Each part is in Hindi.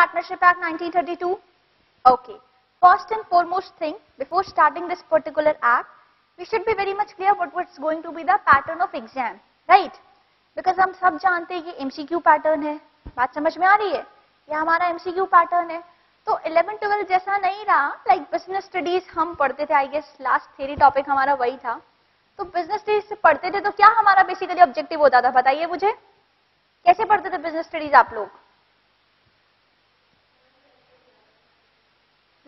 Partnership Act 1932? Okay. First and foremost thing, before starting this particular act, we should be very much clear what what's going to be the pattern of exam, right? Because हम सब जानते हैं कि MCQ pattern है बात समझ में आ रही है ये हमारा MCQ pattern है तो 11 12 जैसा नहीं रहा लाइक बिज़नेस स्टडीज़ हम पढ़ते थे I guess last theory topic हमारा वही था तो बिज़नेस स्टडीज़ से पढ़ते थे तो क्या हमारा बेसिकली ऑब्जेक्टिव होता था बताइए मुझे कैसे पढ़ते थे बिज़नेस स्टडीज़ आप लोग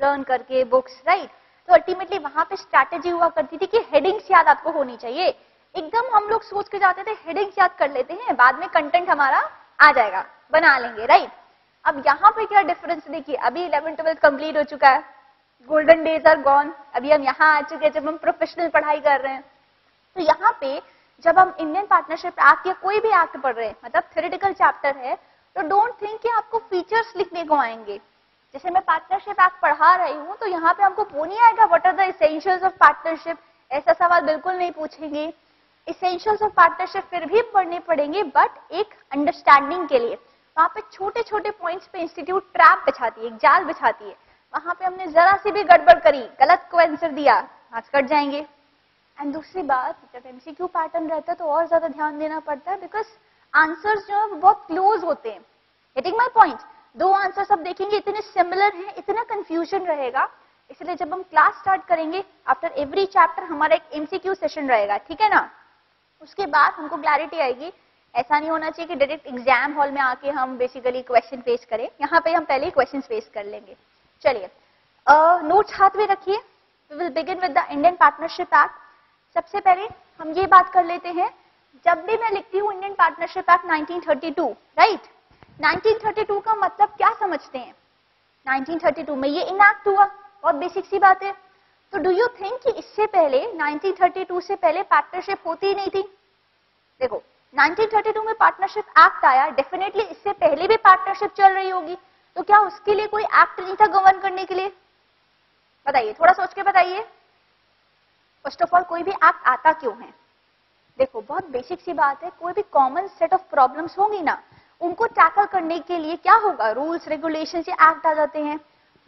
लर्न करके बुक्स राइट तो अल्टीमेटली वहाँ पे स्ट्रैटेजी हुआ करती थी कि हेडिंग्स याद आपको होनी चाहिए। एकदम हम लोग सोच के जाते थे हेडिंग्स याद कर लेते हैं, बाद में कंटेंट हमारा आ जाएगा, बना लेंगे राइट अब यहाँ पे क्या डिफरेंस देखिए, अभी इलेवन ट्वेल्थ कंप्लीट हो चुका है। गोल्डन डेज़ आर गॉन अभी हम यहाँ आ चुके हैं जब हम प्रोफेशनल पढ़ाई कर रहे हैं। तो यहाँ पे जब हम इंडियन पार्टनरशिप एक्ट या कोई भी एक्ट पढ़ रहे हैं मतलब थ्योरेटिकल चैप्टर है तो डोंट थिंक कि आपको फीचर्स लिखने को आएँगे। जैसे मैं पार्टनरशिप एक्ट पढ़ा रही हूँ तो यहाँ पे हमको वो नहीं आएगा what are the essentials of partnership ऐसा सवाल बिल्कुल नहीं पूछेंगे। इसेंशियल्स ऑफ़ पार्टनरशिप फिर भी पढ़ने पड़ेंगे बट एक अंडरस्टैंडिंग के लिए। वहाँ पे छोटे छोटे पॉइंट्स पे इंस्टीट्यूट ट्रैप बिछाती है, एक जाल बिछाती है। वहाँ पे हमने जरा सी भी गड़बड़ करी, गलत को आंसर दिया हाथ कट जाएँगे। एंड दूसरी बात, जब एमसीक्यू पैटर्न रहता है तो और ज़्यादा ध्यान देना पड़ता है बिकॉज़ आंसर्स जो है, वो बहुत क्लोज होते हैं। गेटिंग माई पॉइंट दो आंसर सब देखेंगे, इतने सिमिलर हैं, इतना कंफ्यूजन रहेगा। इसलिए जब हम क्लास स्टार्ट करेंगे आफ्टर एवरी चैप्टर हमारा एक एमसीक्यू सेशन रहेगा, ठीक है ना? उसके बाद हमको क्लैरिटी आएगी। ऐसा नहीं होना चाहिए कि डायरेक्ट एग्ज़ाम हॉल में आके हम बेसिकली क्वेश्चन फेस करें। यहाँ पे हम पहले ही क्वेश्चन फेस कर लेंगे। चलिए नोट्स हाथ में रखिए। We will begin with the Indian partnership act सबसे पहले हम ये बात कर लेते हैं, जब भी मैं लिखती हूँ इंडियन पार्टनरशिप एक्ट 1932 राइट 1932 का मतलब क्या समझते हैं? 1932 में ये इनैक्ट हुआ, बहुत बेसिक सी बात है। तो डू यू थिंक कि इससे पहले 1932 से पहले पार्टनरशिप होती ही नहीं थी? देखो 1932 में पार्टनरशिप एक्ट आया डेफिनेटली इससे पहले भी पार्टनरशिप चल रही होगी। तो क्या उसके लिए कोई एक्ट नहीं था गवर्न करने के लिए? बताइए, थोड़ा सोच के बताइए। फ़र्स्ट ऑफ़ ऑल कोई भी एक्ट आता क्यों है? देखो, बहुत बेसिक सी बात है, कोई भी कॉमन सेट ऑफ़ प्रॉब्लम्स होंगी ना उनको टैकल करने के लिए क्या होगा? रूल्स रेगुलेशन या एक्ट आ जाते हैं।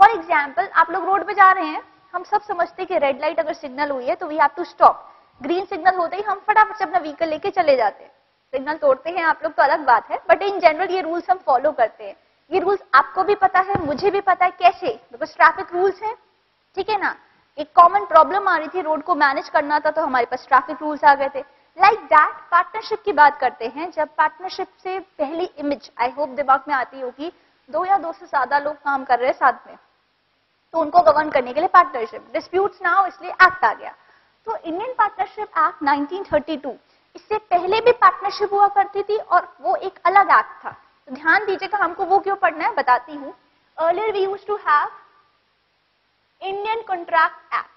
फॉर एग्ज़ाम्पल आप लोग रोड पे जा रहे हैं, हम सब समझते हैं कि रेड लाइट अगर सिग्नल हुई है तो we have to stop green signal होते ही हम फटाफट से अपना व्हीकल लेके चले जाते हैं। सिग्नल तोड़ते हैं, आप लोग तो अलग बात है बट इन जनरल ये रूल्स हम फॉलो करते हैं। ये रूल्स आपको भी पता है, मुझे भी पता है, कैसे? बिकॉज़ ट्रैफ़िक रूल्स है, ठीक है ना? एक कॉमन प्रॉब्लम आ रही थी रोड को मैनेज करना था तो हमारे पास ट्रैफ़िक रूल्स आ गए थे। लाइक दैट पार्टनरशिप की बात करते हैं। जब पार्टनरशिप से पहली इमेज आई होप दिमाग में आती होगी, दो या दो से ज़्यादा लोग काम कर रहे हैं साथ में तो उनको गवर्न करने के लिए पार्टनरशिप डिस्प्यूट्स ना हो इसलिए एक्ट आ गया। तो इंडियन पार्टनरशिप एक्ट 1932 इससे पहले भी पार्टनरशिप हुआ करती थी और वो एक अलग एक्ट था। तो ध्यान दीजिएगा हमको वो क्यों पढ़ना है, बताती हूँ। Earlier we use to have Indian contract act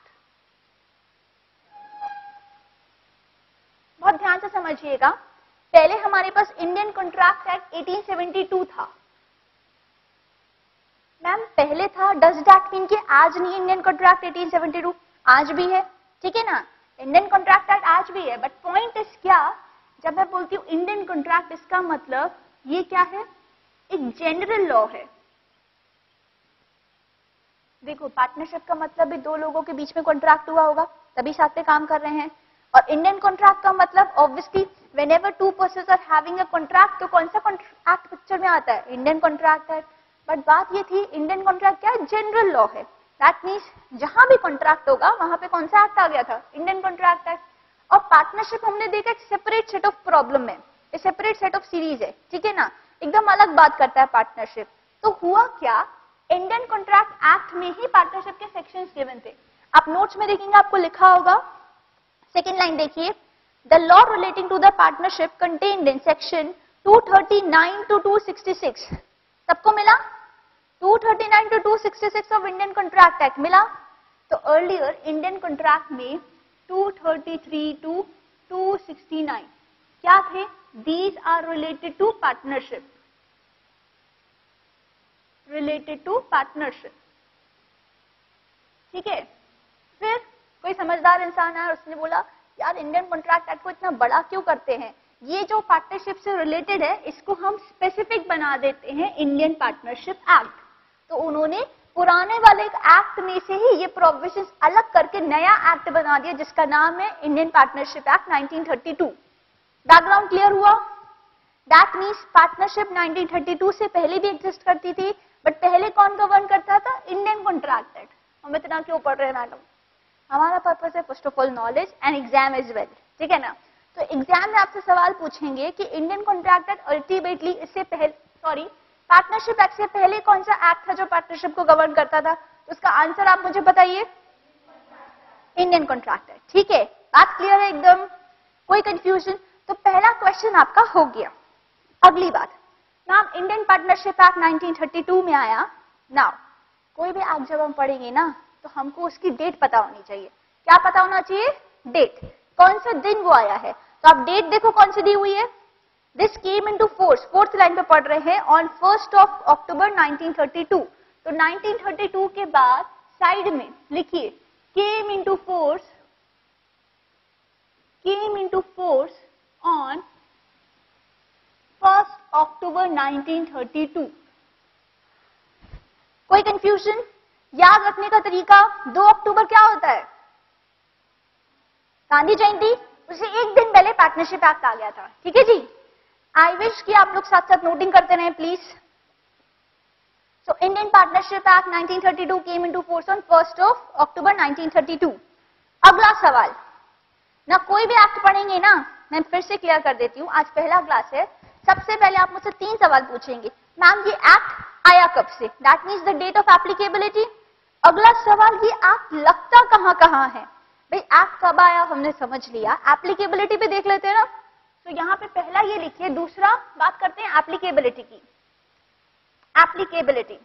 बहुत ध्यान से समझिएगा। पहले हमारे पास इंडियन कॉन्ट्रैक्ट एक्ट 1872 था। मैम, पहले था डज डैट मीन कि आज नहीं इंडियन कॉन्ट्रैक्ट 1872 आज भी है। ठीक है ना? इंडियन कॉन्ट्रैक्ट एक्ट आज भी है बट पॉइंट इज़ क्या? जब मैं बोलती हूँ इंडियन कॉन्ट्रैक्ट इसका मतलब ये क्या है? एक जनरल लॉ है। देखो पार्टनरशिप का मतलब भी दो लोगों के बीच में कॉन्ट्रैक्ट हुआ होगा, तभी साथ में काम कर रहे हैं। और इंडियन कॉन्ट्रैक्ट का मतलब obviously whenever two person are having a contract तो कौन सा कॉन्ट्रैक्ट पिक्चर में आता है? इंडियन कॉन्ट्रैक्ट है। बट बात ये थी इंडियन कॉन्ट्रैक्ट क्या है? जनरल लॉ है। दैट मीन्स जहाँ भी कॉन्ट्रैक्ट होगा, वहाँ पे कौन सा एक्ट आ गया था? इंडियन कॉन्ट्रैक्ट एक्ट और पार्टनरशिप हमने देखा, एक सेपरेट सेट ऑफ़ प्रॉब्लम में सेपरेट सेट ऑफ़ सीरीज़ है। ठीक है ना? एकदम अलग बात करता है पार्टनरशिप तो हुआ क्या? इंडियन कॉन्ट्रैक्ट एक्ट में ही पार्टनरशिप के सेक्शंस गिवन थे। आप नोट्स में देखेंगे, आपको लिखा होगा सेकेंड लाइन देखिए। The law relating to the partnership contained in section 239 to 266 सबको मिला? 239 to 266 of Indian contract act मिला। तो अर्लियर इंडियन कॉन्ट्रैक्ट में 233 टू 269 क्या थे? These are related to partnership related to partnership ठीक है? फिर कोई समझदार इंसान आया उसने बोला, यार इंडियन कॉन्ट्रैक्ट एक्ट को इतना बड़ा क्यों करते हैं? ये जो पार्टनरशिप से रिलेटेड है, इसको हम स्पेसिफिक बना देते हैं इंडियन पार्टनरशिप एक्ट तो उन्होंने पुराने वाले एक एक्ट में से ही ये प्रोविज़न अलग करके नया एक्ट बना दिया, जिसका नाम है Indian partnership act 1932 background clear हुआ? दैट मीन्स पार्टनरशिप 1932 से पहले भी एग्जिस्ट करती थी बट पहले कौन गवर्न करता था? इंडियन कॉन्ट्रैक्ट एक्ट हम इतना क्यों पढ़ रहे हैं, मैडम? हमारा पर्पज है first of all knowledge and exam is well ठीक है ना? तो एग्ज़ाम में आपसे सवाल पूछेंगे कि इंडियन कॉन्ट्रैक्ट एक्ट अल्टीमेटली इससे पहले सॉरी पार्टनरशिप एक्ट से पहले कौन सा एक्ट था जो पार्टनरशिप को गवर्न करता था? उसका आंसर आप मुझे बताइए। इंडियन कॉन्ट्रैक्ट एक्ट ठीक है? बात क्लियर है एकदम? कोई कंफ्यूजन तो पहला क्वेश्चन आपका हो गया। अगली बात। मैम इंडियन पार्टनरशिप एक्ट 1932 में आया। नाउ कोई भी एक्ट जब हम पढ़ेंगे ना तो हमको उसकी डेट पता होनी चाहिए। क्या पता होना चाहिए? डेट कौन सा दिन वो आया है? तो आप डेट देखो कौन सी दी हुई है। This came into force fourth line पे पढ़ रहे हैं ऑन फ़र्स्ट ऑफ़ अक्टूबर 1932 तो 1932 के बाद साइड में लिखिए came into force came into force on first October 1932 कोई कंफ्यूजन याद रखने का तरीका 2 अक्टूबर क्या होता है? गांधी जयंती, उसे एक दिन पहले पार्टनरशिप एक्ट आ गया था। ठीक है जी? आई विश कि आप लोग साथ साथ नोटिंग करते रहे please so Indian partnership act 1932 came into force on first of October 1932 अगला सवाल। ना, कोई भी एक्ट पढ़ेंगे ना, मैं फिर से क्लियर कर देती हूँ। आज पहला क्लास है। सबसे पहले आप मुझसे तीन सवाल पूछेंगे। मैम, ये एक्ट आया कब से? That means the date of applicability अगला सवाल ये एक्ट लगता कहाँ कहाँ है? भाई एक्ट कब आया? हमने समझ लिया। एप्लीकेबिलिटी पे देख लेते हैं ना? तो यहाँ पे पहला ये लिखिए, दूसरा बात करते हैं एप्लीकेबिलिटी की। Applicability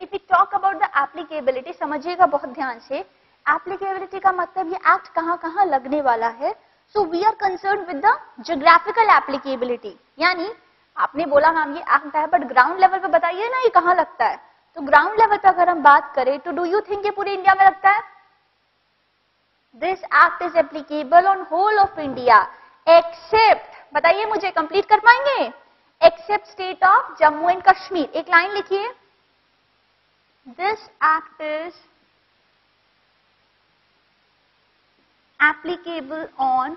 if you talk about the applicability समझिएगा बहुत ध्यान से। एप्लीकेबिलिटी का मतलब ये एक्ट कहाँ कहाँ लगने वाला है? So we are concern with the geographical applicability यानी आपने बोला मैम ये एक्ट है बट ग्राउंड लेवल पे बताइए ना, ये कहाँ लगता है? तो ग्राउंड लेवल पे अगर हम बात करें तो डू यू थिंक ये पूरे इंडिया में लगता है? This act is applicable on whole of India except बताइए मुझे कंप्लीट कर पाएँगे? Except state of Jammu and Kashmir एक लाइन लिखिए। This act is applicable on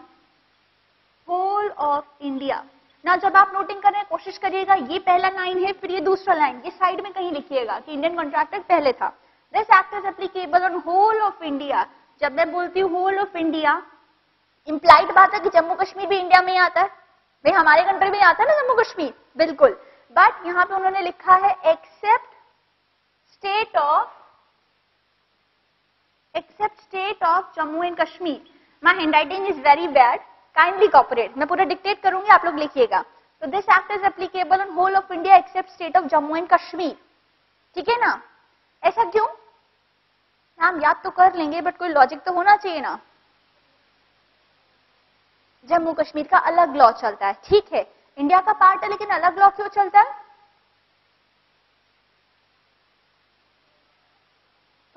whole of India. ना, जब आप नोटिंग कर रहे हैं, कोशिश करिएगा, ये पहला लाइन है, फिर ये दूसरा लाइन ये साइड में कहीं लिखिएगा कि इंडियन कॉन्ट्रैक्टर पहले था। This act is applicable on whole of India जब मैं बोलती हूँ होल ऑफ़ इंडिया इंप्लाइड बात है कि जम्मू कश्मीर भी इंडिया में आता है। भाई, हमारे कंट्री में आता है ना जम्मू कश्मीर? बिल्कुल। बट यहाँ पे उन्होंने लिखा है except state of except state of Jammu and Kashmir. My hand writing is very bad kindly cooperate मैं पूरा डिक्टेट करूँगी, आप लोग लिखिएगा। तो this act is applicable on whole of India except state of Jammu and Kashmir ठीक है ना? ऐसा क्यों? हम याद तो कर लेंगे बट कोई लॉजिक तो होना चाहिए ना। जम्मू कश्मीर का अलग लॉ चलता है। ठीक है इंडिया का पार्ट है, लेकिन अलग लॉ क्यों चलता है?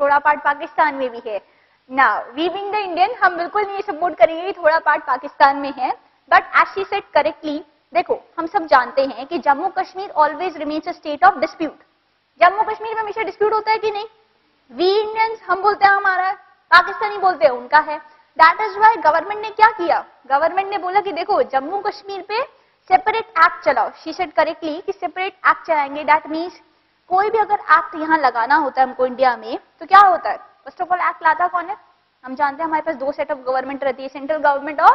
थोड़ा पार्ट पाकिस्तान में भी है। ना वी बिंग द इंडियन हम बिल्कुल नहीं सपोर्ट करेंगे थोड़ा पार्ट पाकिस्तान में है। But as she said correctly देखो, हम सब जानते हैं कि Jammu Kashmir always remains a state of dispute Jammu Kashmir में हमेशा डिस्प्यूट होता है कि नहीं? वी इंडियंस हम बोलते हैं हमारा, पाकिस्तानी बोलते हैं, उनका है। दैट इज़ वाई गवर्नमेंट ने क्या किया? गवर्नमेंट ने बोला कि देखो, जम्मू कश्मीर पे सेपरेट एक्ट चलाओ। शी सेट करेक्टली कि सेपरेट एक्ट चलाएँगे। दैट मीन्स कोई भी अगर एक्ट यहाँ लगाना होता है हमको इंडिया में तो क्या होता है? फ़र्स्ट ऑफ़ ऑल एक्ट लाता कौन है? हम जानते हैं हमारे पास दो सेट ऑफ़ गवर्नमेंट रहती है सेंट्रल गवर्नमेंट और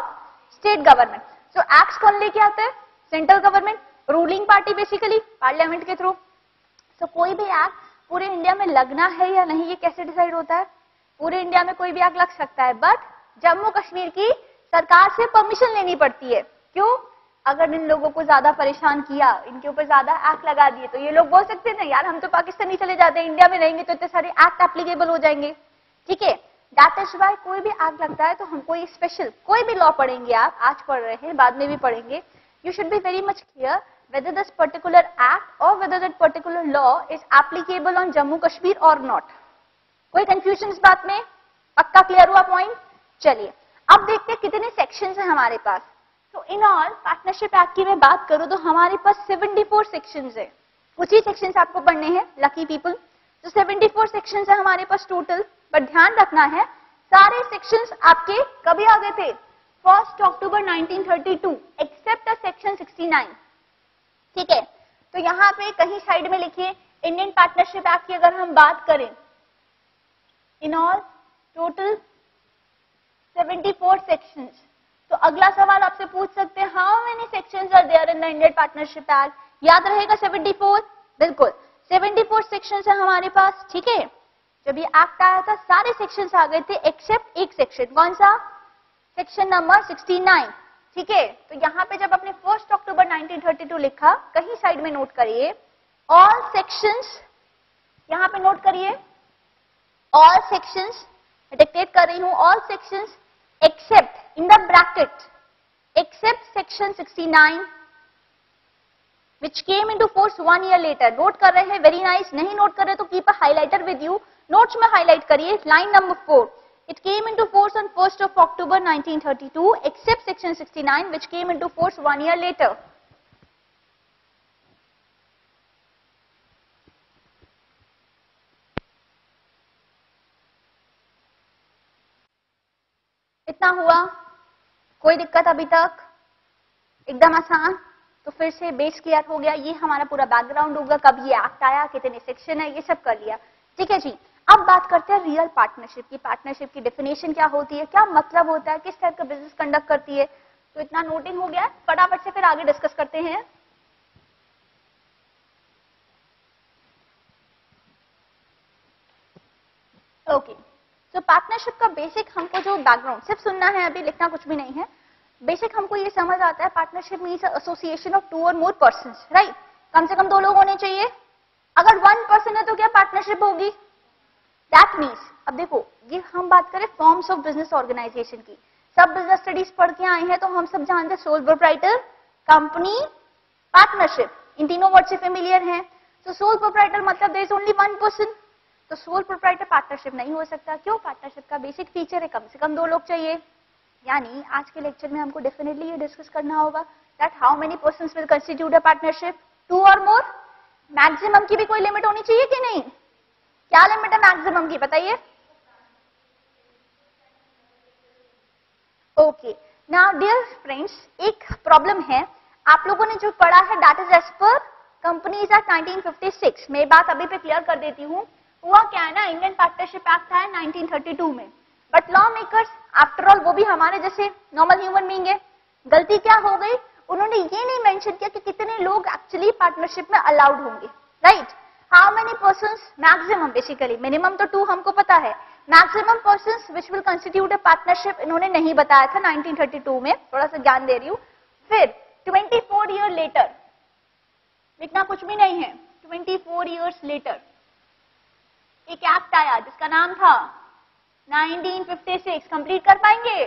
स्टेट गवर्नमेंट सो एक्ट कौन लेके आता है? Central government ruling party basically parliament के थ्रू सो so, कोई भी एक्ट पूरे इंडिया में लगना है या नहीं ये कैसे डिसाइड होता है? पूरे इंडिया में कोई भी एक्ट लग सकता है बट जम्मू कश्मीर की सरकार से परमिशन लेनी पड़ती है. क्यों? अगर इन लोगों को ज़्यादा परेशान किया, इनके ऊपर ज़्यादा एक्ट लगा दिए तो ये लोग बोल सकते हैं यार, हम तो पाकिस्तान ही चले जाते हैं इंडिया में रहेंगे तो इतने सारे एक्ट एप्लीकेबल हो जाएँगे। ठीक है? दैट इज़ कोई भी एक्ट लगता है तो हम कोई स्पेशल कोई भी लॉ पढ़ेंगे आप, आज पढ़ रहे हैं, बाद में भी पढ़ेंगे you should be very much clear whether this particular act or whether that particular law is applicable on Jammu Kashmir or not. कोई कंफ्यूजन इस बात में? पक्का क्लियर हुआ पॉइंट चलिए, अब देखते हैं कितने सेक्शंस हैं हमारे पास। तो इन ऑल पार्टनरशिप एक्ट की मैं बात करूँ तो हमारे पास 74 सेक्शंस है। कुछ ही सेक्शंस आपको पढ़ने हैं लकी पीपल तो 74 सेक्शंस है हमारे पास टोटल बट ध्यान रखना है, सारे सेक्शंस आपके कभी आ गए थे। First October 1932 except the section 69 ठीक है? तो यहाँ पे कहीं साइड में लिखिए इंडियन पार्टनरशिप एक्ट की अगर हम बात करें, इन ऑल टोटल 74 सेक्शंस तो अगला सवाल आपसे पूछ सकते हैं how many sections are there in the Indian partnership act याद रहेगा 74 बिल्कुल 74 सेक्शंस है हमारे पास, ठीक है? जब ये एक्ट आया था, सारे सेक्शंस आ गए थे एक्सेप्ट एक सेक्शन कौन सा? सेक्शन नंबर 69 ठीक है? तो यहाँ पे जब आपने फ़र्स्ट अक्टूबर 1932 लिखा, कहीं साइड में नोट करिए ऑल सेक्शंस यहाँ पे नोट करिए ऑल सेक्शंस डिक्टेट कर रही हूँ all sections except in the bracket except section 69 which came into force one year later note kar rahe hain very nice. nahi note kar rahe to keep a highlighter with you notes mein highlight kariye line number 4 It came into force on 1st of October 1932 except section 69 which came into force one year later. इतना हुआ? कोई दिक्कत अभी तक? एकदम आसान? तो फिर से बेस क्लियर हो गया। ये हमारा पूरा बैकग्राउंड होगा, कब ये एक्ट आया, कितने सेक्शन है, ये सब कर लिया। ठीक है जी? अब बात करते हैं रियल पार्टनरशिप की। पार्टनरशिप की डेफिनेशन क्या होती है? क्या मतलब होता है? किस टाइप का बिज़नेस कंडक्ट करती है? तो इतना नोटिंग हो गया। फटाफट से फिर आगे डिस्कस करते हैं। ओके तो पार्टनरशिप का बेसिक हमको जो बैकग्राउंड सिर्फ़ सुनना है अभी, लिखना कुछ भी नहीं है। बेसिक हमको ये समझ आता है partnership means association of two or more person right कम से कम दो लोग होने चाहिए। अगर वन पर्सन है तो क्या पार्टनरशिप होगी? दैट मीन्स अब देखो, ये हम बात करें फॉर्म्स ऑफ़ बिज़नेस ऑर्गेनाइजेशन की। सब बिज़नेस स्टडीज़ पढ़ के आए हैं तो हम सब जानते हैं सोल प्रोपराइटर कंपनी पार्टनरशिप इन तीनों वर्ड से फेमिलियर हैं। तो सोल प्रोप्राइटर मतलब there is only one person तो सोल प्रोप्राइटर पार्टनरशिप नहीं हो सकता। क्यों? पार्टनरशिप का बेसिक फीचर है, कम से कम दो लोग चाहिए। यानी आज के लेक्चर में हमको डेफिनेटली ये डिस्कस करना होगा that how many person will constitute a partnership two or more maximum की भी कोई लिमिट होनी चाहिए कि नहीं? क्या लिमिट है मैक्सिमम की, बताइए। ओके नाउ डियर फ्रेंड्स एक प्रॉब्लम है। आप लोगों ने जो पढ़ा है that is as per companies act 1956 मैं बात अभी पे क्लियर कर देती हूँ। हुआ क्या है ना इंडियन पार्टनरशिप एक्ट है 1932 में। But law makers after all वो भी हमारे जैसे नॉर्मल ह्यूमन बींग है। गलती क्या हो गई? उन्होंने ये नहीं मेंशन किया कि कितने लोग एक्चुअली पार्टनरशिप में अलाउड होंगे। Right how many person maximum basically minimum तो टू हमको पता है। Maximum person which will constitute a partnership इन्होंने नहीं बताया था 1932 में। थोड़ा सा ज्ञान दे रही हूँ। फिर 24 ईयर लेटर लिखना कुछ भी नहीं है। 24 ईयर्स लेटर एक एक्ट आया जिसका नाम था 1956 कंप्लीट कर पाएँगे?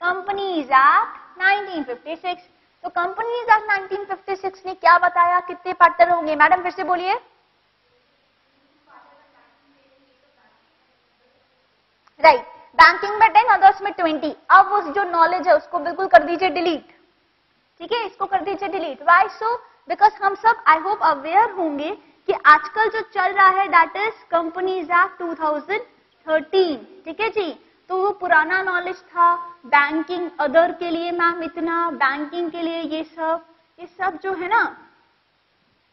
कंपनीज़ एक्ट 1956 तो कंपनीज़ एक्ट 1956 ने क्या बताया? कितने पार्टनर होंगे? मैडम, फिर से बोलिए। राइट बैंकिंग में टेन अदर्स में ट्वेंटी। अब उस जो नॉलेज है, उसको बिल्कुल कर दीजिए डिलीट ठीक है? इसको कर दीजिए डिलीट वाई सो बिकॉज़ हम सब आई होप अवेयर होंगे कि आजकल जो चल रहा है दैट इज़ कंपनीज़ एक्ट 2013 ठीक है जी? तो वो पुराना नॉलेज था बैंकिंग अदर के लिए मैम इतना बैंकिंग के लिए ये सब ये सब जो है ना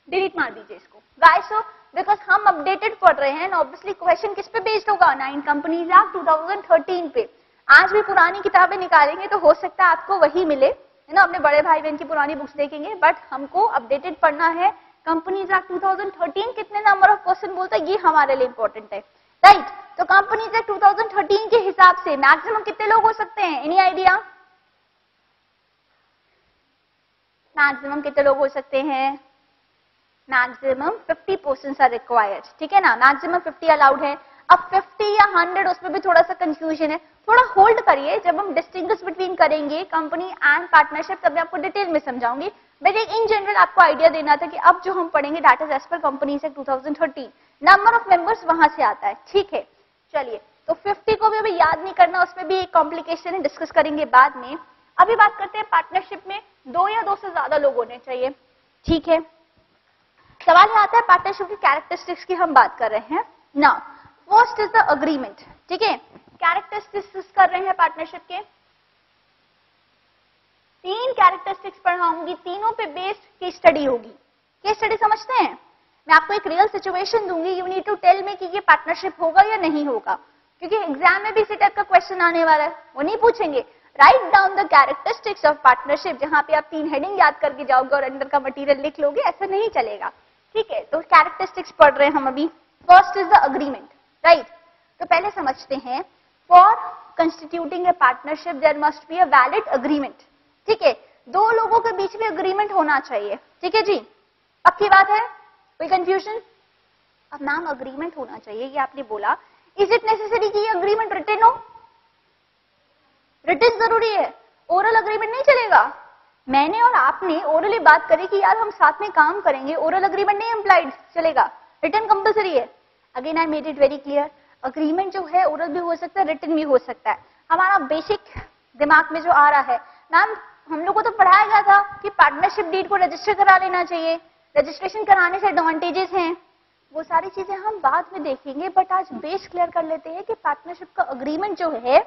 डिलीट मार दीजिए इसको। गाइस सो बिकॉज़ हम अपडेटेड पढ़ रहे हैं ऑब्वियसली क्वेश्चन किस पे बेस्ड होगा? नाइन कंपनीज़ एक्ट 2013 पे। आज भी पुरानी किताबें निकालेंगे तो हो सकता है आपको वही मिले। है ना? अपने बड़े भाई बहन की पुरानी बुक्स देखेंगे बट हमको अपडेटेड पढ़ना है कंपनीज़ एक्ट 2013 कितने नंबर ऑफ़ क्वेश्चन बोलता है, ये हमारे लिए इंपॉर्टेंट है। Right right? तो कंपनीज़ एक्ट 2013 के हिसाब से मैक्सिमम कितने लोग हो सकते हैं? एनी आइडिया मैक्सिमम कितने लोग हो सकते हैं? मैक्सिमम 50 पर्सन आर रिक्वायर्ड ठीक है ना? मैक्सिमम 50 अलाउड है। अब 50 या 100 उसमें भी थोड़ा सा कंफ्यूजन है। थोड़ा होल्ड करिए, जब हम डिस्टिंग बिटवीन करेंगे कंपनी एंड पार्टनरशिप तब मैं आपको डिटेल में समझाऊँगी। बट इन जनरल आपको आइडिया देना था कि अब जो हम पढ़ेंगे डाटा एज पर कंपनी से 2013 नंबर ऑफ़ मेंबर्स वहाँ से आता है, ठीक है? चलिए तो 50 को भी अभी याद नहीं करना, उसमें भी एक कॉम्प्लिकेशन है डिस्कस करेंगे बाद में। अभी बात करते हैं पार्टनरशिप में, दो या दो से ज़्यादा लोग होने चाहिए, ठीक है? सवाल यह आता है पार्टनरशिप की कैरेक्टरिस्टिक्स की हम बात कर रहे हैं। ना फ़र्स्ट इज़ द अग्रीमेंट ठीक है? कैरेक्टरिस्टिक्स कर रहे हैं पार्टनरशिप के? तीन कैरेक्टरिस्टिक्स पढ़ाऊँगी तीनों पे बेस्ड केस स्टडी होगी। केस स्टडी समझते हैं? मैं आपको एक रियल सिचुएशन दूँगी। You need to tell me कि ये पार्टनरशिप होगा या नहीं होगा। क्योंकि एग्ज़ाम में भी इसी टाइप का क्वेश्चन आने वाला है। वो नहीं पूछेंगे। Write down the characteristics of partnership जहाँ पे आप तीन हेडिंग याद करके जाओगे और अंदर का मटीरियल लिख लोगे। ऐसा नहीं चलेगा। ठीक है? तो कैरेक्टरिस्टिक्स पढ़ रहे हैं हम अभी। First is the agreement right तो पहले समझते हैं for constituting a partnership there must be a valid agreement ठीक है? दो लोगों के बीच में अग्रीमेंट होना चाहिए। ठीक है जी? पक्की बात है? कोई कंफ्यूजन अब मैम अग्रीमेंट होना चाहिए, ये आपने बोला। इज़ इट नेसेसरी कि ये अग्रीमेंट रिटर्न हो? रिटर्न ज़रूरी है। ओरल अग्रीमेंट नहीं चलेगा। मैंने और आपने ओरली बात करी कि यार हम साथ में काम करेंगे ओरल अग्रीमेंट नहीं एम्प्लाइड चलेगा। रिटर्न कंपलसरी है। Again I made it very clear agreement जो है ओरल भी हो सकता है रिटर्न भी हो सकता है। हमारा बेसिक दिमाग में जो आ रहा है मैम हम लोग को तो पढ़ाया गया था कि पार्टनरशिप डीड को रजिस्टर करा लेना चाहिए। रजिस्ट्रेशन कराने से एडवांटेजेस हैं। वो सारी चीज़ें हम बाद में देखेंगे बट आज बेस क्लियर कर लेते हैं कि पार्टनरशिप का अग्रीमेंट जो है,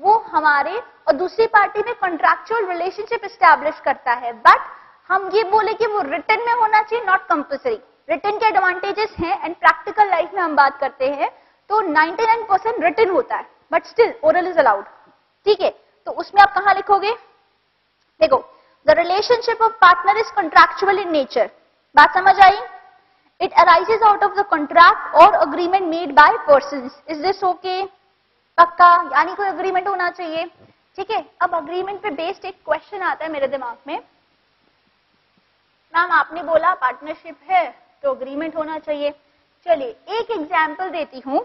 वो हमारे और दूसरी पार्टी में कॉन्ट्रेक्चुअल रिलेशनशिप स्टैब्लिश करता है। बट हम ये बोले कि वो रिटर्न में होना चाहिए नॉट कंपल्सरी रिटर्न के एडवांटेजेस हैं एंड प्रैक्टिकल लाइफ में हम बात करते हैं तो 99 परसेंट रिटर्न होता है but still oral is allowed ठीक है? तो उसमें आप कहा लिखोगे? देखो the relationship of partner is contractual in nature बात समझ आई? It arises out of the contract और agreement made by person is this okay पक्का? यानी कोई अग्रीमेंट होना चाहिए? ठीक है? अब अग्रीमेंट पे बेस्ड एक क्वेश्चन आता है मेरे दिमाग में। मैम, आपने बोला पार्टनरशिप है। तो अग्रीमेंट होना चाहिए। चलिए, एक एग्ज़ाम्पल देती हूँ।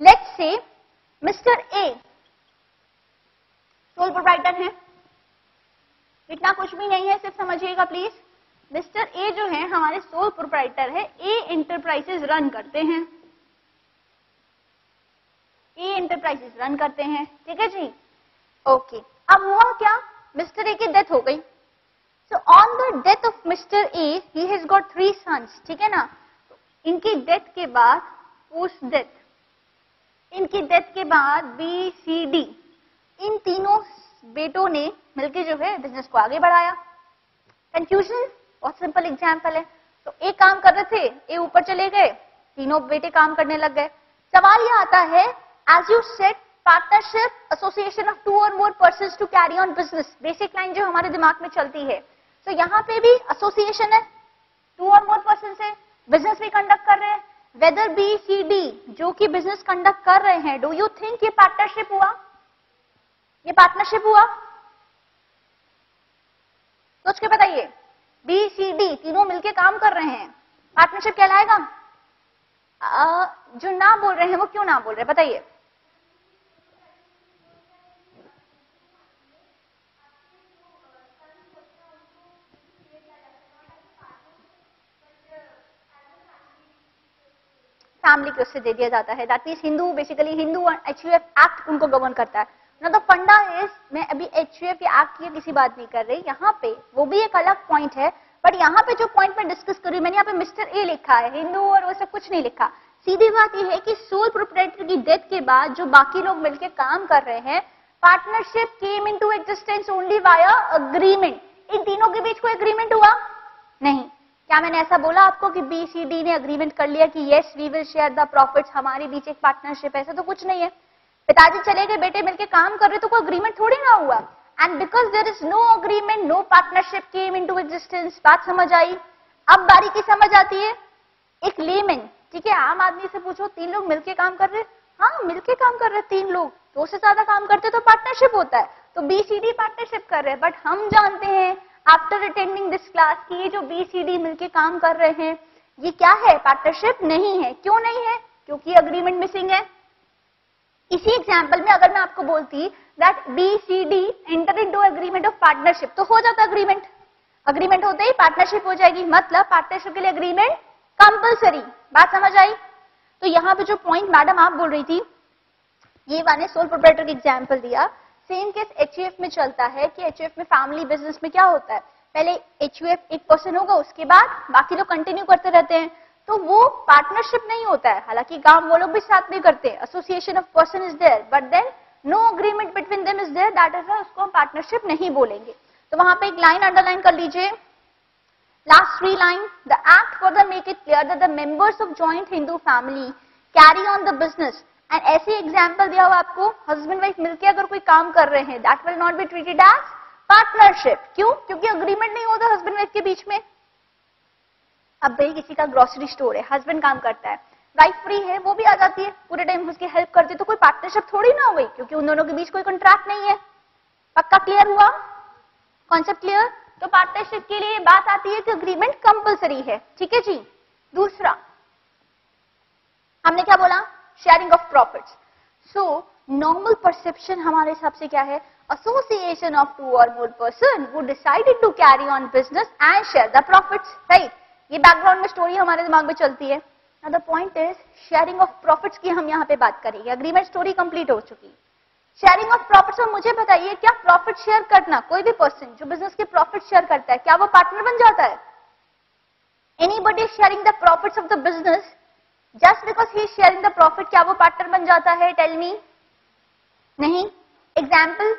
लेट से मिस्टर ए सोल प्रोप्राइटर है। इतना कुछ भी नहीं है, सिर्फ़ समझिएगा प्लीज़ मिस्टर ए जो है, हमारे सोल प्रोप्राइटर है। ए इंटरप्राइजेस रन करते हैं। ए इंटरप्राइजेस रन करते हैं। ठीक है जी? ओके अब हुआ क्या? मिस्टर ए की डेथ हो गई। So on the death of mister A he has got three sons ठीक है ना? इनकी डेथ के बाद, पोस्ट डेथ इनकी डेथ के बाद बी सी डी इन तीनों बेटों ने मिलकर जो है बिज़नेस को आगे बढ़ाया। कंफ्यूजन बहुत सिंपल एग्ज़ाम्पल है। तो एक काम कर रहे थे ए ऊपर चले गए, तीनों बेटे काम करने लग गए। सवाल यह आता है as you said partnership association of two or more person to carry on business basic line जो हमारे दिमाग में चलती है तो so, यहाँ पे भी एसोसिएशन है। टू और मोर पर्सन से बिज़नेस भी कंडक्ट कर रहे हैं। वेदर बी सी डी जो कि बिज़नेस कंडक्ट कर रहे हैं डू यू थिंक ये पार्टनरशिप हुआ? ये पार्टनरशिप हुआ? सोच के बताइए। बी सी डी तीनों मिलके काम कर रहे हैं। पार्टनरशिप कहलाएगा? जो ना बोल रहे हैं वो क्यों ना बोल रहे बताइए। फैमिली को उससे दे दिया जाता है। That mean Hindu basically Hindu H act उनको गवर्न करता है। ना द फंडा इज़ मैं अभी एच यू एफ़ या एक्ट की किसी बात नहीं कर रही। यहाँ पे वो भी एक अलग पॉइंट है बट यहाँ पे जो पॉइंट मैं डिस्कस कर रही मैंने यहाँ पे मिस्टर ए लिखा है हिंदू और वो सब कुछ नहीं लिखा। सीधी बात यह है कि सोल प्रोपरेटर की डेथ के बाद जो बाकी लोग मिलकर काम कर रहे हैं partnership came into existence only via agreement इन तीनों के बीच कोई अग्रीमेंट हुआ? नहीं। क्या मैंने ऐसा बोला आपको कि बी सी डी ने अग्रीमेंट कर लिया कि yes we will share the profit हमारे बीच एक पार्टनरशिप ऐसा तो कुछ नहीं है। पिताजी चले गए, बेटे मिलके काम कर रहे तो कोई अग्रीमेंट थोड़ी ना हुआ। And because there is no agreement no partnership came into existence बात समझ आई। अब बारी की समझ आती है। एक लेमेन ठीक है, आम आदमी से पूछो, तीन लोग मिलके काम कर रहे? हाँ मिलके काम कर रहे तीन लोग। दो से ज़्यादा काम करते तो पार्टनरशिप होता है। तो बीसीडी पार्टनरशिप कर रहे हैं। बट हम जानते हैं आफ्टर अटेंडिंग दिस क्लास की ये जो बीसीडी मिलके काम कर रहे हैं, ये क्या है? पार्टनरशिप नहीं है। क्यों नहीं है? क्योंकि अग्रीमेंट मिसिंग है। इसी एग्ज़ाम्पल में अगर मैं आपको बोलती that B C D enter into agreement of partnership तो हो जाता अग्रीमेंट अग्रीमेंट होते ही पार्टनरशिप हो जाएगी। मतलब पार्टनरशिप के लिए अग्रीमेंट कंपल्सरी बात समझ आई? तो यहाँ पे जो पॉइंट मैडम आप बोल रही थी, ये मैंने सोल प्रोपरेटर एग्ज़ाम्पल दिया। सेम केस एच में चलता है कि एच में फैमिली बिज़नेस में क्या होता है? पहले एच एक पर्सन होगा, उसके बाद बाकी लोग कंटिन्यू करते रहते हैं। तो वो पार्टनरशिप नहीं होता है। हालाँकि काम वो लोग भी साथ में करते हैं। Association of person is there but then no agreement between them is there that is उसको हम पार्टनरशिप नहीं बोलेंगे। तो वहाँ पे एक लाइन अंडरलाइन कर लीजिए। Last three line the act for the make it clear that the members of joint Hindu family carry on the business and ऐसी एग्ज़ाम्पल दिया हुआ आपको हस्बैंड वाइफ मिलकर अगर कोई काम कर रहे हैं that will not be treated as partnership क्यों? क्योंकि अग्रीमेंट नहीं होता हस्बैंड वाइफ के बीच में. अब भाई किसी का ग्रोसरी स्टोर है हस्बैंड काम करता है वाइफ फ्री है, वो भी आ जाती है, पूरे टाइम उसकी हेल्प करती है तो कोई पार्टनरशिप थोड़ी ना हो गई क्योंकि उन दोनों के बीच कोई कॉन्ट्रैक्ट नहीं है. पक्का क्लियर हुआ? कॉन्सेप्ट क्लियर तो पार्टनरशिप के लिए बात आती है कि अग्रीमेंट कंपलसरी है. ठीक है जी? दूसरा, हमने क्या बोला? Sharing of profit so normal perception हमारे हिसाब से क्या है? Association of two or more person वो decided to carry on business and share the profits right ये बैकग्राउंड में स्टोरी हमारे दिमाग में चलती है। The point is sharing of profits की हम यहाँ पे बात करेंगे। अग्रीमेंट स्टोरी कंप्लीट हो चुकी है। शेयरिंग ऑफ़ प्रॉफिट्स और मुझे बताइए, क्या प्रॉफिट शेयर करना, कोई भी पर्सन जो बिज़नेस के प्रॉफिट शेयर करता है, क्या वो पार्टनर बन जाता है? Anybody sharing the profits of the business just because he sharing the profit क्या वो पार्टनर बन जाता है? टेल मी नहीं. एग्ज़ाम्पल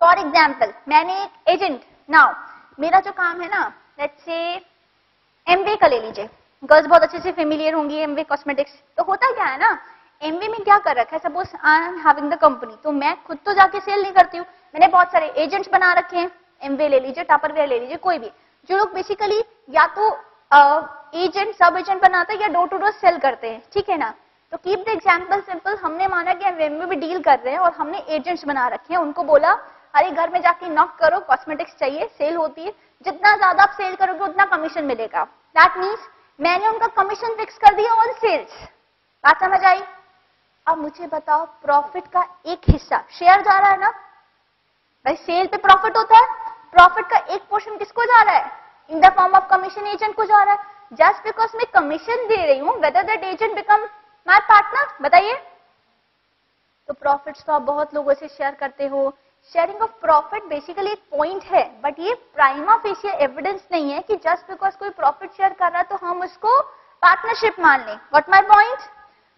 फॉर एग्ज़ाम्पल मैंने एक एजेंट नाउ मेरा जो काम है ना लेट्स से एमवे का ले लीजिए. गर्ल्स बहुत अच्छे से फेमिलियर होंगी एमवे कॉस्मेटिक्स तो होता क्या है ना एमवे में क्या कर रखा है? Suppose I am having the company तो मैं खुद तो जाके सेल नहीं करती हूँ. मैंने बहुत सारे एजेंट्स बना रखे हैं. एमवे ले लीजिए टापर वेयर ले लीजिए, कोई भी. जो लोग बेसिकली या तो एजेंट सब एजेंट बनाते हैं या डोर टू डोर सेल करते हैं, ठीक है ना? तो कीप द एग्ज़ाम्पल सिंपल हमने माना कि हम भी डील कर रहे हैं और हमने एजेंट्स बना रखे हैं। उनको बोला, अरे, घर में जाके नॉक करो कॉस्मेटिक्स चाहिए सेल होती है। जितना ज़्यादा आप सेल करोगे, उतना कमीशन मिलेगा। दैट मीन्स मैंने उनका कमीशन फिक्स कर दिया ऑन सेल्स बात समझ आई? अब मुझे बताओ प्रॉफिट का एक हिस्सा शेयर जा रहा है ना? भाई सेल पे प्रॉफिट होता है प्रॉफिट का एक पोर्शन किसको जा रहा है? In the form of commission agent को जा रहा है। जस्ट बिकॉज़ मैं कमीशन दे रही हूँ whether that agent become my partner बताइए। तो प्रॉफिट्स तो आप बहुत लोगों से शेयर करते हो। शेयरिंग ऑफ़ प्रॉफिट बेसिकली एक पॉइंट है बट ये प्राइमा फेशियल एविडेंस नहीं है कि जस्ट बिकॉज़ कोई प्रॉफिट शेयर कर रहा है तो हम उसको पार्टनरशिप मान लें। वट माई पॉइंट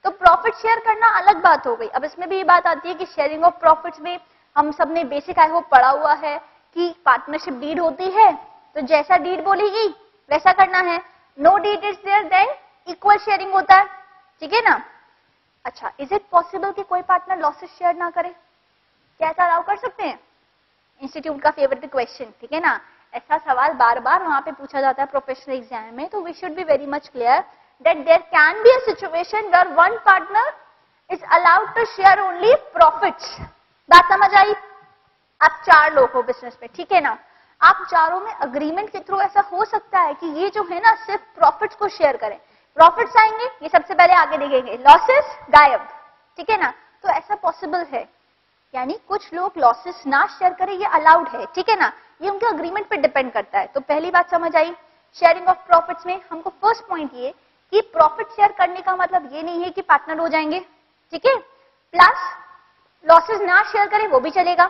तो प्रॉफिट शेयर करना अलग बात हो गई। अब इसमें भी ये बात आती है कि शेयरिंग ऑफ़ प्रॉफिट्स में हम सबने बेसिक आई होप पढ़ा हुआ है कि पार्टनरशिप डीड होती है। तो जैसा डीड बोलेगी, वैसा करना है। No deed is there then equal sharing होता है। ठीक है ना? अच्छा इज़ इट पॉसिबल कि कोई पार्टनर लॉसेस शेयर ना करे? क्या ऐसा अलाउ कर सकते हैं? इंस्टीट्यूट का फेवरेट क्वेश्चन ठीक है ना? ऐसा सवाल बार बार वहाँ पे पूछा जाता है प्रोफेशनल एग्ज़ाम में तो we should be very much clear that there can be a situation where one partner is allowed to share only profits बात समझ आई? आप चार लोग हो बिज़नेस में, ठीक है ना? आप चारों में अग्रीमेंट के थ्रू ऐसा हो सकता है कि ये जो है ना, सिर्फ़ प्रॉफिट्स को शेयर करें। प्रॉफिट्स आएँगे, ये सबसे पहले आगे देखेंगे। लॉसेस गायब। ठीक है ना? तो ऐसा पॉसिबल है। यानी कुछ लोग लॉसेस ना शेयर करें, ये अलाउड है। ठीक है ना? ये उनके अग्रीमेंट पे डिपेंड करता है। तो पहली बात समझ आई शेयरिंग ऑफ़ प्रॉफिट्स में हमको फ़र्स्ट पॉइंट ये कि प्रॉफिट शेयर करने का मतलब ये नहीं है कि पार्टनर हो जाएँगे। ठीक है? प्लस लॉसेस ना शेयर करें, वो भी चलेगा।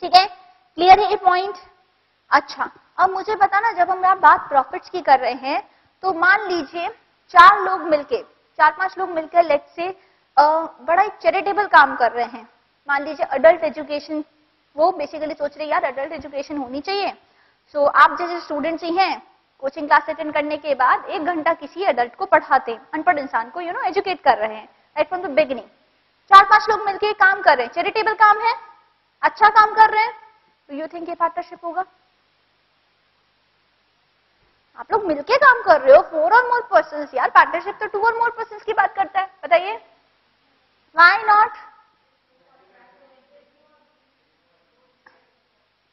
ठीक है? क्लियर है ये पॉइंट अच्छा अब मुझे बताना जब हम बात प्रॉफिट्स की कर रहे हैं तो मान लीजिए चार लोग मिलके चार पाँच लोग मिलकर लेट से बड़ा एक चैरिटेबल काम कर रहे हैं। मान लीजिए अडल्ट एजुकेशन वो बेसिकली सोच रहे यार अडल्ट एजुकेशन होनी चाहिए। सो so, आप जैसे स्टूडेंट्स ही हैं कोचिंग क्लास अटेंड करने के बाद एक घंटा किसी अडल्ट को पढ़ाते अनपढ़ इंसान को यू नो एजुकेट कर रहे हैं राइट फ्रॉम द बिगनिंग चार पाँच लोग मिलकर काम कर रहे हैं चैरिटेबल काम है? अच्छा काम कर रहे हैं? तो यू थिंक ये पार्टनरशिप होगा? आप लोग मिलके काम कर रहे हो फोर और मोर पर्सन यार पार्टनरशिप तो टू और मोर पर्सन की बात करता है, बताइए। वाई नॉट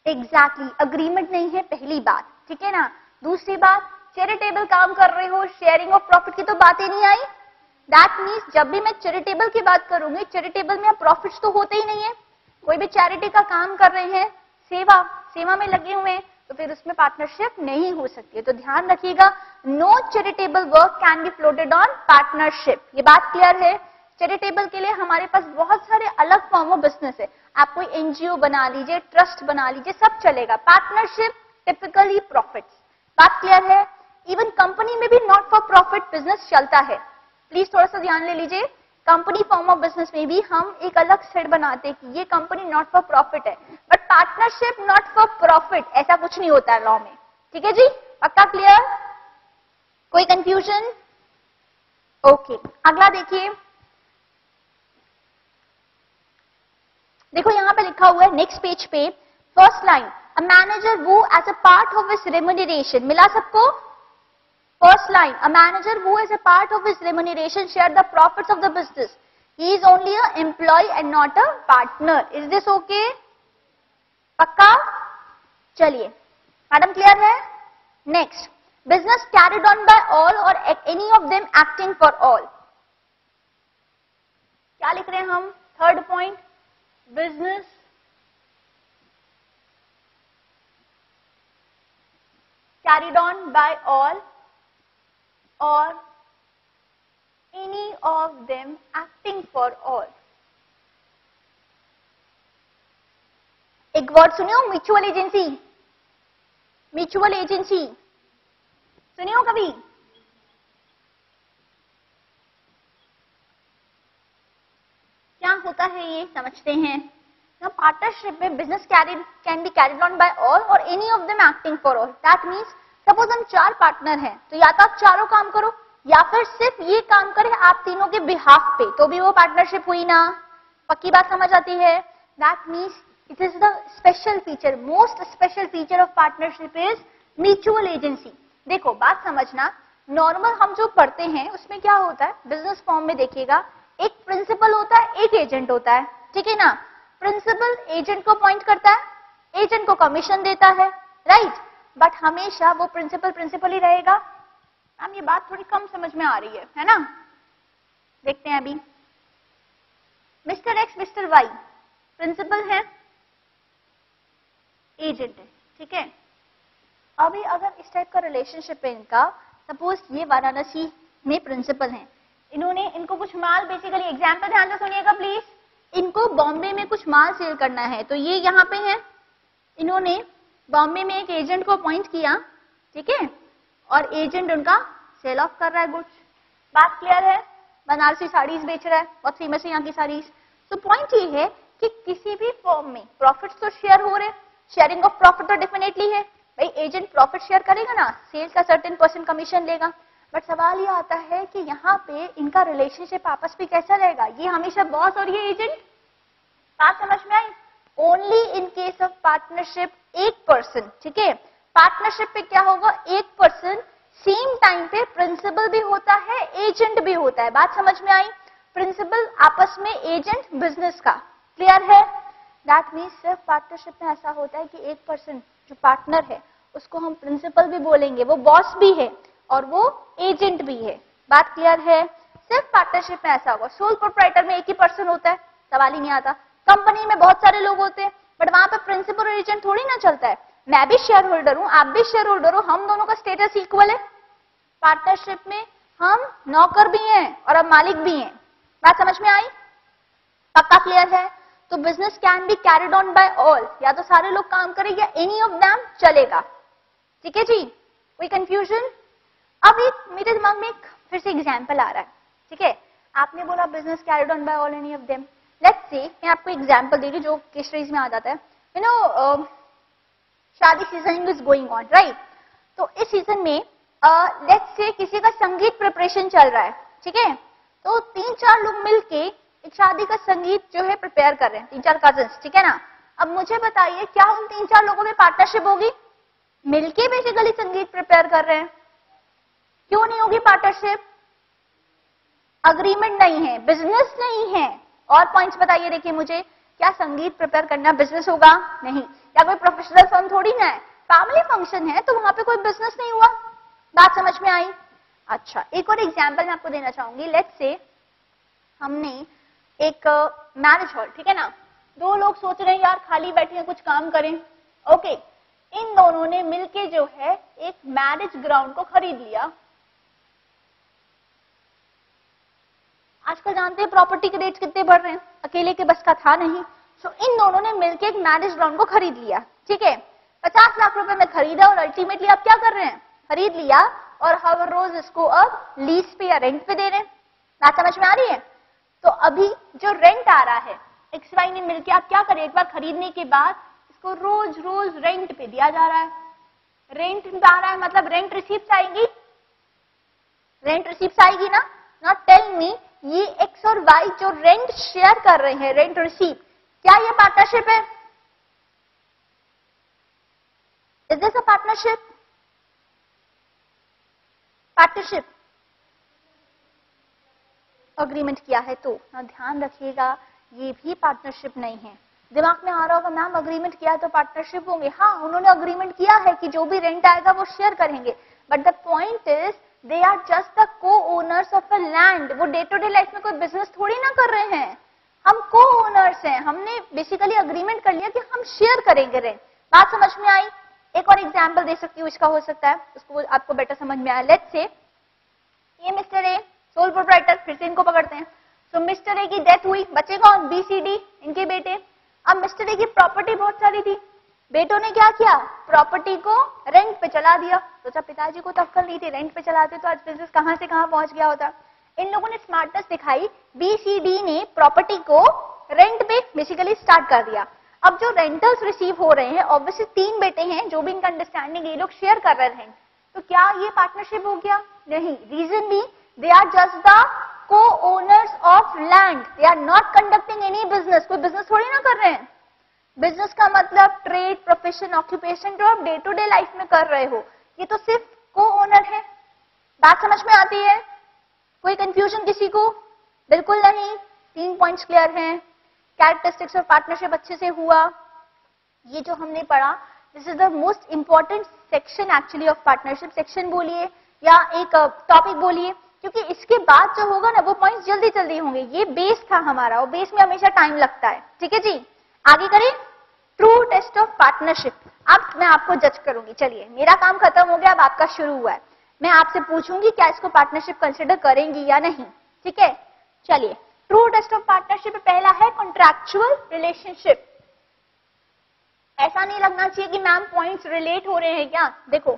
एग्जैक्टली अग्रीमेंट नहीं है, पहली बात, ठीक है ना? दूसरी बात चैरिटेबल काम कर रहे हो शेयरिंग ऑफ़ प्रॉफिट की तो बात ही नहीं आई। दैट मीन्स जब भी मैं चैरिटेबल की बात करूँगी चैरिटेबल में प्रॉफिट्स तो होते ही नहीं है। कोई भी चैरिटी का काम कर रहे हैं सेवा सेवा में लगे हुए हैं तो फिर उसमें पार्टनरशिप नहीं हो सकती है। तो ध्यान रखिएगा no charitable work can be floated on partnership ये बात क्लियर है। चैरिटेबल के लिए हमारे पास बहुत सारे अलग फॉर्म ऑफ़ बिज़नेस है। आप कोई एनजीओ बना लीजिए ट्रस्ट बना लीजिए, सब चलेगा। पार्टनरशिप टिपिकली प्रॉफिट बात क्लियर है। इवन कंपनी में भी नॉट फॉर प्रॉफिट बिज़नेस चलता है। प्लीज़ थोड़ा सा ध्यान ले लीजिए। कंपनी फॉर्म ऑफ़ बिज़नेस में भी हम एक अलग सेट बनाते हैं कि ये कंपनी नॉट फॉर प्रॉफिट है। But partnership not for profit ऐसा कुछ नहीं होता है लॉ में। ठीक है जी? पक्का क्लियर कोई कंफ्यूजन ओके अगला देखिए। देखो यहाँ पे लिखा हुआ है नेक्स्ट पेज पे first line a manager who as a part of his remuneration मिला सबको? First line a manager who as a part of his remuneration share the profits of the business he is only a employee and not a partner is this okay पक्का चलिए मैडम क्लियर है next business carried on by all or any of them acting for all क्या लिख रहे हैं हम? Third point business carried on by all or any of them acting for all. एक वर्ड सुनियो म्यूचुअल एजेंसी म्यूचुअल एजेंसी सुनियो कभी? क्या होता है ये? समझते हैं। पार्टनरशिप में business carried can be carried on by all or any of them acting for all that means suppose हम चार पार्टनर हैं तो या तो आप चारों काम करो, या फिर सिर्फ़ ये काम करें आप तीनों के बिहाफ पे तो भी वो पार्टनरशिप हुई ना। पक्की बात समझ आती है? That means it is the special feature most special feature of partnership is mutual agency देखो, बात समझना नॉर्मल हम जो पढ़ते हैं, उसमें क्या होता है? बिज़नेस फॉर्म में देखिएगा, एक प्रिंसिपल होता है, एक एजेंट होता है। ठीक है ना? प्रिंसिपल एजेंट को अपॉइंट करता है एजेंट को कमीशन देता है राइट बट हमेशा वो प्रिंसिपल प्रिंसिपल ही रहेगा। मैम, ये बात थोड़ी कम समझ में आ रही है है ना? देखते हैं अभी। Mister X mister Y principal है एजेंट है, ठीक है? अभी अगर इस टाइप का रिलेशनशिप है इनका सपोज़ ये वाराणसी में प्रिंसिपल हैं। इन्होंने इनको कुछ माल बेसिकली एग्ज़ाम्पल ध्यान से सुनिएगा प्लीज़ इनको बॉम्बे में कुछ माल सेल करना है तो ये यहाँ पे है। इन्होंने बॉम्बे में एक एजेंट को अपॉइंट किया, ठीक है? और एजेंट उनका सेल ऑफ़ कर रहा है गुड्स बात क्लियर है? बनारसी साड़ीज बेच रहा है, बहुत फ़ेमस है यहाँ की साड़ीज। तो पॉइंट ये है कि किसी भी फॉर्म में प्रॉफिट तो शेयर हो रहे शेयरिंग ऑफ़ प्रॉफिट तो डेफिनेटली है। भाई एजेंट प्रॉफिट शेयर करेगा ना सेल का सर्टेन परसेंट कमीशन लेगा। बट सवाल ये आता है कि यहाँ पे इनका रिलेशनशिप आपस में कैसा रहेगा? ये हमेशा बॉस और ये एजेंट बात समझ में आई? Only in case of partnership एक पर्सन ठीक है? पार्टनरशिप पे क्या होगा? एक पर्सन सेम टाइम पे प्रिंसिपल भी होता है एजेंट भी होता है। बात समझ में आई? प्रिंसिपल आपस में एजेंट बिज़नेस का। क्लियर है? दैट मीन्स सिर्फ़ पार्टनरशिप में ऐसा होता है कि एक पर्सन जो पार्टनर है, उसको हम प्रिंसिपल भी बोलेंगे। वो बॉस भी है और वो एजेंट भी है। बात क्लियर है? सिर्फ़ पार्टनरशिप में ऐसा होगा। सोल प्रोपराइटर में एक ही पर्सन होता है। सवाल ही नहीं आता। कंपनी में बहुत सारे लोग होते हैं। बट वहाँ पर प्रिंसिपल और एजेंट थोड़ी ना चलता है। मैं भी शेयर होल्डर हूँ, आप भी शेयर होल्डर हो, हम दोनों का स्टेटस इक्वल है। पार्टनरशिप में हम नौकर भी हैं और अब मालिक भी हैं। बात समझ में आई? पक्का क्लियर है? तो business can be carried on by all या तो सारे लोग काम करें या एनी ऑफ़ दैम चलेगा। ठीक है जी? कोई कंफ्यूजन अब एक मेरे दिमाग में एक फिर से एग्ज़ाम्पल आ रहा है। ठीक है? आपने बोला business carried on by all any of them let's say मैं आपको एग्ज़ाम्पल दे रही जो केस्टरीज में आ जाता है। यू नो uh, शादी season is going on right तो इस सीज़न में लेट्स uh, से किसी का संगीत प्रिपरेशन चल रहा है ठीक है? तो तीन चार लोग मिलके एक शादी का संगीत जो है प्रिपेयर कर रहे हैं तीन चार कज़न ठीक है ना? अब मुझे बताइए क्या उन तीन चार लोगों में पार्टनरशिप होगी? मिलके बेसिकली संगीत प्रिपेयर कर रहे हैं। क्यों नहीं होगी पार्टनरशिप अग्रीमेंट नहीं है बिज़नेस नहीं है। और पॉइंट्स बताइए, देखिए मुझे, क्या संगीत प्रिपेयर करना बिज़नेस होगा? नहीं। या कोई प्रोफेशनल फर्म थोड़ी ना है? फैमिली फ़ंक्शन है तो वहाँ पे कोई बिज़नेस नहीं हुआ। बात समझ में आई? अच्छा एक और एग्ज़ाम्पल मैं आपको देना चाहूँगी। लेट से हमने एक मैरिज हॉल ठीक है ना? दो लोग सोच रहे हैं, यार, खाली बैठे हैं, कुछ काम करें। ओके इन दोनों ने मिलके जो है, एक मैरिज ग्राउंड को खरीद लिया। आजकल जानते हैं प्रॉपर्टी के रेट कितने बढ़ रहे हैं। अकेले के बस का था नहीं। सो so, इन दोनों ने मिलकर एक मैरिज ग्राउंड को खरीद लिया। ठीक है? पचास लाख रुपए में खरीदा और अल्टीमेटली आप क्या कर रहे हैं? खरीद लिया और हर रोज इसको अब लीज पे या रेंट पे दे रहे हैं। बात समझ में आ रही है? तो अभी जो रेंट आ रहा है एक्स वाई ने मिलकर आप क्या करें? एक बार खरीदने के बाद इसको रोज रोज रेंट पे दिया जा रहा है। रेंट आ रहा है मतलब रेंट रिसीप्ट आएगी। रेंट रिसीप्ट आएगी ना? नॉट टेल मी ये एक्स और वाई जो रेंट शेयर कर रहे हैं रेंट रिसीप्ट क्या ये पार्टनरशिप है? Is this a partnership partnership agreement किया है तो। ना ध्यान रखिएगा, ये भी पार्टनरशिप नहीं है। दिमाग में आ रहा होगा, मैम अग्रीमेंट किया तो पार्टनरशिप होंगे। हाँ उन्होंने अग्रीमेंट किया है कि जो भी रेंट आएगा वो शेयर करेंगे। But the point is they are just the co-owners of a land वो डे टू डे लाइफ में कोई बिज़नेस थोड़ी ना कर रहे हैं। हम को ओनर्स हैं। हमने बेसिकली अग्रीमेंट कर लिया कि हम शेयर करेंगे रेंट बात समझ में आई? एक और एग्ज़ाम्पल दे सकती हूँ, इसका हो सकता है। उसको आपको बेटर समझ में आया। लेट से ये मिस्टर ए सोल प्रोपराइटर फिर से इनको पकड़ते हैं। तो मिस्टर ए की डेथ हुई। बच्चे कौन? बी सी डी इनके बेटे। अब मिस्टर ए की प्रॉपर्टी बहुत सारी थी। बेटों ने क्या किया? प्रॉपर्टी को रेंट पे चला दिया। तो जब पिताजी को तो अक्कल नहीं थी रेंट पे चलाते तो आज बिज़नेस कहाँ से कहाँ पहुँच गया होता। इन लोगों ने स्मार्टनेस दिखाई। बी सी डी ने प्रॉपर्टी को रेंट पे बेसिकली स्टार्ट कर दिया। अब जो रेंटल्स रिसीव हो रहे हैं ऑब्वियसली तीन बेटे हैं, जो भी इनका अंडरस्टैंडिंग ये लोग शेयर कर रहे हैं। तो क्या ये पार्टनरशिप हो गया? नहीं। रीजन भी they are just the co-owners of land they are not conducting any business कोई बिज़नेस थोड़ी ना कर रहे हैं। बिज़नेस का मतलब ट्रेड प्रोफेशन ऑक्यूपेशन जो आप डे टू डे लाइफ में कर रहे हो ये तो सिर्फ़ को ओनर है। बात समझ में आती है? कोई कंफ्यूजन किसी को? बिल्कुल नहीं। तीन पॉइंट्स क्लियर हैं। कैरेक्टरिस्टिक्स ऑफ़ पार्टनरशिप अच्छे से हुआ। ये जो हमने पढ़ा this is the most important section actually of partnership section बोलिए या एक टॉपिक uh, बोलिए। क्योंकि इसके बाद जो होगा ना वो पॉइंट्स जल्दी जल्दी होंगे। ये बेस था हमारा और बेस में हमेशा टाइम लगता है। ठीक है जी? आगे करें? ट्रू टेस्ट ऑफ़ पार्टनरशिप अब मैं आपको जज करूँगी। चलिए, मेरा काम खत्म हो गया, अब आपका शुरू हुआ है। मैं आपसे पूछूँगी, क्या इसको पार्टनरशिप कंसिडर करेंगी या नहीं? ठीक है? चलिए ट्रू टेस्ट ऑफ़ पार्टनरशिप पहला है कॉन्ट्रेक्चुअल रिलेशनशिप ऐसा नहीं लगना चाहिए कि मैम पॉइंट्स रिलेट हो रहे हैं क्या? देखो,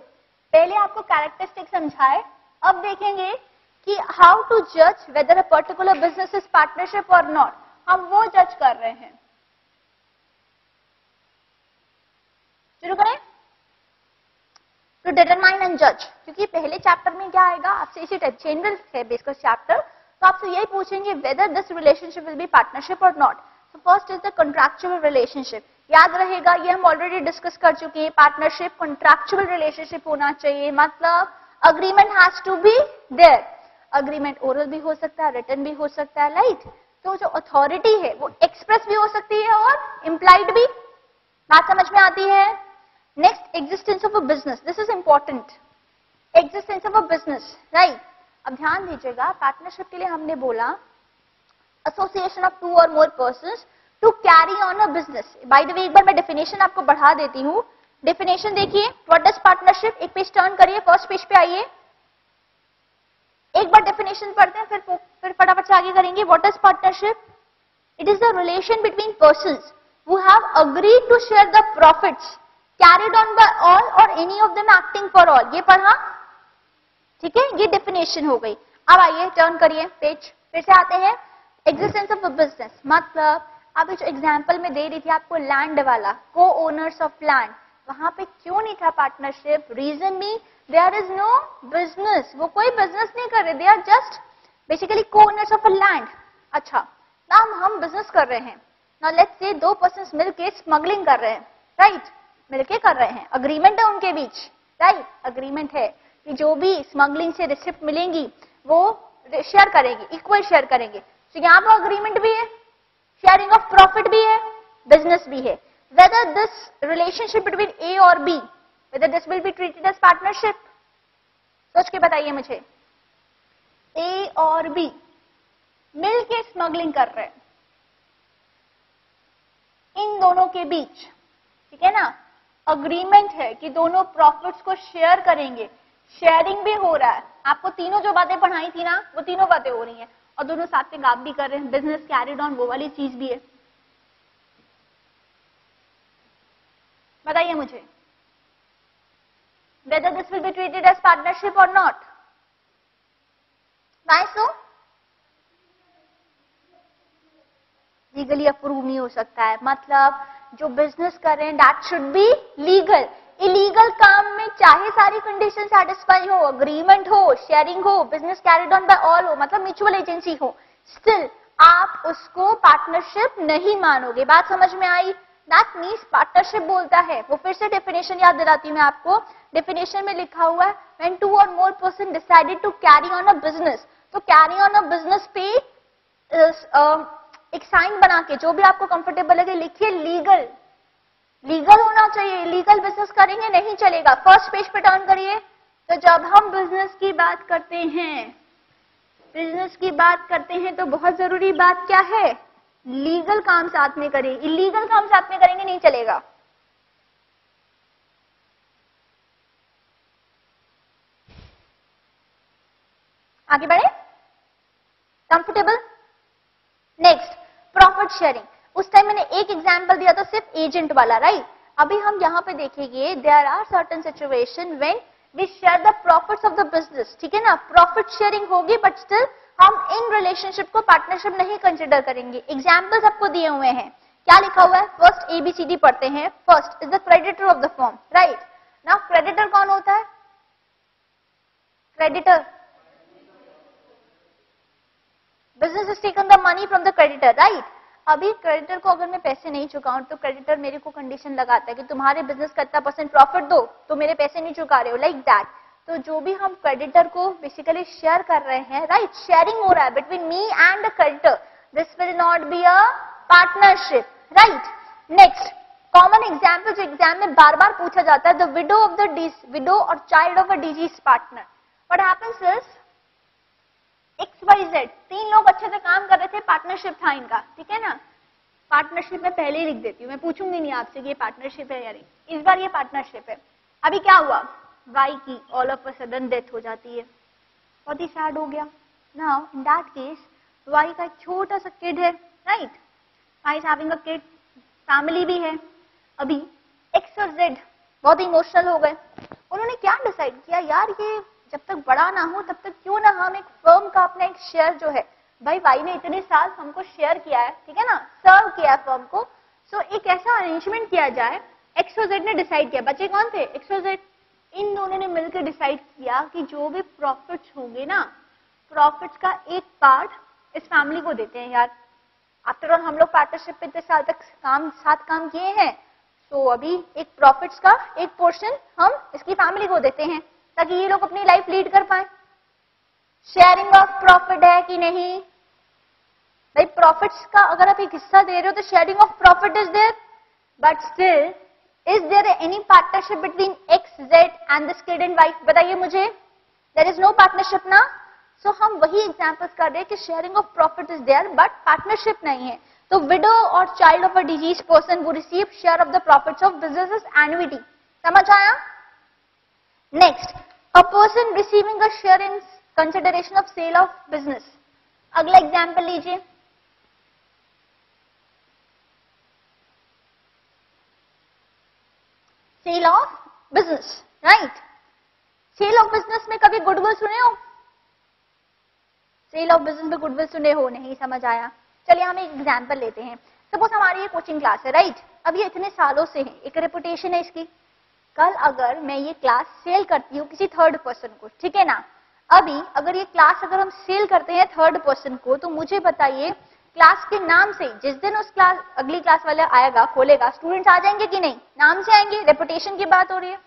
पहले आपको कैरेक्टरिस्टिक समझाए, अब देखेंगे कि हाउ टू जज whether a particular business is partnership or not हम वो जज कर रहे हैं। शुरू करें। टू डिटरमाइन एंड जज क्योंकि पहले चैप्टर में क्या आएगा? आपसे इसी टाइप जनरल है बेसिकल चैप्टर तो आपसे यही पूछेंगे whether this relationship will be partnership or not so first is the contractual relationship याद रहेगा, ये हम ऑलरेडी डिस्कस कर चुके हैं पार्टनरशिप कॉन्ट्रैक्चुअल रिलेशनशिप होना चाहिए। मतलब agreement has to be there agreement oral भी हो सकता है रिटर्न भी हो सकता है राइट तो जो अथॉरिटी है, वो एक्सप्रेस भी हो सकती है और इम्प्लाइड भी। बात समझ में आती है? Next existence of a business this is important existence of a business right अब ध्यान दीजिएगा पार्टनरशिप के लिए हमने बोला association of two or more person to carry on a business by the एक बार मैं डेफिनेशन आपको बढ़ा देती हूँ। डेफिनेशन देखिए व्हाट डज पार्टनरशिप एक पेज टर्न करिए फ़र्स्ट पेज पे आइए। एक बार डेफिनेशन पढ़ते हैं, फिर फिर फटाफट से आगे करेंगे। What is partnership it is the relation between person who have agreed to share the profits carried on by all or any of them acting for all. ये पढ़ा ठीक है? ये डेफिनेशन हो गई। अब आइए टर्न करिए पेज फिर से आते हैं। एग्जिस्टेंस ऑफ़ बिज़नेस मतलब अब जो एग्ज़ाम्पल में दे रही थी आपको लैंड वाला को ओनर्स ऑफ़ लैंड वहाँ पे क्यों नहीं था पार्टनरशिप रीजन भी देयर इज़ नो बिज़नेस वो कोई बिज़नेस नहीं कर रहे they are just basically co-owners of a land अच्छा नाम हम बिज़नेस कर रहे हैं। ना लेट्स से दो पर्सन मिलके स्मगलिंग कर रहे हैं राइट right? मिलके कर रहे हैं। अग्रीमेंट है उनके बीच। राइट अग्रीमेंट है कि जो भी स्मगलिंग से रिसिप्ट मिलेंगी, वो शेयर करेंगे इक्वल शेयर करेंगे। तो यहाँ पर अग्रीमेंट भी है शेयरिंग ऑफ़ प्रॉफिट भी है बिज़नेस भी है। Whether this relationship between A और B whether this will be treated as partnership? सोच के बताइए मुझे। ए और बी मिल के स्मगलिंग कर रहे हैं। इन दोनों के बीच, ठीक है ना? अग्रीमेंट है कि दोनों प्रॉफिट्स को शेयर करेंगे। शेयरिंग भी हो रहा है। आपको तीनों जो बातें पढ़ाई थी ना, वो तीनों बातें हो रही हैं। और दोनों साथ में काम भी कर रहे हैं। बिज़नेस कैरिड ऑन वो वाली चीज़ भी है। बताइए मुझे। Will be treated as partnership or not? Why so legally approve नहीं हो सकता है। मतलब जो बिज़नेस कर रहे हैं that should be legal illegal काम में चाहे सारी कंडीशन सेटिस्फाई हो अग्रीमेंट हो शेयरिंग हो business carried on by all हो मतलब म्यूचुअल एजेंसी हो स्टिल आप उसको पार्टनरशिप नहीं मानोगे। बात समझ में आई? दैट मीन्स पार्टनरशिप बोलता है। वो फिर से डेफिनेशन याद दिलाती हूँ मैं आपको। डेफिनेशन में लिखा हुआ है व्हेन टू और more person decided to carry on a business तो कैरी ऑन अ बिज़नेस पे एक साइन बना के, जो भी आपको कंफर्टेबल लगे, लिखिए लीगल लीगल होना चाहिए लीगल बिज़नेस करेंगे, नहीं चलेगा. फ़र्स्ट पेज पे टर्न करिए. तो जब हम बिज़नेस की बात करते हैं बिज़नेस की बात करते हैं तो बहुत ज़रूरी बात क्या है? लीगल काम साथ में करें इलीगल काम साथ में करेंगे, नहीं चलेगा. आगे बढ़े. कंफर्टेबल नेक्स्ट प्रॉफिट शेयरिंग उस टाइम मैंने एक एग्ज़ाम्पल दिया था सिर्फ़ एजेंट वाला राइट अभी हम यहाँ पे देखेंगे there are certain situation when we share the profits of the business ठीक है ना? प्रॉफिट शेयरिंग होगी बट स्टिल हम इन रिलेशनशिप को पार्टनरशिप नहीं कंसिडर करेंगे। एग्जाम्पल्स आपको दिए हुए हैं। क्या लिखा हुआ है? First A B C D पढ़ते हैं। First is the creditor of the form right ना क्रेडिटर कौन होता है? Creditor business is taken the money from the creditor right अभी क्रेडिटर को अगर मैं पैसे नहीं चुकाऊं तो क्रेडिटर मेरे को कंडीशन लगाता है कि तुम्हारे बिज़नेस का इतना परसेंट प्रॉफिट दो तो मेरे पैसे नहीं चुका रहे हो लाइक like दैट तो जो भी हम क्रेडिटर को बेसिकली शेयर कर रहे हैं राइट शेयरिंग हो रहा है between me and creditor this will not be a partnership right next common example जो एग्ज़ाम में बार बार पूछा जाता है the widow of the widow और child of a disease partner what happens is X Y Z तीन लोग अच्छे से काम कर रहे थे पार्टनरशिप था इनका, ठीक है ना? पार्टनरशिप में पहले ही लिख देती हूँ, मैं पूछूँगी नहीं आपसे कि ये पार्टनरशिप है या नहीं। इस बार ये पार्टनरशिप है। अभी क्या हुआ? वाई की all of a sudden death हो जाती है। बहुत ही सैड हो गया। Now in that case Y का एक छोटा सा किड है right Y is having a kid family भी है। अभी एक्स और जेड बहुत इमोशनल हो गए। उन्होंने क्या डिसाइड किया? यार, ये जब तक बड़ा ना हो तब तक क्यों ना हम एक फर्म का अपना एक शेयर जो है भाई वाई ने इतने साल हमको शेयर किया है ठीक है ना? सर्व किया है फर्म को। सो so, एक ऐसा अरेंजमेंट किया जाए एक्सोजेड ने डिसाइड किया। बच्चे कौन थे? एक्सोजेड इन दोनों ने मिलकर डिसाइड किया कि जो भी प्रॉफिट्स होंगे ना प्रॉफिट्स का एक पार्ट इस फैमिली को देते हैं यार। आफ्टर ऑल हम लोग पार्टनरशिप पे इतने साल तक काम साथ काम किए हैं। तो अभी एक प्रॉफिट्स का एक पोर्शन हम इसकी फैमिली को देते हैं। ताकि ये लोग अपनी लाइफ लीड कर पाए। शेयरिंग ऑफ़ प्रॉफिट है कि नहीं? भाई प्रॉफिट्स का अगर आप एक हिस्सा दे रहे हो तो sharing of profit is there but still is there any partnership between X Z and this kid and wife बताइए मुझे। देर इज़ नो पार्टनरशिप ना? सो हम वही एग्जाम्पल्स कर रहे हैं कि sharing of profit is there but partnership नहीं है। तो विडो और child of a disease person वो receive share of the profits of business annuity समझ आया? Next a person receiving a share in consideration of sale of business अगला एग्ज़ाम्पल लीजिए sale of business right sale of business में कभी गुडविल सुने हो? सेल ऑफ़ बिज़नेस में गुडविल सुने हो? नहीं, समझ आया। चलिए हम एक एग्ज़ाम्पल लेते हैं। सपोज़ हमारी ये कोचिंग क्लास है राइट अब ये इतने सालों से है, एक रेपुटेशन है इसकी। कल अगर मैं ये क्लास सेल करती हूँ किसी थर्ड पर्सन को ठीक है ना? अभी अगर ये क्लास अगर हम सेल करते हैं थर्ड पर्सन को तो मुझे बताइए क्लास के नाम से जिस दिन उस क्लास अगली क्लास वाला आएगा खोलेगा स्टूडेंट्स आ जाएँगे कि नहीं? नाम से आएँगे रेपुटेशन की बात हो रही है।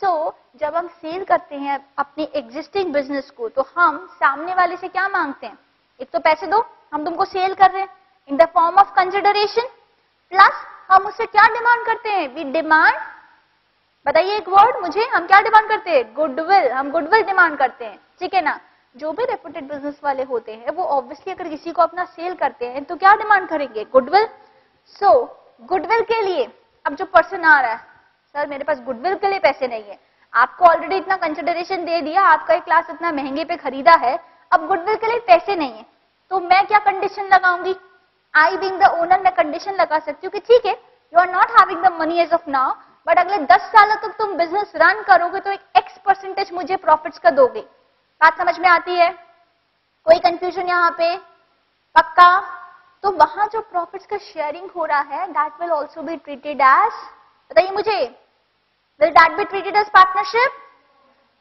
सो so, जब हम सेल करते हैं अपने एग्जिस्टिंग बिज़नेस को तो हम सामने वाले से क्या मांगते हैं? एक तो पैसे दो हम तुमको सेल कर रहे हैं in the form of consideration plus हम उससे क्या डिमांड करते हैं? वी डिमांड बताइए एक वर्ड मुझे, हम क्या डिमांड करते हैं? गुडविल हम गुडविल डिमांड करते हैं, ठीक है ना? जो भी रेपुटेड बिज़नेस वाले होते हैं, वो ऑब्वियसली अगर किसी को अपना सेल करते हैं तो क्या डिमांड करेंगे? गुडविल सो गुडविल के लिए, अब जो पर्सन आ रहा है, सर, मेरे पास गुडविल के लिए पैसे नहीं है। आपको ऑलरेडी इतना कंसिडरेशन दे दिया, आपका एक क्लास इतना महँगे पे खरीदा है, अब गुडविल के लिए पैसे नहीं है। तो मैं क्या कंडीशन लगाऊँगी? आई बिंग द ओनर मैं कंडीशन लगा सकती हूँ कि ठीक है you are not having the money as of now but अगले 10 सालों तक तुम बिज़नेस रन करोगे तो एक एक्स परसेंटेज मुझे प्रॉफिट्स का दोगे। बात समझ में आती है? कोई कंफ्यूजन यहाँ पे? पक्का? तो वहाँ जो प्रॉफिट्स का शेयरिंग हो रहा है that will also be treated as बताइए मुझे। Will that be treated as partnership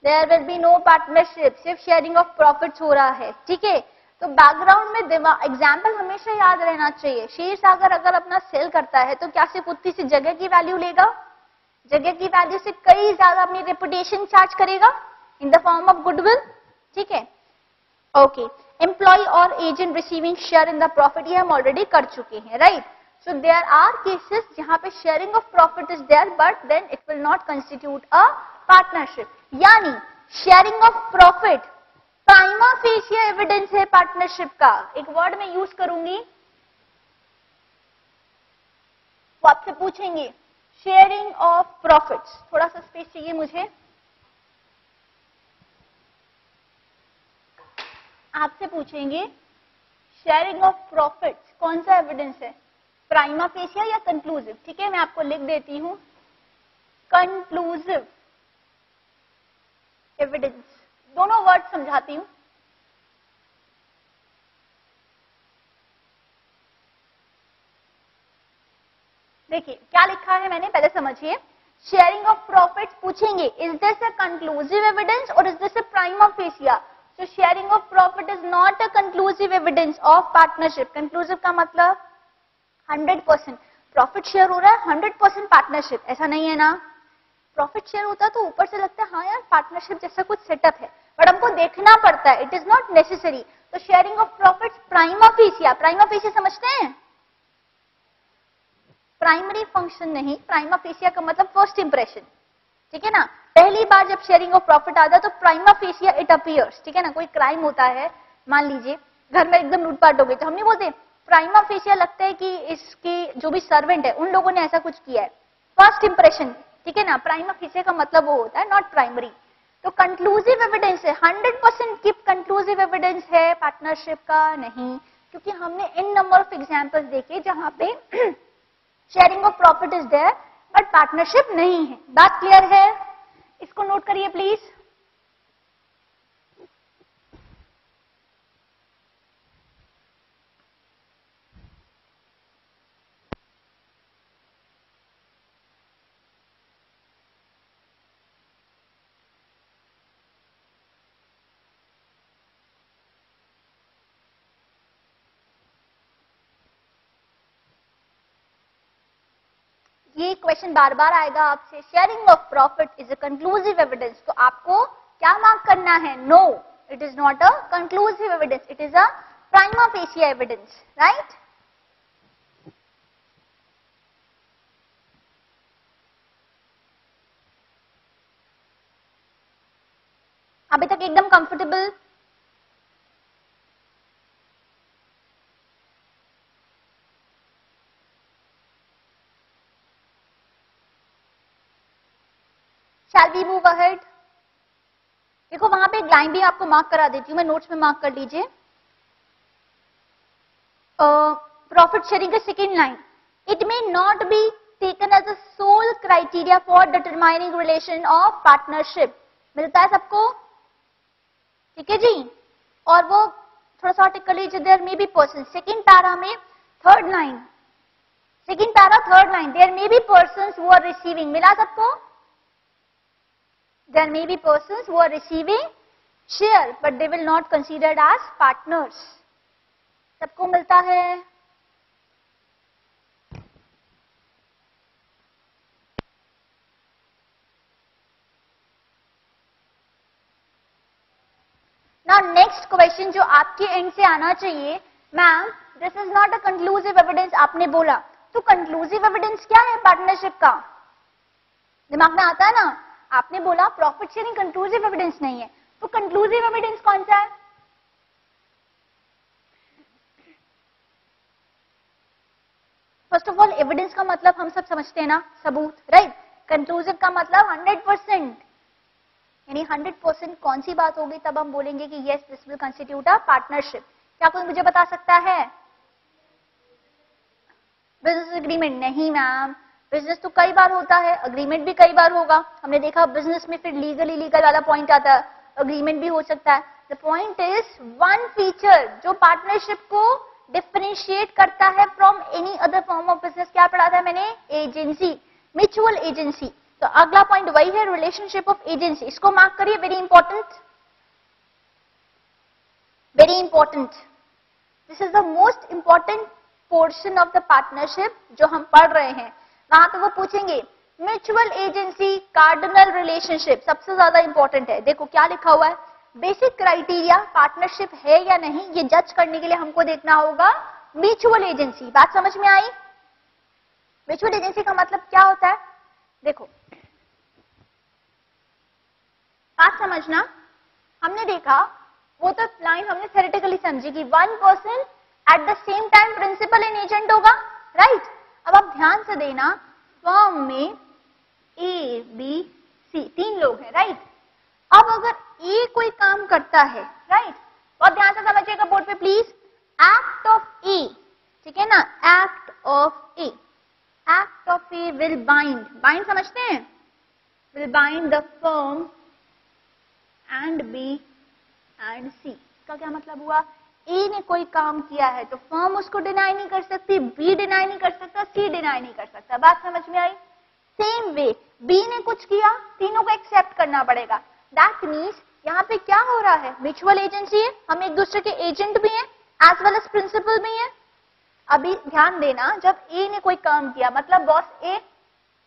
there will be no partnership सिर्फ़ शेयरिंग ऑफ़ प्रॉफिट्स हो रहा है, ठीक है? तो बैकग्राउंड में एग्ज़ाम्पल हमेशा याद रहना चाहिए। शेर सागर अगर अपना सेल करता है तो क्या सिर्फ़ उतनी सी जगह की वैल्यू लेगा? जगह की वैल्यू से कई ज़्यादा अपनी रेपुटेशन चार्ज करेगा in the form of goodwill ठीक है? ओके एम्प्लॉय और agent receiving share in the profit ये हम ऑलरेडी कर चुके हैं right so there are cases जहाँ पे sharing of profit is there but then it will not constitute a partnership यानी sharing of profit prima facie evidence है पार्टनरशिप का। एक वर्ड में यूज़ करूँगी। वो आपसे पूछेंगे। शेयरिंग ऑफ़ प्रॉफिट्स थोड़ा सा स्पेस चाहिए मुझे? आपसे पूछेंगे शेयरिंग ऑफ़ प्रॉफिट्स कौन सा एविडेंस है? प्राइमा फेशिया या कंक्लूसिव ठीक है, मैं आपको लिख देती हूँ। कंक्लूसिव एविडेंस दोनों वर्ड समझाती हूँ। देखिए, क्या लिखा है मैंने? पहले समझिए। शेयरिंग ऑफ़ प्रॉफिट पूछेंगे। Is this a conclusive evidence और is this a prima facie So, sharing of profit is not a conclusive evidence of partnership. Conclusive का मतलब? 100 परसेंट प्रॉफिट शेयर हो रहा है 100 परसेंट पार्टनरशिप ऐसा नहीं है ना? प्रॉफिट शेयर होता तो ऊपर से लगता है हाँ यार पार्टनरशिप जैसा कुछ सेटअप है. बट हमको देखना पड़ता है इट इज़ नॉट नेसेसरी तो sharing of profit prima facie prima facie समझते हैं? प्राइमरी फ़ंक्शन नहीं प्राइम ऑफ़ एशिया का मतलब फ़र्स्ट इंप्रेशन ठीक है ना? पहली बार जब शेयरिंग ऑफ़ प्रॉफिट आता है तो prima facie it appears ठीक है ना? कोई क्राइम होता है, मान लीजिए, घर में एकदम लूटपाट हो गई तो हम नहीं बोलते प्राइम ऑफ़ एशिया लगता है कि इसके जो भी सर्वेंट है, उन लोगों ने ऐसा कुछ किया है। फ़र्स्ट इंप्रेशन ठीक है ना? प्राइम ऑफ़ एशिया का मतलब वो होता है नॉट प्राइमरी तो कंक्लूसिव एविडेंस है हंड्रेड परसेंट की कंक्लूसिव एविडेंस है पार्टनरशिप का नहीं, क्योंकि हमने इन नंबर ऑफ़ एग्जाम्पल्स देखे जहाँ पे sharing of profit is there but partnership नहीं है। बात क्लियर है? इसको नोट करिए प्लीज़ ये क्वेश्चन बार बार आएगा आपसे। Sharing of profit is a conclusive evidence तो आपको क्या मार्क करना है? No it is not a conclusive evidence it is a prima facie evidence right अभी तक एकदम comfortable shall we move ahead देखो, वहाँ पे एक लाइन भी आपको मार्क करा देती हूँ। मैं नोट्स में मार्क कर लीजिए। प्रॉफिट शेयरिंग का second line it may not be taken as a sole criteria for determining relation of partnership मिलता है सबको? ठीक है जी? और वो थोड़ा सा टिक कर लीजिए there may be person second para में third line second para third line there may be person who are receiving मिला सबको? There may be persons who are receiving share but they will not considered as partners सबको मिलता है Now next question जो आपके एंड से आना चाहिए ma'am this is not a conclusive evidence आपने बोला तो कंक्लूसिव एविडेंस क्या है पार्टनरशिप का दिमाग में आता है ना आपने बोला प्रॉफिट शेयरिंग कंक्लूसिव एविडेंस नहीं है। तो कंक्लूसिव एविडेंस कौन सा है? फ़र्स्ट ऑफ़ ऑल एविडेंस का मतलब हम सब समझते हैं ना, सबूत राइट कंक्लूसिव का मतलब 100 परसेंट यानी 100 परसेंट कौन सी बात होगी, तब हम बोलेंगे कि yes this will constitute a partnership क्या कोई मुझे बता सकता है? बिज़नेस एग्रीमेंट नहीं मैम बिज़नेस तो कई बार होता है अग्रीमेंट भी कई बार होगा। हमने देखा बिज़नेस में फिर लीगल इलीगल वाला पॉइंट आता है अग्रीमेंट भी हो सकता है। The point is one feature जो पार्टनरशिप को डिफ्रेंशिएट करता है from any other form of business क्या पढ़ा था मैंने? एजेंसी म्यूचुअल एजेंसी तो अगला पॉइंट वही है रिलेशनशिप ऑफ़ एजेंसी इसको मार्क करिए very important very important this is the most important portion of the partnership जो हम पढ़ रहे हैं। वहाँ तो वो पूछेंगे म्यूचुअल एजेंसी कार्डिनल रिलेशनशिप सबसे ज़्यादा इंपॉर्टेंट है। देखो, क्या लिखा हुआ है? बेसिक क्राइटेरिया पार्टनरशिप है या नहीं, ये जज करने के लिए हमको देखना होगा। म्यूचुअल एजेंसी बात समझ में आई? म्यूचुअल एजेंसी का मतलब क्या होता है? देखो, बात समझना। हमने देखा, वो तो लाइन हमने थेरेटिकली समझी कि one person at the same time principal and agent होगा राइट अब आप ध्यान से देना, फॉर्म में ए बी सी तीन लोग हैं राइट अब अगर ए कोई काम करता है राइट बहुत ध्यान से समझिएगा बोर्ड पे प्लीज़ एक्ट ऑफ़ ए ठीक है ना? Act of A act of A will bind bind समझते हैं? Will bind the firm and B and C इसका क्या मतलब हुआ? ए ने कोई काम किया है तो फर्म उसको डिनाई नहीं कर सकती बी डिनाई नहीं कर सकता सी डिनाई नहीं कर सकता। बात समझ में आई? सेम वे बी ने कुछ किया, तीनों को एक्सेप्ट करना पड़ेगा। दैट मीन्स यहाँ पे क्या हो रहा है? म्यूचुअल एजेंसी है, हम एक दूसरे के एजेंट भी हैं एज वेल एज प्रिंसिपल भी हैं। अभी ध्यान देना, जब ए ने कोई काम किया मतलब बॉस ए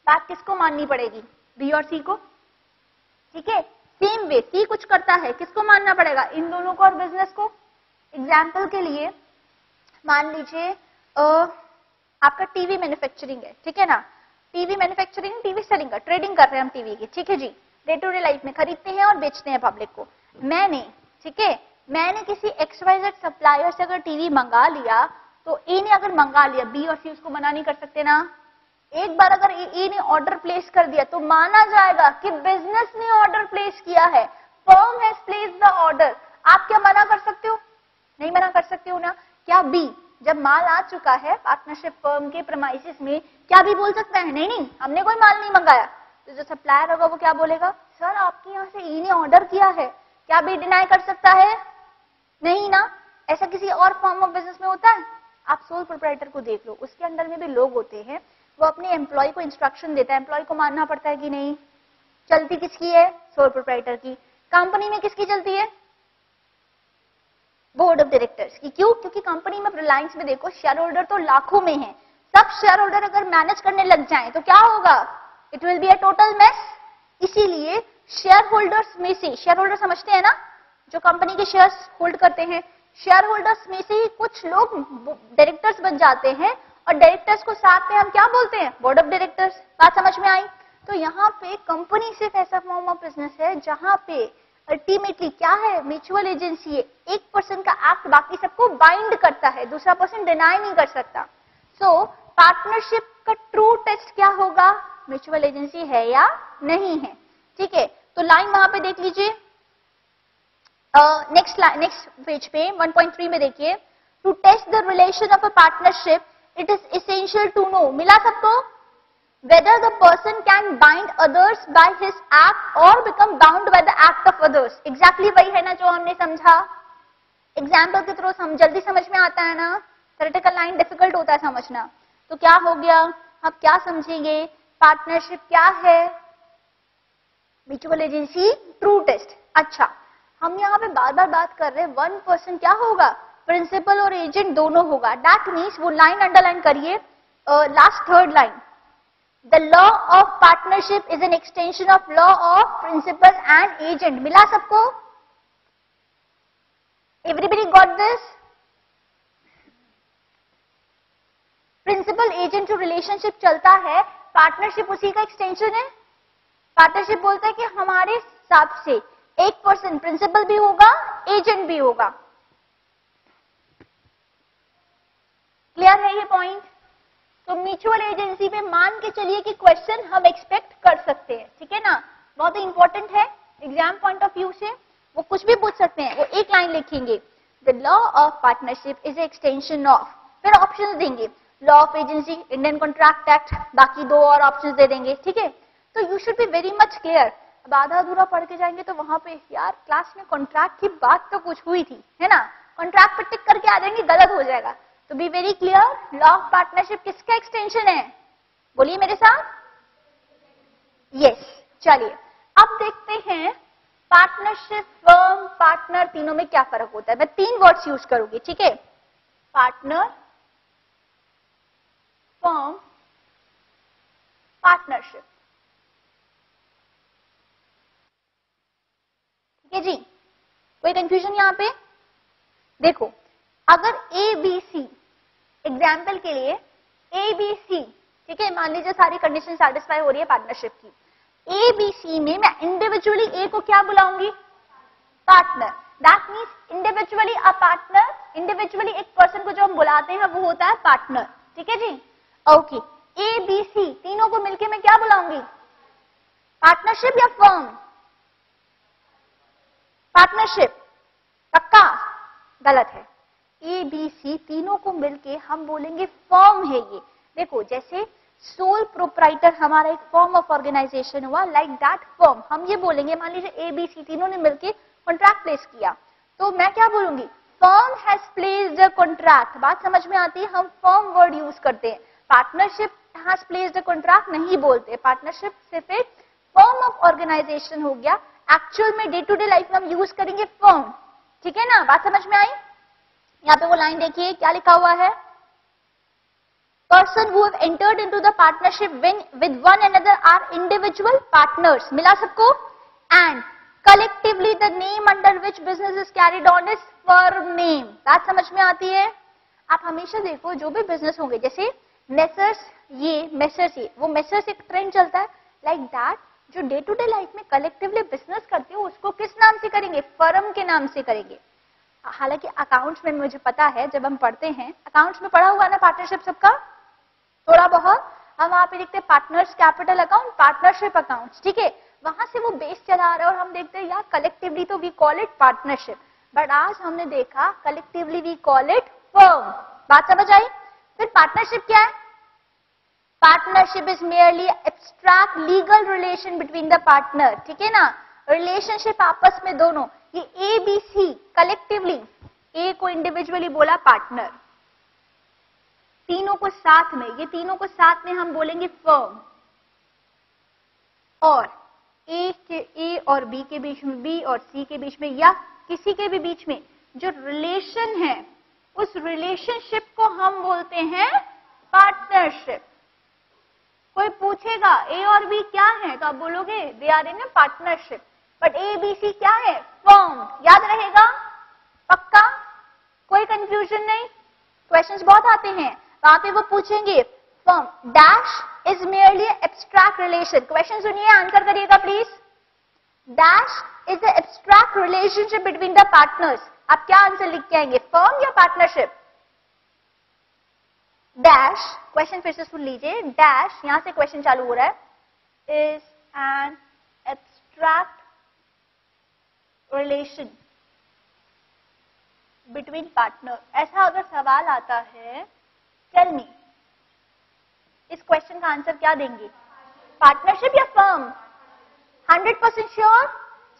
बात किसको माननी पड़ेगी? बी और सी को। ठीक है? सेम वे सी कुछ करता है, किसको मानना पड़ेगा? इन दोनों को और बिज़नेस को। एग्ज़ाम्पल के लिए, मान लीजिए आपका टीवी मैन्युफैक्चरिंग है, ठीक है ना? टीवी मैन्युफैक्चरिंग टीवी सेलिंग का ट्रेडिंग कर रहे हैं हम टीवी की, ठीक है जी? डे टू डे लाइफ में खरीदते हैं और बेचते हैं पब्लिक को। मैंने, ठीक है? मैंने किसी एक्सवाइजेड सप्लायर से अगर टीवी मंगा लिया तो ए ने अगर मंगा लिया बी और सी उसको मना नहीं कर सकते ना? एक बार अगर ए ने ऑर्डर प्लेस कर दिया तो माना जाएगा कि बिज़नेस ने ऑर्डर प्लेस किया है। Firm has place the order आप क्या मना कर सकते हो? नहीं मना कर सकते हो ना? क्या बी जब माल आ चुका है पार्टनरशिप फर्म के प्रमाइसिस में, क्या भी बोल सकता है? नहीं नहीं, हमने कोई माल नहीं मंगाया। तो जो सप्लायर होगा, वो क्या बोलेगा? सर, आपके यहाँ से ई ने ऑर्डर किया है। क्या भी डिनाई कर सकता है? नहीं ना, ऐसा किसी और फॉर्म ऑफ़ बिज़नेस में होता है। आप सोल प्रोपराइटर को देख लो। उसके अंदर में भी लोग होते हैं। वो अपने एम्प्लॉय को इंस्ट्रक्शन देता है। एम्प्लॉय को मानना पड़ता है कि नहीं। चलती किसकी है? सोल प्रोपराइटर की। कंपनी में किसकी चलती है? बोर्ड ऑफ़ डायरेक्टर्स की क्यों? क्योंकि कंपनी में रिलायंस में देखो शेयर होल्डर तो लाखों में है। सब शेयर होल्डर अगर मैनेज करने लग जाएँ तो क्या होगा? It will be a total mess इसीलिए शेयर होल्डर्स में से शेयर होल्डर समझते हैं ना, जो कंपनी के शेयर्स होल्ड करते हैं शेयर होल्डर्स में से ही कुछ लोग डायरेक्टर्स बन जाते हैं और डायरेक्टर्स को साथ में हम क्या बोलते हैं? बोर्ड ऑफ़ डायरेक्टर्स बात समझ में आई? तो यहाँ पे कंपनी सिर्फ़ ऐसा फॉर्म ऑफ़ बिज़नेस है जहाँ पे अल्टीमेटली क्या है? म्यूचुअल एजेंसी है। एक पर्सन का एक्ट बाकी सबको बाइंड करता है दूसरा पर्सन डिनाई नहीं कर सकता। सो so, पार्टनरशिप का ट्रू टेस्ट क्या होगा? म्यूचुअल एजेंसी है या नहीं है? ठीक है तो लाइन वहाँ पे देख लीजिए। नेक्स्ट नेक्स्ट पेज पे 1.3 में देखिए। To test the relation of a partnership it is essential to know मिला सबको? Whether the person can bind others by his act or become bound by the act of others. Exactly वही है ना जो हमने समझा। एग्ज़ाम्पल के थ्रू हम जल्दी समझ में आता है ना थेरेटिकल लाइन डिफ़िकल्ट होता है समझना। तो क्या हो गया? अब क्या समझेंगे? पार्टनरशिप क्या है? म्यूचुअल एजेंसी ट्रू टेस्ट अच्छा हम यहाँ पे बार बार बात कर रहे हैं वन पर्सन क्या होगा? प्रिंसिपल और एजेंट दोनों होगा। दैट मीन्स वो लाइन अंडरलाइन करिए last third line The law of partnership is an extension of law of principal and agent. मिला सबको? Everybody got this? Principal agent जो रिलेशनशिप चलता है पार्टनरशिप उसी का एक्सटेंशन है पार्टनरशिप बोलता है कि हमारे हिसाब से एक पर्सन प्रिंसिपल भी होगा एजेंट भी होगा क्लियर है ये पॉइंट तो म्यूचुअल एजेंसी में मान के चलिए कि क्वेश्चन हम एक्सपेक्ट कर सकते हैं, ठीक है ना? बहुत ही इंपॉर्टेंट है एग्ज़ाम पॉइंट ऑफ़ व्यू से। वो कुछ भी पूछ सकते हैं, वो एक लाइन लिखेंगे। The law of partnership is extension of फिर ऑप्शंस देंगे। Law of agency Indian contract act बाकी दो और ऑप्शंस दे देंगे, ठीक है? तो you should be very much clear अब आधा अधूरा पढ़ के जाएँगे तो वहाँ पे, यार क्लास में कॉन्ट्रैक्ट की बात तो कुछ हुई थी, है ना? कॉन्ट्रैक्ट पर टिक करके आ जाएँगे, गलत हो जाएगा। तो be very clear law partnership किसका एक्सटेंशन है? बोलिए मेरे साथ। यस चलिए। अब देखते हैं पार्टनरशिप फर्म पार्टनर तीनों में क्या फ़र्क होता है। मैं तीन वर्ड्स यूज़ करूँगी, ठीक है? पार्टनर फर्म पार्टनरशिप ठीक है जी? कोई कंफ्यूजन यहाँ पे? देखो, अगर ए बी सी एग्ज़ाम्पल के लिए ए बी सी ठीक है? मान लीजिए सारी कंडीशन सेटिस्फाई हो रही है पार्टनरशिप की। ए बी सी में मैं इंडिविजुअली ए को क्या बुलाऊँगी? Partner that means individually a partner individually एक पर्सन को जो हम बुलाते हैं, वो होता है पार्टनर ठीक है जी? ओके ए बी सी तीनों को मिलके मैं क्या बुलाऊँगी? पार्टनरशिप या फर्म पार्टनरशिप पक्का? गलत है। ए बी सी तीनों को मिलके हम बोलेंगे फॉर्म है ये। देखो, जैसे सोल प्रोपराइटर हमारा एक फॉर्म ऑफ़ ऑर्गेनाइजेशन हुआ लाइक दैट फॉर्म हम ये बोलेंगे, मान लीजिए ए बी सी तीनों ने मिलकर कॉन्ट्रैक्ट प्लेस किया। तो मैं क्या बोलूँगी? फॉर्म हैज़ प्लेस्ड कॉन्ट्रैक्ट बात समझ में आती है? हम फॉर्म वर्ड यूज़ करते हैं। पार्टनरशिप हैज़ प्लेस्ड कॉन्ट्रैक्ट नहीं बोलते। पार्टनरशिप सिर्फ़ एक फॉर्म ऑफ़ ऑर्गेनाइजेशन हो गया। एक्चुअल में डे टू डे लाइफ में हम यूज़ करेंगे फॉर्म ठीक है ना? बात समझ में आई? यहाँ पे वो लाइन देखिए, क्या लिखा हुआ है? Person who entered in to the partnership with one and other are individual partners मिला सबको? And collectively the name under which business is carried on is पर नेम बात समझ में आती है? आप हमेशा देखो, जो भी बिज़नेस होंगे, जैसे मेसर्स ये मेसर्स ये, वो मेसर्स एक ट्रेंड चलता है। लाइक like दैट जो डे टू डे लाइफ में कलेक्टिवली बिज़नेस करते हो, उसको किस नाम से करेंगे? फर्म के नाम से करेंगे। हालाँकि अकाउंट्स में मुझे पता है, जब हम पढ़ते हैं अकाउंट्स में पढ़ा हुआ ना पार्टनरशिप सबका? थोड़ा बहुत। हम वहाँ पे लिखते हैं partners capital account partnership account ठीक है? वहाँ से वो बेस चला रहा है और हम देखते हैं, यार कलेक्टिवली तो we call it partnership but आज हमने देखा collectively we call it firm बात समझ आई? फिर पार्टनरशिप क्या है? Partnership is merely abstract legal relation between the partner ठीक है ना? रिलेशनशिप आपस में दोनों, ये ए बी सी कलेक्टिवली ए को इंडिविजुअली बोला पार्टनर तीनों को साथ में, ये तीनों को साथ में हम बोलेंगे फर्म और ए के ए और बी के बीच में बी और सी के बीच में, या किसी के भी बीच में, जो रिलेशन है, उस रिलेशनशिप को हम बोलते हैं पार्टनरशिप कोई पूछेगा ए और बी क्या है? तो आप बोलोगे they are in partnership but A B C क्या है? फॉर्म याद रहेगा? पक्का? कोई कंफ्यूजन नहीं? क्वेश्चंस बहुत आते हैं। वहाँ पे वो पूछेंगे form dash is merely abstract relation question सुनिए आंसर करिएगा please dash is abstract relationship between the partners आप क्या आंसर लिख के आएँगे? फॉर्म या पार्टनरशिप डैश क्वेश्चन फिर से सुन लीजिए। डैश यहाँ से क्वेश्चन चालू हो रहा है। Is an abstract relation between partner ऐसा अगर सवाल आता है टेल मी इस क्वेश्चन का आंसर क्या देंगे? पार्टनरशिप या firm 100 percent sure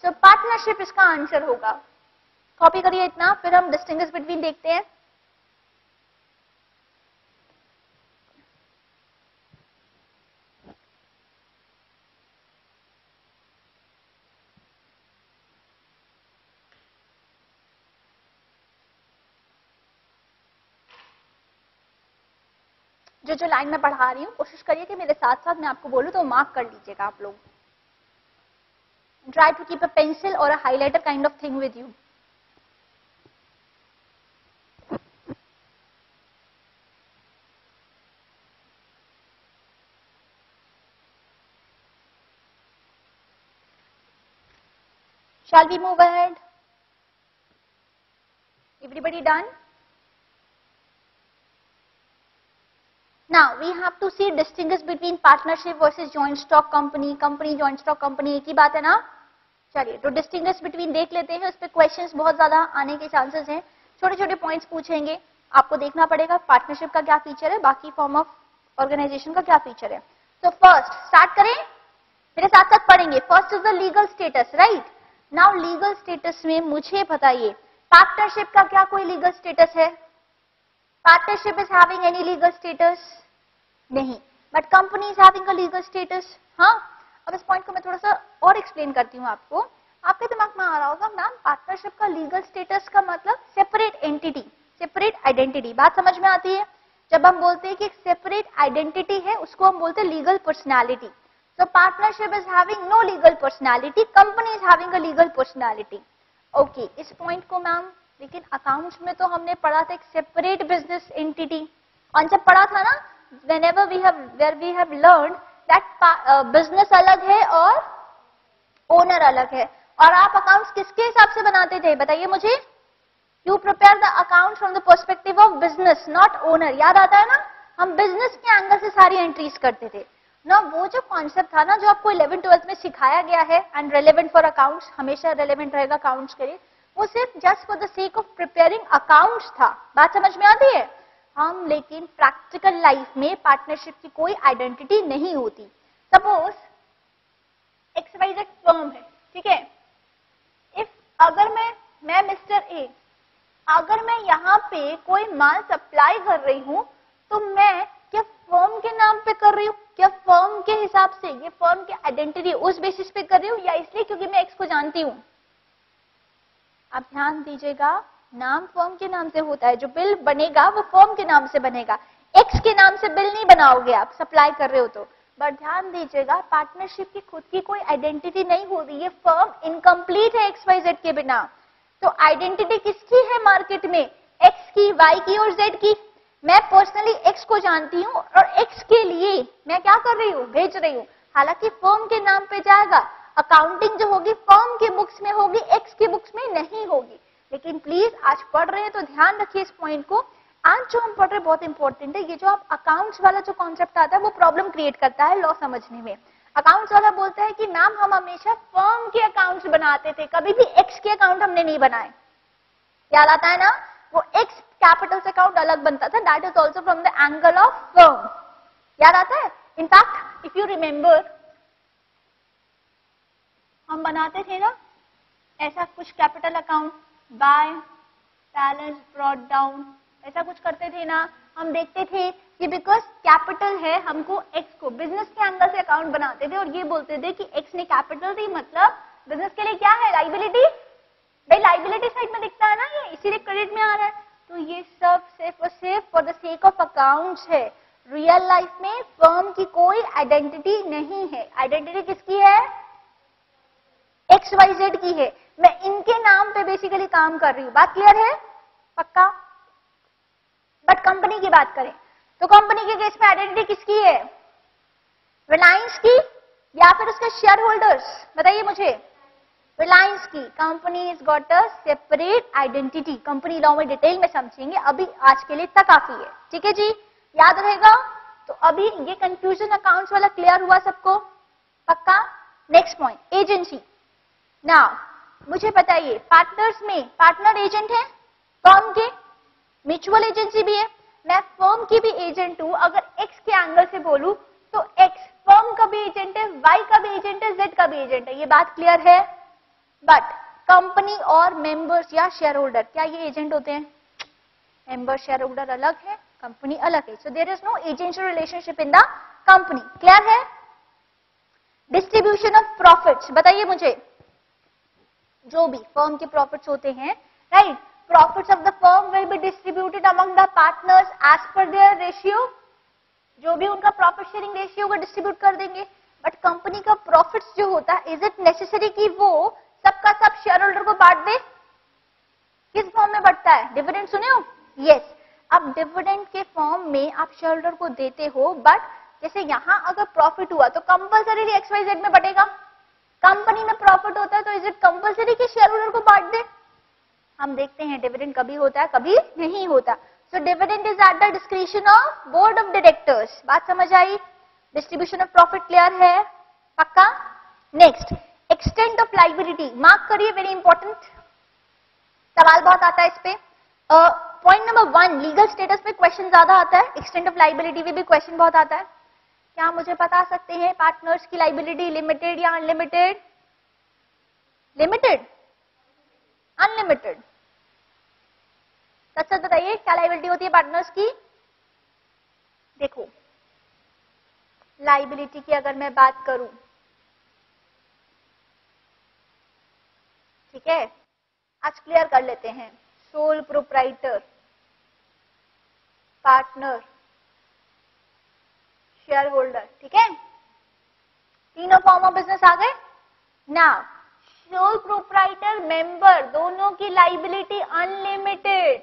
so partnership इसका आंसर होगा. कॉपी करिए इतना, फिर हम डिस्टिंग बिटवीन देखते हैं. जो जो लाइन में पढ़ा रही हूँ, कोशिश करिए कि मेरे साथ साथ मैं आपको बोलूँ तो मार्क कर लीजिएगा आप लोग try to keep a pencil और a highlighter kind of thing with you Shall we move ahead? Everybody done? Now we have to see distinguish between partnership versus joint stock company, company joint stock company एक ही बात है ना? चलिए तो डिस्टिंग्विश बिटवीन देख लेते हैं उस पर क्वेश्चंस बहुत ज़्यादा आने के चांसेस हैं। छोटे छोटे पॉइंट्स पूछेंगे आपको देखना पड़ेगा पार्टनरशिप का क्या फीचर है बाकी फॉर्म ऑफ़ ऑर्गेनाइजेशन का क्या फीचर है। तो फ़र्स्ट स्टार्ट करें मेरे साथ साथ पढ़ेंगे। First is the legal status right now legal status में मुझे बताइए पार्टनरशिप का क्या कोई लीगल स्टेटस है? Partnership is having any legal status नहीं. But company is having a legal status हाँ. अब इस पॉइंट को मैं थोड़ा सा और एक्सप्लेन करती हूँ आपको. आपके दिमाग में आ रहा होगा मैम पार्टनरशिप का लीगल स्टेटस का मतलब सेपरेट एंटिटी सेपरेट आइडेंटिटी बात समझ में आती है? जब हम बोलते हैं कि एक सेपरेट आइडेंटिटी है उसको हम बोलते हैं legal personality So partnership is having no legal personality, company is having a legal personality. Okay, इस पॉइंट को मैम लेकिन अकाउंट्स में तो हमने पढ़ा था एक सेपरेट बिज़नेस एंटिटी और जब पढ़ा था ना whenever we have where we have learned that business uh, अलग है और ओनर अलग है। और आप अकाउंट्स किसके हिसाब से बनाते थे? बताइए मुझे। You prepare the account from the perspective of business not owner याद आता है ना? हम बिज़नेस के एंगल से सारी एंट्रीज करते थे। ना वो जो कॉन्सेप्ट था ना जो आपको इलेवन ट्वेल्थ में सिखाया गया है एंड रेलिवेंट फॉर अकाउंट्स हमेशा रेलिवेंट रहेगा अकाउंट्स के लिए वो सिर्फ़ just for the sake of preparing account था। बात समझ में आती है? हम लेकिन प्रैक्टिकल लाइफ में पार्टनरशिप की कोई आइडेंटिटी नहीं होती। सपोज़ एक्सवाइजेड फर्म है, ठीक है? इफ़ अगर मैं मैं मिस्टर ए अगर मैं यहाँ पे कोई माल सप्लाई कर रही हूँ तो मैं क्या फर्म के नाम पे कर रही हूँ? क्या फर्म के हिसाब से? ये फर्म की आइडेंटिटी उस बेसिस पे कर रही हूँ या इसलिए क्योंकि मैं एक्स को जानती हूँ? आप ध्यान दीजिएगा, नाम फर्म के नाम से होता है, जो बिल बनेगा, वो फर्म के नाम से बनेगा। एक्स के नाम से बिल नहीं बनाओगे आप, सप्लाई कर रहे हो तो। बट ध्यान दीजिएगा पार्टनरशिप की खुद की कोई आइडेंटिटी नहीं होती ये फर्म इनकम्प्लीट है एक्स वाई जेड के बिना। तो आइडेंटिटी किसकी है मार्केट में? एक्स की वाई की और जेड की। मैं पर्सनली एक्स को जानती हूँ और एक्स के लिए मैं क्या कर रही हूँ, भेज रही हूँ। हालाँकि फर्म के नाम पे जाएगा अकाउंटिंग जो होगी फर्म के बुक्स में होगी एक्स के बुक्स में नहीं होगी। लेकिन प्लीज़ आज पढ़ रहे हैं तो ध्यान रखिए इस पॉइंट को। आज जो हम पढ़ रहे बहुत इंपॉर्टेंट है। ये जो आप अकाउंट्स वाला जो कॉन्सेप्ट आता है, वो प्रॉब्लम क्रिएट करता है लॉ समझने में। अकाउंट्स वाला बोलता है कि नाम हम हमेशा फर्म के अकाउंट्स बनाते थे। कभी भी एक्स के अकाउंट हमने नहीं बनाए। याद आता है ना? वो एक्स कैपिटल से अकाउंट अलग बनता था। That is also from the angle of firm याद आता है? इनफैक्ट इफ़ यू रिमेंबर हम बनाते थे ना, ऐसा कुछ capital account by balance brought down ऐसा कुछ करते थे ना, हम देखते थे कि बिकॉज़ कैपिटल है, हमको एक्स को बिज़नेस के एंगल से अकाउंट बनाते थे और ये बोलते थे कि एक्स ने कैपिटल दी मतलब बिज़नेस के लिए क्या है लाइबिलिटी भाई लाइबिलिटी साइड में दिखता है ना ये, इसीलिए क्रेडिट में आ रहा है। तो ये सब सिर्फ़ और सिर्फ़ for the sake of accounts है। रियल लाइफ में फर्म की कोई आइडेंटिटी नहीं है। आइडेंटिटी किसकी है? एक्स वाई जेड की है। मैं इनके नाम पे बेसिकली काम कर रही हूँ। बात क्लियर है? पक्का? बट कंपनी की बात करें। तो कंपनी के केस में आइडेंटिटी किसकी है? रिलायंस की या फिर उसके शेयर होल्डर्स बताइए मुझे। रिलायंस की। Company is got a separate identity company law में डिटेल में समझेंगे। अभी आज के लिए इतना काफ़ी है। ठीक है जी? याद रहेगा? तो अभी ये कंफ्यूजन अकाउंट्स वाला क्लियर हुआ सबको? पक्का? नेक्स्ट पॉइंट एजेंसी ना मुझे बताइए पार्टनर्स में पार्टनर एजेंट है? फर्म के म्यूचुअल एजेंसी भी है। मैं फर्म की भी एजेंट हूँ। अगर एक्स के एंगल से बोलू तो एक्स फर्म का भी एजेंट है वाई का भी एजेंट है जेड का भी एजेंट है। ये बात क्लियर है? बट कंपनी और मेंबर्स या शेयर होल्डर क्या ये एजेंट होते हैं? मेंबर शेयर होल्डर अलग है कंपनी अलग है। So there is no agential relationship in the company clear है? डिस्ट्रीब्यूशन ऑफ़ प्रॉफिट्स बताइए मुझे। जो भी फर्म के प्रॉफिट्स होते हैं right profits of the firm will be distributed among the partners as per their ratio जो भी उनका प्रॉफिट शेयरिंग रेशियो को डिस्ट्रीब्यूट कर देंगे। बट कंपनी का प्रॉफिट्स जो होता है इज़ इट नेसेसरी कि वो सबका सब शेयर होल्डर को बांट दे? किस फॉर्म में बढ़ता है? डिविडेंड सुने हो? Yes yes. अब डिविडेंड के फॉर्म में आप शेयर होल्डर को देते हो बट जैसे यहाँ अगर प्रॉफिट हुआ तो कंपल्सरी एक्स वाई में बढ़ेगा कंपनी में प्रॉफिट होता है तो इज़ इट कंपल्सरी कि शेयर होल्डर को बांट दे। हम देखते हैं डिविडेंड कभी होता है, कभी नहीं होता। So dividend is at the description of board of directors बात समझ आई? डिस्ट्रीब्यूशन ऑफ़ प्रॉफिट क्लियर है? पक्का? Next extent of liability mark करिए वेरी इंपॉर्टेंट सवाल बहुत आता है इस पे। Point number one legal status पे क्वेश्चन ज़्यादा आता है। एक्सटेंट ऑफ़ लाइबिलिटी में भी क्वेश्चन बहुत आता है। क्या मुझे बता सकते हैं पार्टनर्स की लाइबिलिटी लिमिटेड या अनलिमिटेड लिमिटेड अनलिमिटेड सच बताइए, क्या लाइबिलिटी होती है पार्टनर्स की? देखो लाइबिलिटी की अगर मैं बात करूँ, ठीक है? आज क्लियर कर लेते हैं। Sole proprietor partner share holder ठीक है? तीनों फॉर्म ऑफ़ बिज़नेस आ गए? ना सोल प्रोप्राइटर मेंबर दोनों की लाइबिलिटी अनलिमिटेड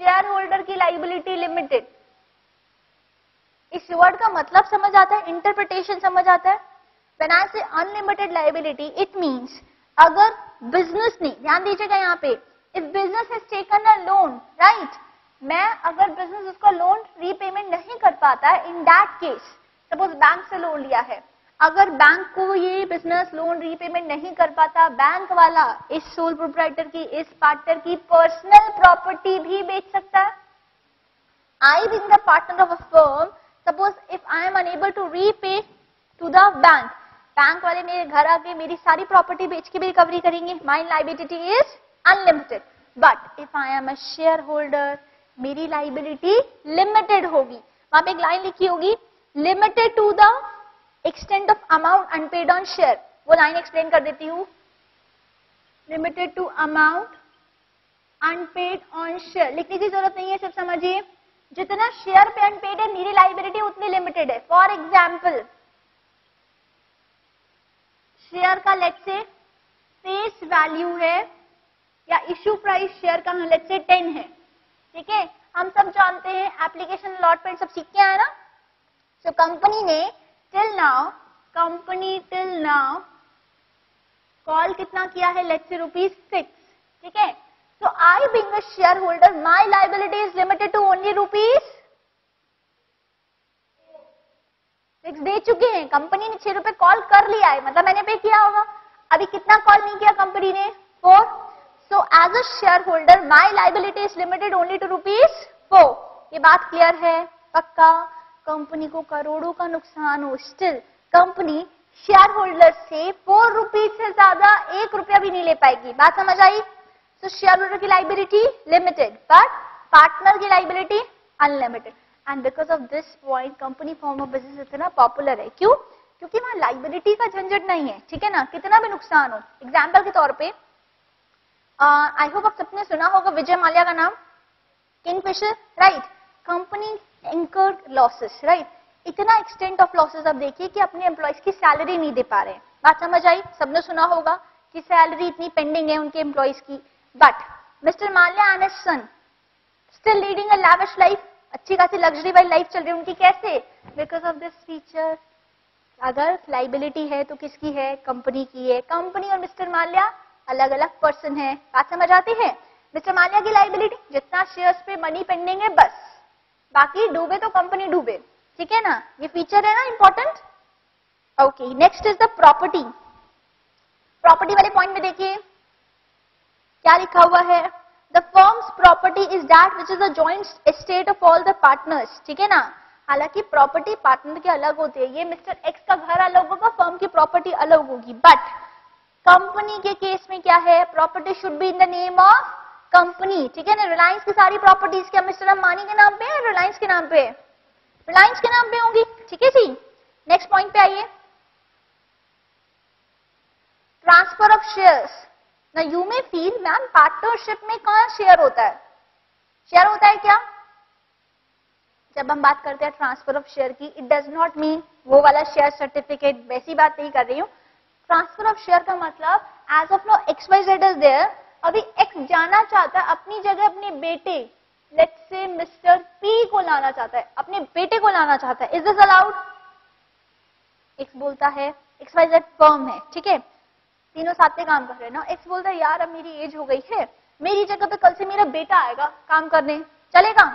शेयर होल्डर की लाइबिलिटी लिमिटेड इस वर्ड का मतलब समझ आता है इंटरप्रिटेशन समझ आता है. When I say unlimited liability, it means अगर बिज़नेस ने ध्यान दीजिएगा यहाँ पे if business has taken a loan right मैं अगर बिज़नेस उसका लोन रीपेमेंट नहीं कर पाता in that case suppose bank से लोन लिया है, अगर बैंक को ये बिज़नेस लोन रीपेमेंट नहीं कर पाता बैंक वाला इस सोल प्रोप्राइटर की, इस पार्टनर की पर्सनल प्रॉपर्टी भी बेच सकता है। I being the partner of a firm suppose if I am unable to repay to the bank bank वाले मेरे घर आके मेरी सारी प्रॉपर्टी बेच के भी रिकवरी करेंगे। My liability is unlimited but if I am a share holder मेरी लाइबिलिटी लिमिटेड होगी। वहाँ पे एक लाइन लिखी होगी limited to the extent of amount unpaid on share वो लाइन एक्सप्लेन कर देती हूँ। Limited to amount unpaid on share लिखने की ज़रूरत नहीं है, सिर्फ़ समझिए। जितना शेयर पे अनपेड है, मेरी लाइबिलिटी उतनी लिमिटेड है। फॉर एग्ज़ाम्पल शेयर का लेट से फेस वैल्यू है, या इश्यू प्राइस शेयर का लेट से टेन है। ठीक है? हम सब जानते हैं एप्लीकेशन अलॉटमेंट सब सीख के आए ना? सो so, कंपनी ने till now company till now call कितना किया है? लेट से रुपीज़ सिक्स ठीक है? So I being a shareholder, my liability is limited to only rupees six दे चुके हैं। कंपनी ने छह रुपए कॉल कर लिया है। मतलब मैंने पे किया होगा। अभी कितना कॉल नहीं किया कंपनी ने? Four so as a share holder my liability is limited only to rupees four ये बात क्लियर है? पक्का? कंपनी को करोड़ों का नुकसान हो। स्टिल कंपनी शेयर होल्डर से फोर रुपीज़ से ज़्यादा एक रुपया भी नहीं ले पाएगी। बात समझ आई? तो शेयर होल्डर की लाइबिलिटी लिमिटेड बट पार्टनर की liability unlimited and because of this point company form of business इतना पॉपुलर है। क्यों? क्योंकि वहाँ लाइबिलिटी का झंझट नहीं है। ठीक है ना? कितना भी नुकसान हो। एग्ज़ाम्पल के तौर पे आई होप आप सबने सुना होगा विजय माल्या का नाम। Kingfisher right company incurred losses right इतना एक्सटेंट ऑफ़ लॉसेस आप देखिए कि अपने एम्प्लॉयज़ की सैलरी नहीं दे पा रहे बात समझ आई? सबने सुना होगा कि सैलरी इतनी पेंडिंग है उनके एम्प्लॉयज़ की। But mister Mallya his son, still leading a lavish life. अच्छी खासी लग्जरी वाली लाइफ चल रही है उनकी। कैसे? बिकॉज़ ऑफ़ दिस फीचर अगर लाइबिलिटी है तो किसकी है? कंपनी की है। कंपनी और मिस्टर माल्या अलग अलग पर्सन है। बात समझ आती है? मिस्टर माल्या की लाइबिलिटी जितना शेयर्स पे मनी पेंडिंग है, बस। बाकी डूबे तो कंपनी डूबे। ठीक है ना? ये फीचर है ना important okay next is the property property वाले पॉइंट में देखिए। क्या लिखा हुआ है? The firm's property is that which is the estate of all the partners ठीक है ना? हालाँकि प्रॉपर्टी पार्टनर के अलग होती है। ये मिस्टर एक्स का घर अलग होगा फर्म की प्रॉपर्टी अलग होगी। बट कंपनी के केस में क्या है? Property should be in the name of company ठीक है ना? रिलायंस की सारी प्रॉपर्टीज़ क्या मिस्टर अंबानी के नाम पे है रिलायंस के नाम पे रिलायंस के नाम पे होंगी। ठीक है जी? नेक्स्ट पॉइंट पे आइए। ट्रांसफ़र ऑफ़ शेयर्स ना you may feel ma'am partnership में कहा शेयर होता है? शेयर होता है क्या? जब हम बात करते हैं ट्रांसफ़र ऑफ़ शेयर की इट डज नॉट मीन वो वाला शेयर सर्टिफिकेट वैसी बात नहीं कर रही हूँ। ट्रांसफ़र ऑफ़ शेयर का मतलब as of now X Y Z is there अभी एक्स जाना चाहता है, अपनी जगह अपने बेटे लेट से मिस्टर पी को लाना चाहता है, अपने बेटे को लाना चाहता है. इज़ दिस अलाउड एक्स बोलता है एक्स वाई जेड फर्म है, ठीक है? तीनों साथ में काम कर रहे हैं. ना एक्स बोलता है, यार, अब मेरी एज हो गई है. मेरी जगह पे कल से मेरा बेटा आएगा काम करने. चलेगा?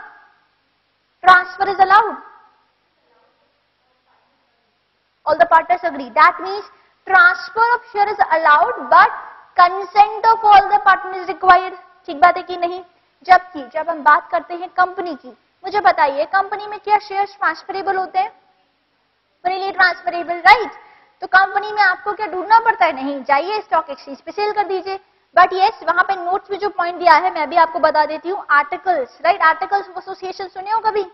Transfer is allowed all the partners agree that means transfer of share is allowed but consent of all the partner is required ठीक बात है कि नहीं? जबकि जब हम बात करते हैं कंपनी की, मुझे बताइए कंपनी में क्या शेयर ट्रांसफरेबल होते हैं? फ्रीली ट्रांसफरेबल राइट तो कंपनी में आपको क्या ढूंढना पड़ता है? नहीं, जाइए स्टॉक एक्सचेंज पे सेल कर दीजिए। बट यस वहाँ पे नोट्स में जो पॉइंट दिया है, मैं भी आपको बता देती हूँ आर्टिकल्स राइट आर्टिकल्स एसोसिएशन सुने हो कभी?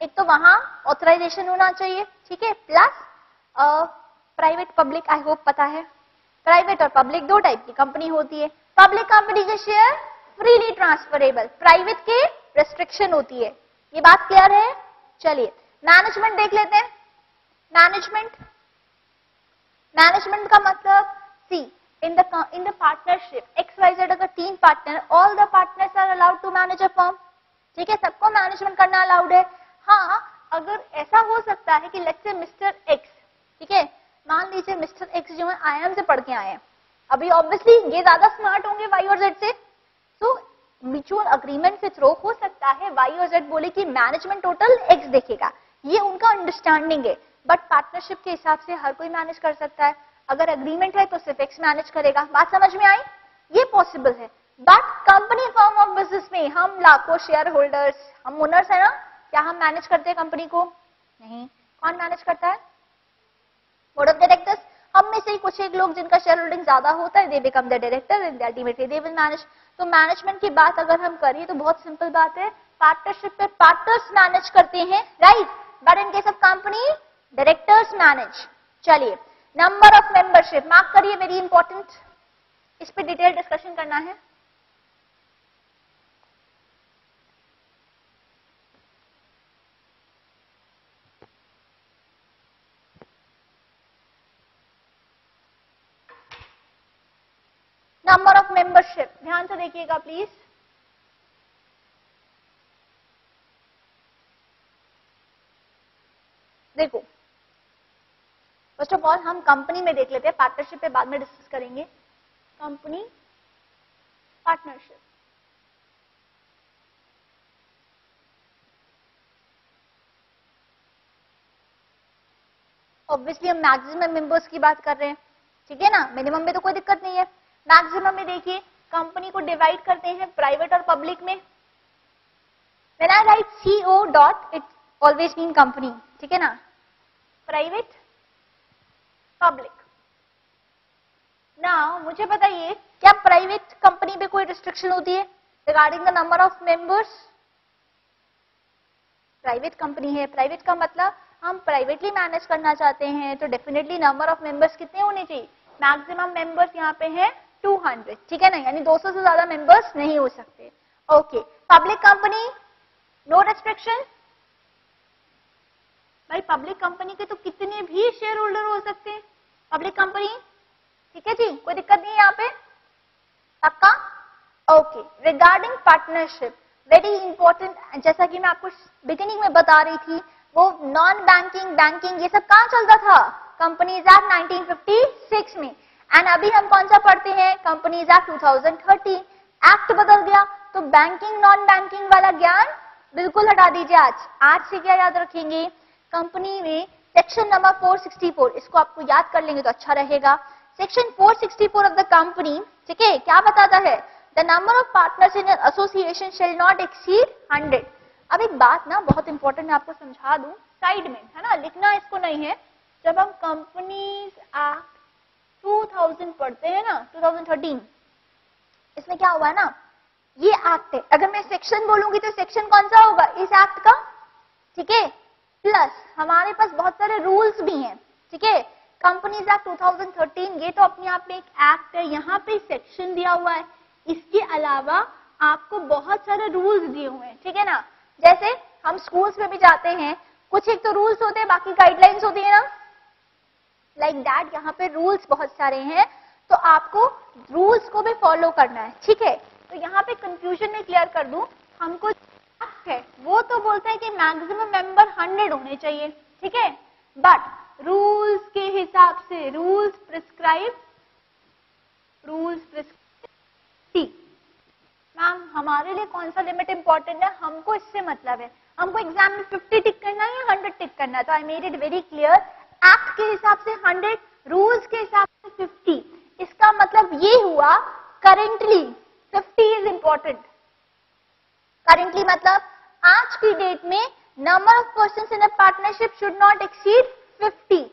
एक तो वहाँ ऑथराइजेशन होना चाहिए, ठीक है? Plus private public I hope पता है। प्राइवेट और पब्लिक दो टाइप की कंपनी होती है। पब्लिक कंपनी के शेयर फ्रीली ट्रांसफरेबल प्राइवेट के रेस्ट्रिक्शन होती है। ये बात क्लियर है? चलिए मैनेजमेंट देख लेते हैं। मैनेजमेंट मैनेजमेंट का मतलब see in the in the partnership X Y Z अगर तीन partner all the partners are allowed to manage a firm ठीक है? सबको मैनेजमेंट करना अलाउड है। हाँ अगर ऐसा हो सकता है कि लेट्स से मिस्टर एक्स ठीक है? मान लीजिए मिस्टर एक्स जो है आई से पढ़ के आए हैं। अभी ऑब्वियसली ये ज़्यादा स्मार्ट होंगे वाई और जेड से। तो म्यूचुअल अग्रीमेंट के थ्रू हो सकता है वाई और जेड बोले कि मैनेजमेंट टोटल एक्स देखेगा। ये उनका अंडरस्टैंडिंग है। बट पार्टनरशिप के हिसाब से हर कोई मैनेज कर सकता है। अगर अग्रीमेंट है तो सिर्फ़ एक्स मैनेज करेगा। बात समझ में आई? ये पॉसिबल है। But company form of business में हम लाखों शेयर होल्डर्स हम ओनर्स है ना? क्या हम मैनेज करते हैं कंपनी को? नहीं। कौन मैनेज करता है? बोर्ड ऑफ़ डायरेक्टर्स हम में से ही कुछ एक लोग जिनका शेयर होल्डिंग ज़्यादा होता है they become the director and ultimately they will manage तो मैनेजमेंट की बात अगर हम करें तो बहुत सिंपल बात है। पार्टनरशिप पे पार्टनर्स मैनेज करते हैं right but in case of company directors manage चलिए नंबर ऑफ़ मेंबरशिप मार्क करिए वेरी इंपॉर्टेंट इस पे डिटेल डिस्कशन करना है। नंबर ऑफ़ मेंबरशिप ध्यान से देखिएगा प्लीज़ देखो फ़र्स्ट ऑफ़ ऑल हम कंपनी में देख लेते हैं पार्टनरशिप पे बाद में डिस्कस करेंगे। कंपनी पार्टनरशिप ऑब्वियसली हम मैक्सिमम मेंबर्स की बात कर रहे हैं। ठीक है ना? मिनिमम में तो कोई दिक्कत नहीं है। मैक्सिमम में देखिए कंपनी को डिवाइड करते हैं प्राइवेट और पब्लिक में। When I write C O dot it always mean company ठीक है ना? प्राइवेट पब्लिक ना मुझे बताइए, क्या प्राइवेट कंपनी पे कोई रिस्ट्रिक्शन होती है? Regarding the number of members private company है। प्राइवेट का मतलब हम प्राइवेटली मैनेज करना चाहते हैं तो डेफिनेटली नंबर ऑफ़ मेंबर्स कितने होने चाहिए? मैक्सिमम मेंबर्स यहाँ पे हैं 200 ठीक है ना? यानी 200 से ज़्यादा मेंबर्स नहीं हो सकते। Okay public company no restriction भाई पब्लिक कंपनी के तो कितने भी शेयर होल्डर हो सकते हैं। पब्लिक कंपनी ठीक है जी? कोई दिक्कत नहीं है यहाँ पे? पक्का? Okay regarding partnership very important जैसा कि मैं आपको बिगिनिंग में बता रही थी, वो नॉन बैंकिंग बैंकिंग ये सब कहाँ चलता था? कंपनीज़ एक्ट 1956 में। एंड अभी हम कौन सा पढ़ते हैं? कंपनीज़ एक्ट 2013 एक्ट बदल गया तो बैंकिंग नॉन बैंकिंग वाला ज्ञान बिल्कुल हटा दीजिए आज। आज से क्या याद रखेंगे? कंपनी में सेक्शन नंबर 464 इसको आपको याद कर लेंगे तो अच्छा रहेगा। सेक्शन 464 ऑफ़ द कंपनी ठीक है, क्या बताता है? The number of partners in association shall not exceed 100 अब एक बात ना, बहुत इंपॉर्टेंट मैं आपको समझा दूँ। साइड में, है ना, लिखना इसको नहीं है। जब हम कंपनीज़ एक्ट 2000 पढ़ते हैं ना 2013 इसमें क्या हुआ ना, ये एक्ट है। अगर मैं सेक्शन बोलूँगी तो सेक्शन कौन सा होगा? इस एक्ट का? ठीक है? प्लस हमारे पास बहुत सारे रूल्स भी हैं। ठीक है? कंपनीज़ एक्ट 2013 ये तो अपने आप में एक एक्ट है। यहाँ पे सेक्शन दिया हुआ है। इसके अलावा आपको बहुत सारे रूल्स दिए हुए हैं। ठीक है ना? जैसे हम स्कूल्स में भी जाते हैं, कुछ एक तो रूल्स होते हैं, बाकी गाइडलाइंस होती है ना? लाइक दैट यहाँ पे रूल्स बहुत सारे हैं तो आपको रूल्स को भी फॉलो करना है, ठीक है? तो यहाँ पे कंफ्यूजन में क्लियर कर दू, हमको है, वो तो बोलते हैं कि मैक्सिमम मेंबर हंड्रेड होने चाहिए, ठीक है? बट रूल्स के हिसाब से rules prescribe rules prescribe ma'am हमारे लिए कौन सा लिमिट इंपॉर्टेंट है? हमको इससे मतलब है, हमको एग्ज़ाम में 50 टिक करना है या 100 टिक करना है? तो I made it very clear act के हिसाब से 100 रूल्स के हिसाब से 50 इसका मतलब ये हुआ करेंटली 50 इज़ इंपॉर्टेंट करेंटली मतलब आज की डेट में number of person in a partnership should not exceed 50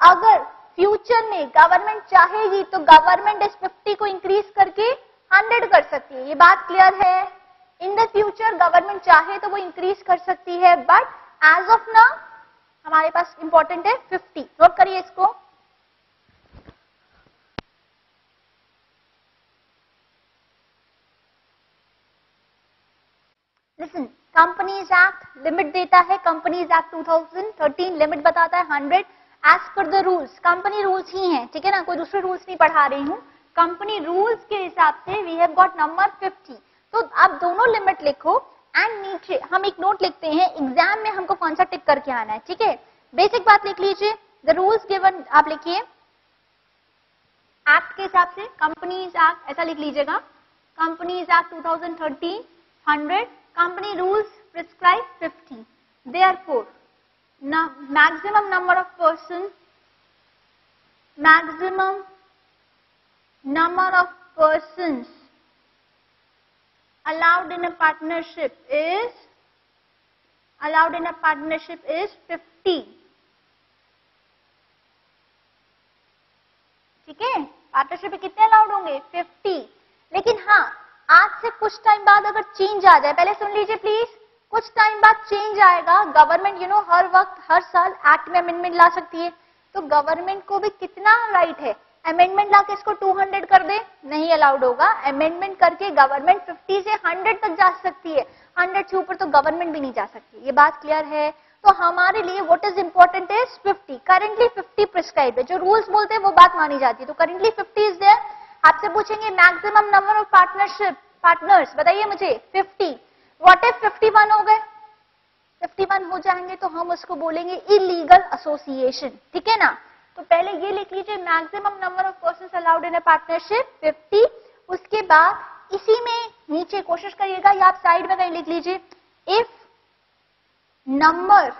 अगर फ्यूचर में गवर्नमेंट चाहेगी तो गवर्नमेंट इस 50 को इंक्रीज करके 100 कर सकती है. ये बात क्लियर है? इन द फ्यूचर गवर्नमेंट चाहे तो वो इंक्रीज कर सकती है बट एज ऑफ़ नाउ हमारे पास इंपॉर्टेंट है 50 नोट करिए इसको. लिसन कंपनीज़ एक्ट लिमिट देता है. कंपनीज़ एक्ट 2013 लिमिट बताता है 100 as per the rules company rules ही हैं, ठीक है ना? कोई दूसरे रूल्स नहीं पढ़ा रही हूँ. कंपनी रूल्स के हिसाब से वी हैव गॉट नंबर 50 तो आप दोनों लिमिट लिखो. एंड नीचे हम एक नोट लिखते हैं एग्ज़ाम में हमको कौन सा टिक करके आना है, ठीक है? बेसिक बात लिख लीजिए द रूल्स गिवन आप लिखिए। एक्ट के हिसाब से कंपनीज़ एक्ट ऐसा लिख लीजिएगा। Companies act 2013 100 company rules prescribe 50 therefore now maximum number of persons maximum number of persons allowed in a partnership is, allowed in a partnership is 50 ठीक है? पार्टनरशिप में कितने अलाउड होंगे? 50 लेकिन हाँ आज से कुछ टाइम बाद अगर चेंज आ जाए, पहले सुन लीजिए प्लीज़ कुछ टाइम बाद चेंज आएगा गवर्नमेंट यू नो हर वक्त, हर साल एक्ट में अमेंडमेंट ला सकती है। तो गवर्नमेंट को भी कितना राइट है? अमेंडमेंट ला के इसको 200 कर दे, नहीं अलाउड होगा। अमेंडमेंट करके गवर्नमेंट 50 से 100 तक जा सकती है। 100 से ऊपर तो गवर्नमेंट भी नहीं जा सकती। ये बात क्लियर है। तो हमारे लिए what is important is 50 currently 50 prescribe है। जो रूल्स बोलते हैं, वो बात मानी जाती है। तो करेंटली 50 इज़ देयर आपसे पूछेंगे maximum number of partnership partners बताइए मुझे 50 व्हाट इफ़ 51 हो गए? 51 हो जाएँगे तो हम उसको बोलेंगे इलीगल एसोसिएशन ठीक है ना? तो पहले ये लिख लीजिए maximum number of person allowed in a partnership 50 उसके बाद इसी में नीचे कोशिश करिएगा या आप साइड में कहीं लिख लीजिए if number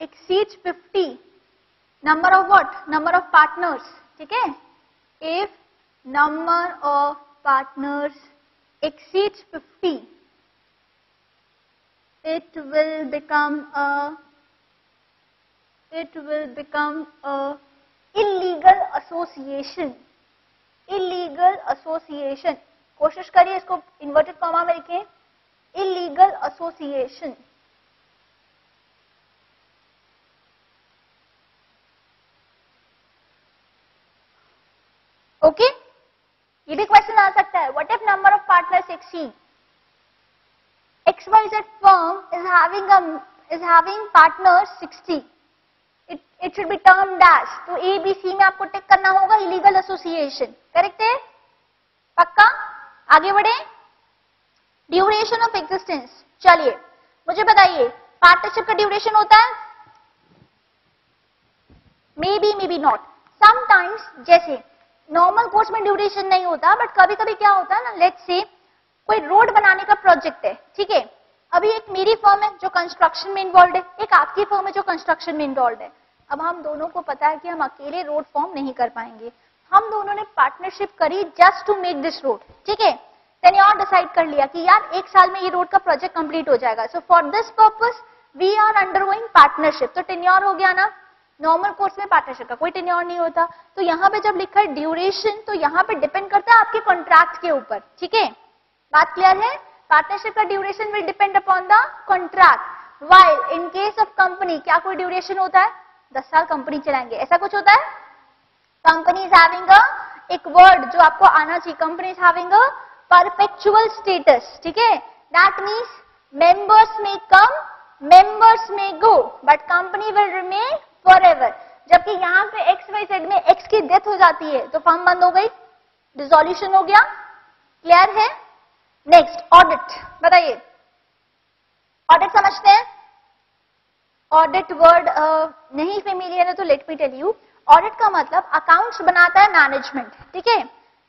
exceed 50 number of what number of partners ठीक है? If number of partners exceeds 50, it will become a it will become a illegal association illegal association कोशिश करिए इसको इन्वर्टेड कॉमा में लिखें. इलीगल एसोसिएशन ओके ये भी क्वेश्चन आ सकता है. What if number of partners exceed X Y Z firm is having is having partners sixty it should be term dash तो A B C में आपको टिक करना होगा इलीगल एसोसिएशन करेक्ट है? पक्का? आगे बढ़े? ड्यूरेशन ऑफ़ एग्जिस्टेंस चलिए, मुझे बताइए पार्टनरशिप का ड्यूरेशन होता है? May be may be not sometimes जैसे नॉर्मल कोर्स में ड्यूरेशन नहीं होता बट कभी कभी क्या होता है ना लेट से कोई रोड बनाने का प्रोजेक्ट है, ठीक है? अभी एक मेरी फर्म है जो कंस्ट्रक्शन में इन्वॉल्व है, एक आपकी फर्म है जो कंस्ट्रक्शन में इन्वॉल्व है। अब हम दोनों को पता है कि हम अकेले रोड फॉर्म नहीं कर पाएँगे। हम दोनों ने पार्टनरशिप करी just to make this road ठीक है? देन और डिसाइड कर लिया कि यार, एक साल में ये रोड का प्रोजेक्ट कंप्लीट हो जाएगा। So for this purpose we are undergoing partnership तो टेन्योर हो गया ना? नॉर्मल कोर्स में पार्टनरशिप का कोई टेन्योर नहीं होता। तो यहाँ पे जब लिखा है ड्यूरेशन तो यहाँ पे डिपेंड करता है आपके कॉन्ट्रैक्ट के ऊपर। ठीक है? बात क्लियर है? पार्टनरशिप का duration will depend upon the contract while in case of company क्या कोई ड्यूरेशन होता है? दस साल कंपनी चलाएँगे। ऐसा कुछ होता है? कंपनी इज़ हैविंग एक वर्ड जो आपको आना चाहिए। Company is having perpetual status ठीक है? That means members may come members may go but company will remain for ever जबकि यहाँ पे एक्स वाई जेड में एक्स की डेथ हो जाती है तो फॉर्म बंद हो गई। डिजोल्यूशन हो गया। क्लियर है? नेक्स्ट ऑडिट बताइए। ऑडिट समझते हैं? ऑडिट वर्ड नहीं फेमिलियर है तो let me tell you audit का मतलब अकाउंट्स बनाता है मैनेजमेंट ठीक है?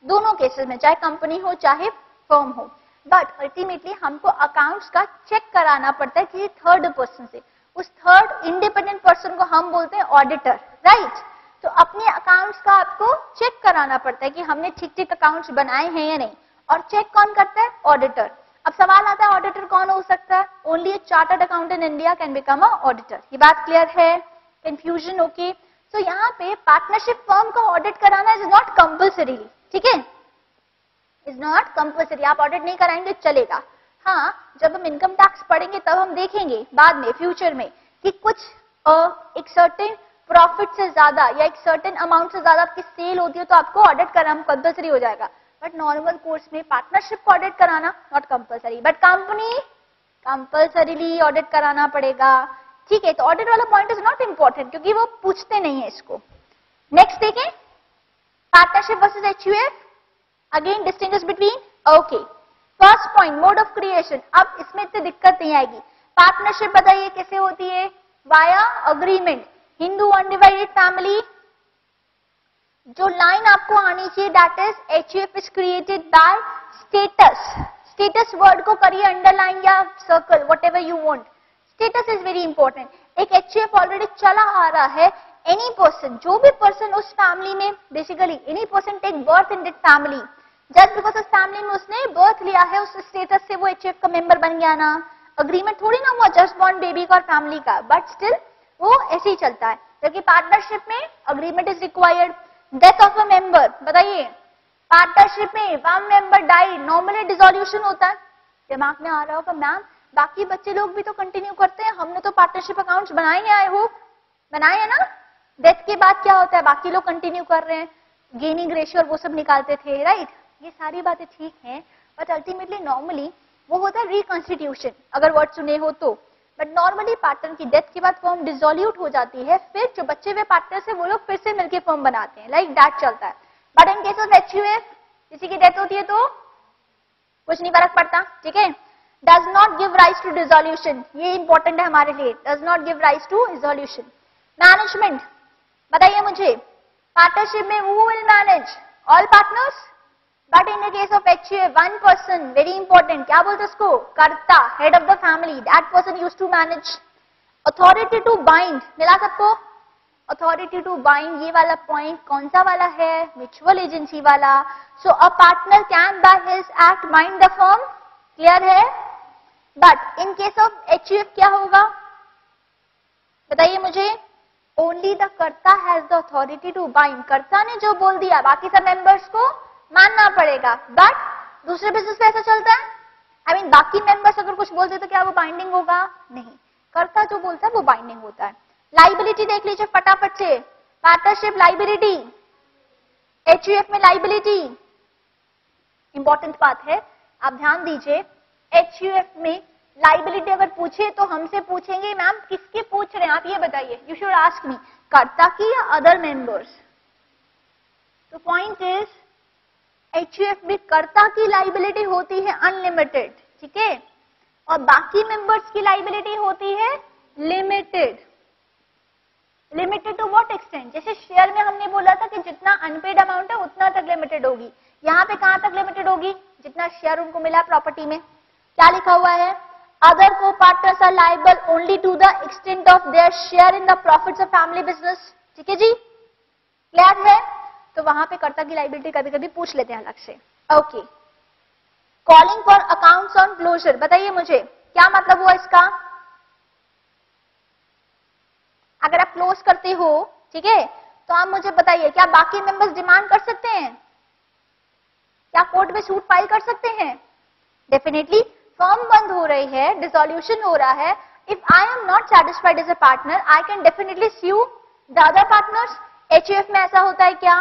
दोनों केसेस में, चाहे कंपनी हो, चाहे फर्म हो। बट अल्टीमेटली हमको अकाउंट्स का चेक कराना पड़ता है किसी थर्ड पर्सन से। उस थर्ड इंडिपेंडेंट पर्सन को हम बोलते हैं ऑडिटर राइट तो अपने अकाउंट्स का आपको चेक कराना पड़ता है कि हमने ठीक ठीक अकाउंट्स बनाए हैं या नहीं। और चेक कौन करता है? ऑडिटर अब सवाल आता है ऑडिटर कौन हो सकता है? Only chartered account in India can become a auditor ये बात क्लियर है? कंफ्यूजन ओके सो यहाँ पे पार्टनरशिप फर्म का ऑडिट कराना इज़ नॉट कंपल्सरी ठीक है? इज़ नॉट कंपल्सरी आप ऑडिट नहीं कराएँगे, चलेगा। हाँ जब हम इनकम टैक्स पढ़ेंगे, तब हम देखेंगे बाद में फ्यूचर में, कि कुछ एक सर्टेन प्रॉफिट से ज़्यादा या एक सर्टेन अमाउंट से ज़्यादा आपकी सेल होती है तो आपको ऑडिट कराना कंपल्सरी हो जाएगा। बट नॉर्मल कोर्स में पार्टनरशिप को ऑडिट कराना not compulsory but company compulsorily audit कराना पड़ेगा। ठीक है तो ऑडिट वाला पॉइंट इज़ नॉट इंपॉर्टेंट क्योंकि वो पूछते नहीं है इसको। नेक्स्ट देखें। Partnership versus H U F again distinguish between okay first point mode of creation अब इसमें इतनी दिक्कत नहीं आएगी। पार्टनरशिप बताइए, कैसे होती है? Via agreement Hindu undivided family जो लाइन आपको आनी चाहिए that is H U F is created by status status word को करिए अंडरलाइन या circle whatever you want status is very important एक एच यू एफ़ ऑलरेडी चला आ रहा है एनी पर्सन जो भी पर्सन उस फैमिली में basically any person take birth in that family just because उस फैमिली में उसने बर्थ लिया है, उस स्टेटस से वो एच यू एफ़ का मेंबर बन गया ना. अग्रीमेंट थोड़ी ना हुआ जस्ट बॉर्न बेबी का और फैमिली का. बट स्टिल वो ऐसे ही चलता है. क्योंकि पार्टनरशिप में agreement is required death of a member बताइए। पार्टनरशिप में one member died normally dissolution होता है। दिमाग में आ रहा होगा मैम बाकी बच्चे लोग भी तो कंटिन्यू करते हैं। हमने तो पार्टनरशिप अकाउंट्स बनाए हैं आई होप बनाए हैं ना? डेथ के बाद क्या होता है? बाकी लोग कंटिन्यू कर रहे हैं। गेनिंग रेशियो और वो सब निकालते थे राइट ये सारी बातें ठीक हैं बट अल्टीमेटली नॉर्मली वो होता है रिकॉन्स्टिट्यूशन अगर वर्ड सुने हो तो। बट नॉर्मली पार्टनर की डेथ के बाद फॉर्म डिजोल्यूट हो जाती है, फिर जो बच्चे हुए पार्टनर से वो लोग फिर से मिलकर फॉर्म बनाते हैं लाइक दैट चलता है। But in case of H किसी की डेथ होती है तो कुछ नहीं फ़र्क पड़ता, ठीक है? Does not give rise to dissolution ये इंपॉर्टेंट है हमारे लिए। Does not give rise to dissolution management बताइए मुझे पार्टनरशिप में वो will manage all partners but in case of H one person very important क्या बोलते उसको? Karta head of the family that person use to manage authority to bind मिला सबको? अथॉरिटी टू बाइंड ये वाला पॉइंट कौन सा वाला है? म्यूचुअल एजेंसी वाला. So a partner can by his act bind the firm clear है? But in case of H क्या होगा? बताइए मुझे. Only the karta has the authority to bind karta ने जो बोल दिया, बाकी सब मेंबर्स को मानना पड़ेगा। बट दूसरे बिज़नेस में ऐसा चलता है? आई I मीन mean, बाकी मेंबर्स अगर कुछ बोलते तो क्या वो बाइंडिंग होगा? नहीं। कर्ता जो बोलता है वो बाइंडिंग होता है। लाइबिलिटी देख लीजिए फटाफट से। पार्टनरशिप लाइबिलिटी एच में लाइबिलिटी इंपॉर्टेंट बात है आप ध्यान दीजिए एचयूएफ में लाइबिलिटी अगर पूछे तो हमसे पूछेंगे मैम किसके पूछ रहे हैं? आप ये बताइए। You should ask me karta की या अदर मेंबर्स तो पॉइंट इज़ एच में कर्ता की लाइबिलिटी होती है अनलिमिटेड ठीक है? और बाकी मेंबर्स की लाइबिलिटी होती है limited limited to what extent जैसे शेयर में हमने बोला था कि जितना अनपेड अमाउंट है, उतना तक लिमिटेड होगी। यहाँ पे कहाँ तक लिमिटेड होगी? जितना शेयर उनको मिला प्रॉपर्टी में। क्या लिखा हुआ है? अदर को partners are liable only to the extent of their share in the profits of family business ठीक है जी? क्लियर है? तो वहाँ पे कर्ता की लाइबिलिटी कभी कभी पूछ लेते हैं अलग से। Okay calling for accounts on closure बताइए मुझे, क्या मतलब हुआ इसका? अगर आप क्लोज करते हो, ठीक है तो आप मुझे बताइए, क्या बाकी मेंबर्स डिमांड कर सकते हैं? क्या कोर्ट में सूट फ़ाइल कर सकते हैं? डेफिनेटली फॉर्म बंद हो रही है डिसोल्यूशन हो रहा है। If I am not satisfied as a partner I can definitely sue the other partners H में ऐसा होता है क्या?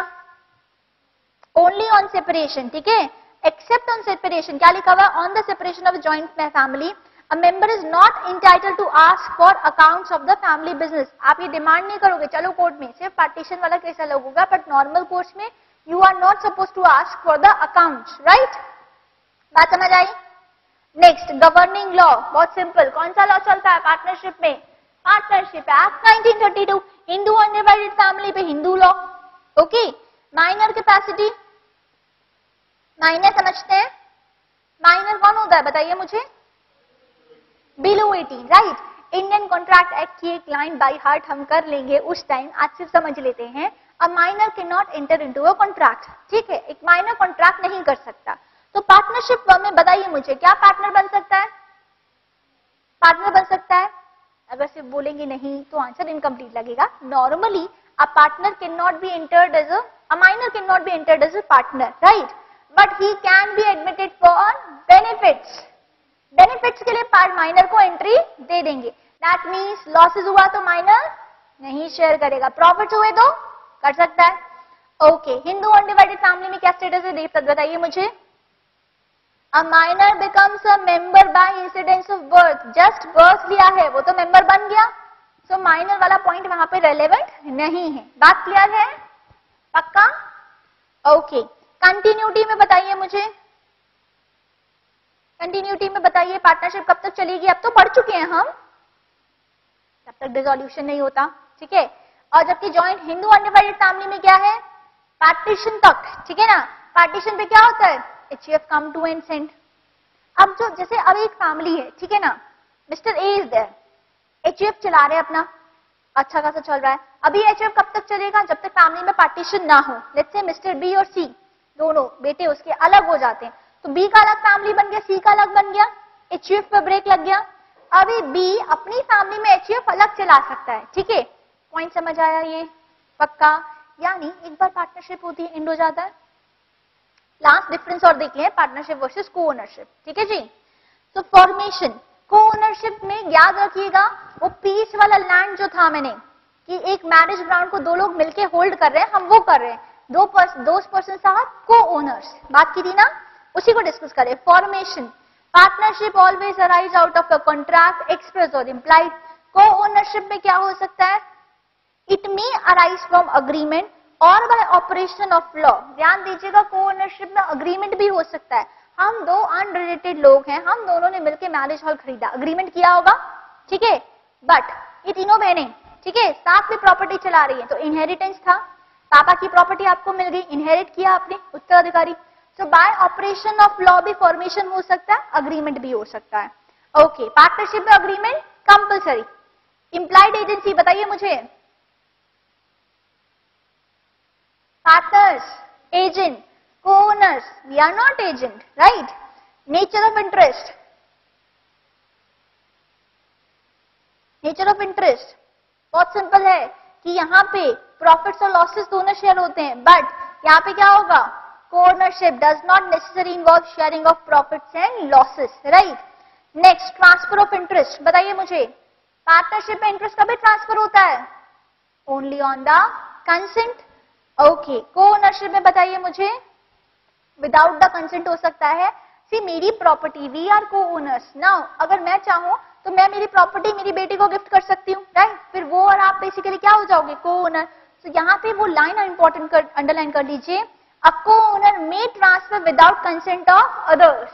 ओनली ऑन सेपरेशन ठीक है? एक्सेप्ट ऑन सेपरेशन क्या लिखा हुआ on the separation of joint family a member is not entitled to ask for accounts of the family business आप ये डिमांड नहीं करोगे। चलो कोर्ट में, सिर्फ़ पार्टीशन वाला केस अलग होगा बट नॉर्मल कोर्स में you are not suppose to ask for the accounts right बात समझ आई? नेक्स्ट गवर्निंग लॉ बहुत सिंपल कौन सा लॉ चलता है? पार्टनरशिप में। Partnership act 1932 Hindu undivided family पे Hindu law okay minor capacity minor समझते हैं? माइनर कौन होता है? बताइए मुझे। Below eighteen right Indian contract act की एक लाइन बाई हार्ट हम कर लेंगे उस टाइम आज सिर्फ़ समझ लेते हैं। अ माइनर के not enter into a contract ठीक है, एक माइनर कॉन्ट्रैक्ट नहीं कर सकता। तो पार्टनरशिप में बताइए मुझे, क्या पार्टनर बन सकता है? पार्टनर बन सकता है? अगर सिर्फ़ बोलेंगे नहीं तो आंसर इनकम्प्लीट लगेगा। Normally a partner can not be entered as a minor can not be entered as a partner right but he can be admitted for benefits benefits के लिए पार्ट माइनर को एंट्री दे देंगे। दैट मीन्स लॉसेज हुआ तो माइनर नहीं शेयर करेगा। प्रॉफिट हुए तो कर सकता है। ओके हिंदू अनडिवाइडेड फैमिली में क्या स्टेटस है? देव बताइए मुझे। A minor becomes a member by incidence of birth just birth लिया है वो तो मेंबर बन गया। सो so, माइनर वाला पॉइंट वहाँ पे रेलेवेंट नहीं है। बात क्लियर है? पक्का? ओके कंटिन्यूटी में बताइए मुझे। कंटिन्यूटी में बताइए पार्टनरशिप कब तक चलेगी? अब तो पढ़ चुके हैं हम। जब तक डिजोल्यूशन नहीं होता, ठीक है? और जबकि ज्वाइंट हिंदू अनडिवाइडेड फैमिली में क्या है? पार्टीशन तक, ठीक है ना? पार्टीशन पे क्या होता है? H F come to end Saint अब जो, जैसे अब एक फैमिली है, ठीक है ना? Mister A is there H चला रहे अपना। अच्छा खासा चल रहा है। अभी एच एफ़ कब तक चलेगा? जब तक फैमिली में पार्टीशन ना हो। लेट्स से मिस्टर बी और सी दोनों बेटे उसके अलग हो जाते हैं। तो बी का अलग फैमिली बन गया सी का अलग बन गया एच पे ब्रेक लग गया। अभी बी अपनी फैमिली में एच अलग चला सकता है, ठीक है? पॉइंट समझ आया ये? पक्का? यानी एक बार पार्टनरशिप होती है एंड हो जाता है। लास्ट डिफरेंस और देख लें पार्टनरशिप वर्सेस को ओनरशिप ठीक है जी? तो फॉर्मेशन को ओनरशिप में याद रखिएगा, वो पीस वाला लैंड जो था मैंने, कि एक मैरिज ग्राउंड को दो लोग मिलके होल्ड कर रहे हैं, हम वो कर रहे हैं। दो पर्सन दो पर्सन साहब को ओनर्स बात की थी ना? उसी को डिस्कस करें। Formation partnership always arise out of a contract express और इम्प्लाइड को ओनरशिप में क्या हो सकता है? It may arise from agreement और बाय ऑपरेशन ऑफ़ लॉ ध्यान दीजिएगा को ओनरशिप में अग्रीमेंट भी हो सकता है। हम दो अनरिलेटेड लोग हैं। हम दोनों ने मिलकर मैरिज हॉल खरीदा। अग्रीमेंट किया होगा। ठीक है? बट ये तीनों बहने, ठीक है? साथ में प्रॉपर्टी चला रही है। तो इनहेरिटेंस था। पापा की प्रॉपर्टी आपको मिल गई इनहेरिट किया आपने उत्तराधिकारी तो बाय ऑपरेशन ऑफ़ लॉ भी फॉर्मेशन हो सकता है अग्रीमेंट भी हो सकता है ओके पार्टनरशिप में अग्रीमेंट कंपल्सरी इंप्लाइड एजेंसी बताइए मुझे partners agent co-owners. We are not agent, right? Nature of interest. Nature of interest बहुत सिंपल है कि यहाँ पे प्रॉफिट्स और लॉसेस दोनों शेयर होते हैं बट यहाँ पे क्या होगा? Co-ownership does not necessary involve sharing of profits and losses right next transfer of interest बताइए मुझे। पार्टनरशिप में इंटरेस्ट कभी ट्रांसफ़र होता है। Only on the consent okay co-ownership में बताइए मुझे। विदाउट द कंसेंट हो सकता है। सी मेरी property we are co-owners now अगर मैं चाहूँ तो मैं मेरी प्रॉपर्टी मेरी बेटी को गिफ्ट कर सकती हूँ राइट फिर वो और आप बेसिकली क्या हो जाओगे? को ओनर तो यहाँ पे वो लाइन इंपॉर्टेंट कर अंडरलाइन कर लीजिए a co-owner may transfer without consent of others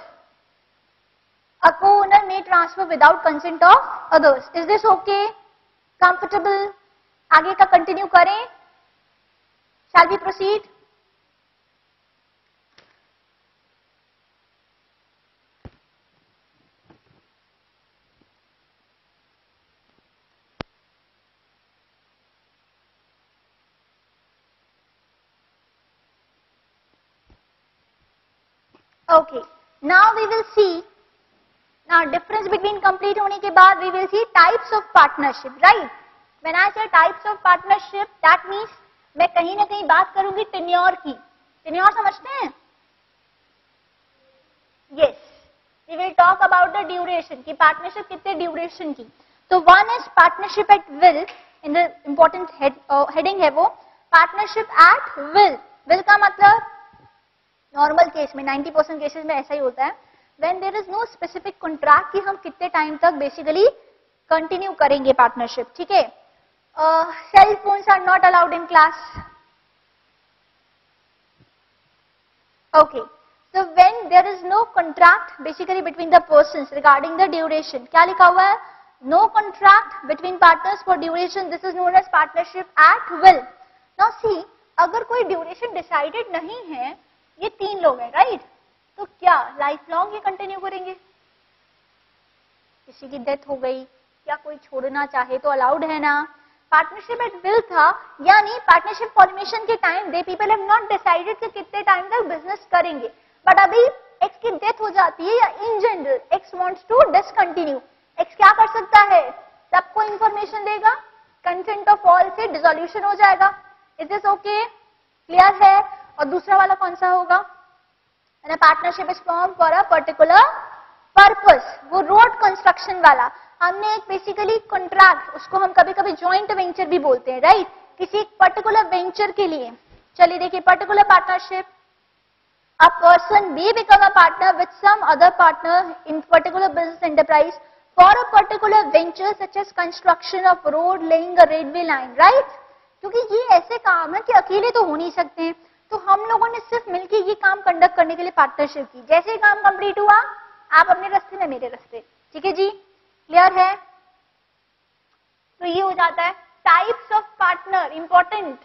a co-owner may transfer without consent of others is this okay comfortable आगे का कंटिन्यू करें। शैल proceed? Okay. Now we will see now difference between complete होने के बाद we will see types of partnership, right? When I say types of partnership, that means मैं कहीं ना कहीं बात करूँगी टेन्योर की। टेन्योर समझते हैं? Yes we will talk about the duration की पार्टनरशिप कितने ड्यूरेशन की। तो one is partnership at will in the important heading है वो पार्टनरशिप एट विल विल का मतलब नॉर्मल केस में 90 परसेंट केसेज में ऐसा ही होता है। When there is no specific contract कि हम कितने टाइम तक बेसिकली कंटिन्यू करेंगे पार्टनरशिप ठीक है? Cell phones are not allowed in class okay so when there is no contract basically between the person regarding the duration क्या लिखा हुआ है? No contract between partners for duration this is known as partnership at will now see अगर कोई ड्यूरेशन डिसाइडेड नहीं है ये तीन लोग हैं राइट तो क्या लाइफ लॉन्ग ये कंटिन्यू करेंगे? किसी की डेथ हो गई क्या कोई छोड़ना चाहे तो अलाउड है ना? पार्टनरशिप एट विल था, यानी पार्टनरशिप फॉर्मेशन के time they people have not decided कि कितने टाइम तक बिज़नेस करेंगे। बट अभी एक्स की डेथ हो जाती है या in general X wants to discontinue X क्या कर सकता है? सबको इंफॉर्मेशन देगा कंसेंट ऑफ़ ऑल से डिसोल्यूशन हो जाएगा। इज़ दिस ओके क्लियर है? और दूसरा वाला कौन सा होगा? Partnership is form for a particular purpose वो रोड कंस्ट्रक्शन वाला। हमने एक बेसिकली कॉन्ट्रैक्ट उसको हम कभी कभी ज्वाइंट वेंचर भी बोलते हैं राइट किसी एक पर्टिकुलर वेंचर के लिए। चलिए देखिए particular partnership a person may become a partner with some other partner in particular business enterprise for a particular venture such as construction of road, laying railway line, right? क्योंकि ये ऐसे काम है कि अकेले तो हो नहीं सकते। तो हम लोगों ने सिर्फ़ मिलकर ये काम कंडक्ट करने के लिए पार्टनरशिप की। जैसे ही काम कंप्लीट हुआ, आप अपने रास्ते में मेरे रास्ते। ठीक है जी? क्लियर है? तो ये हो जाता है types of partner important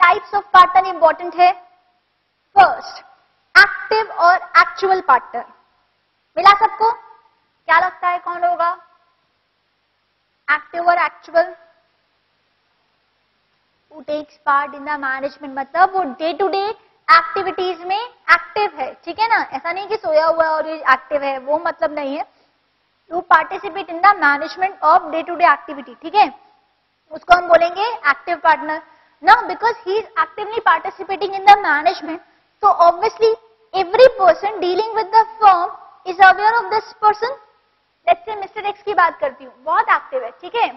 types of partner important है? फ़र्स्ट एक्टिव और एक्चुअल पार्टनर मिला सबको? क्या लगता है कौन होगा? एक्टिव और actual who takes part in the management मतलब वो डे टू डे एक्टिविटीज़ में एक्टिव है, ठीक है ना? ऐसा नहीं कि सोया हुआ और ये एक्टिव है, वो मतलब नहीं है। To participate in the management of day to day activity ठीक है? उसको हम बोलेंगे एक्टिव पार्टनर ना because he is actively participating in the management so obviously every person dealing with the firm is aware of this person let's say Mr. X की बात करती हूँ। बहुत एक्टिव है, ठीक है?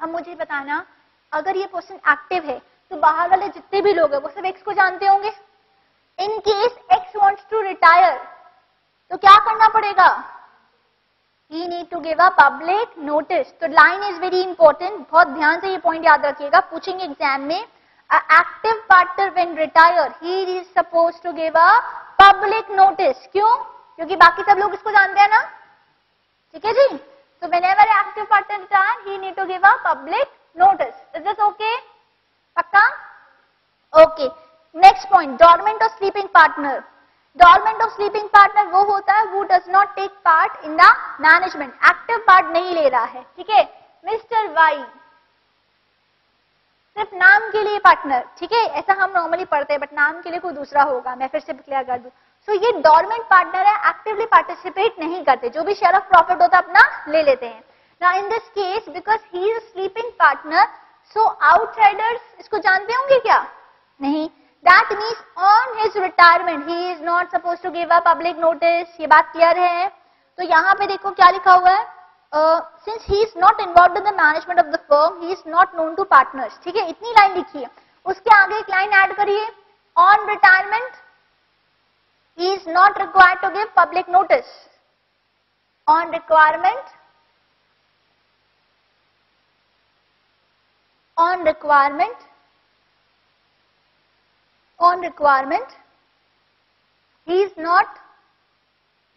अब मुझे बताना, अगर ये पर्सन एक्टिव है तो बाहर वाले जितने भी लोग हैं, वो सब एक्स को जानते होंगे। In case X wants to retire तो क्या करना पड़ेगा? He need to give a public notice तो लाइन इज़ वेरी इंपॉर्टेंट बहुत ध्यान से ये पॉइंट याद रखिएगा। पूछेंगे एग्ज़ाम में active partner when retire he is suppose to give a public notice क्यों? क्योंकि बाकी सब लोग इसको जानते हैं ना। ठीक है जी? So whenever active person return he need to give a public notice is this okay पक्का? Okay next point dormant of sleeping partner dormant of sleeping partner वो होता है वो does not take part in the management active part नहीं ले रहा है। ठीक है? मिस्टर वाई सिर्फ़ नाम के लिए पार्टनर ठीक है? ऐसा हम नॉर्मली पढ़ते हैं बट नाम के लिए कोई दूसरा होगा मैं फिर से क्लियर कर दूँ। सो so, ये डॉर्मेंट पार्टनर है एक्टिवली पार्टिसिपेट नहीं करते जो भी शेयर ऑफ़ प्रॉफिट होता है अपना ले लेते हैं। ना in this case because he is sleeping partner so outsiders इसको जानते होंगे क्या? नहीं। That means on his retirement he is not suppose to give a public notice ये बात क्लियर है। तो यहाँ पे देखो क्या लिखा हुआ है? Since he is not involve in the management of the firm he is not known to partners ठीक है? इतनी लाइन लिखी है। उसके आगे एक लाइन एड करिए। On retirement is not required to give public notice on requirement on requirement on requirement he is not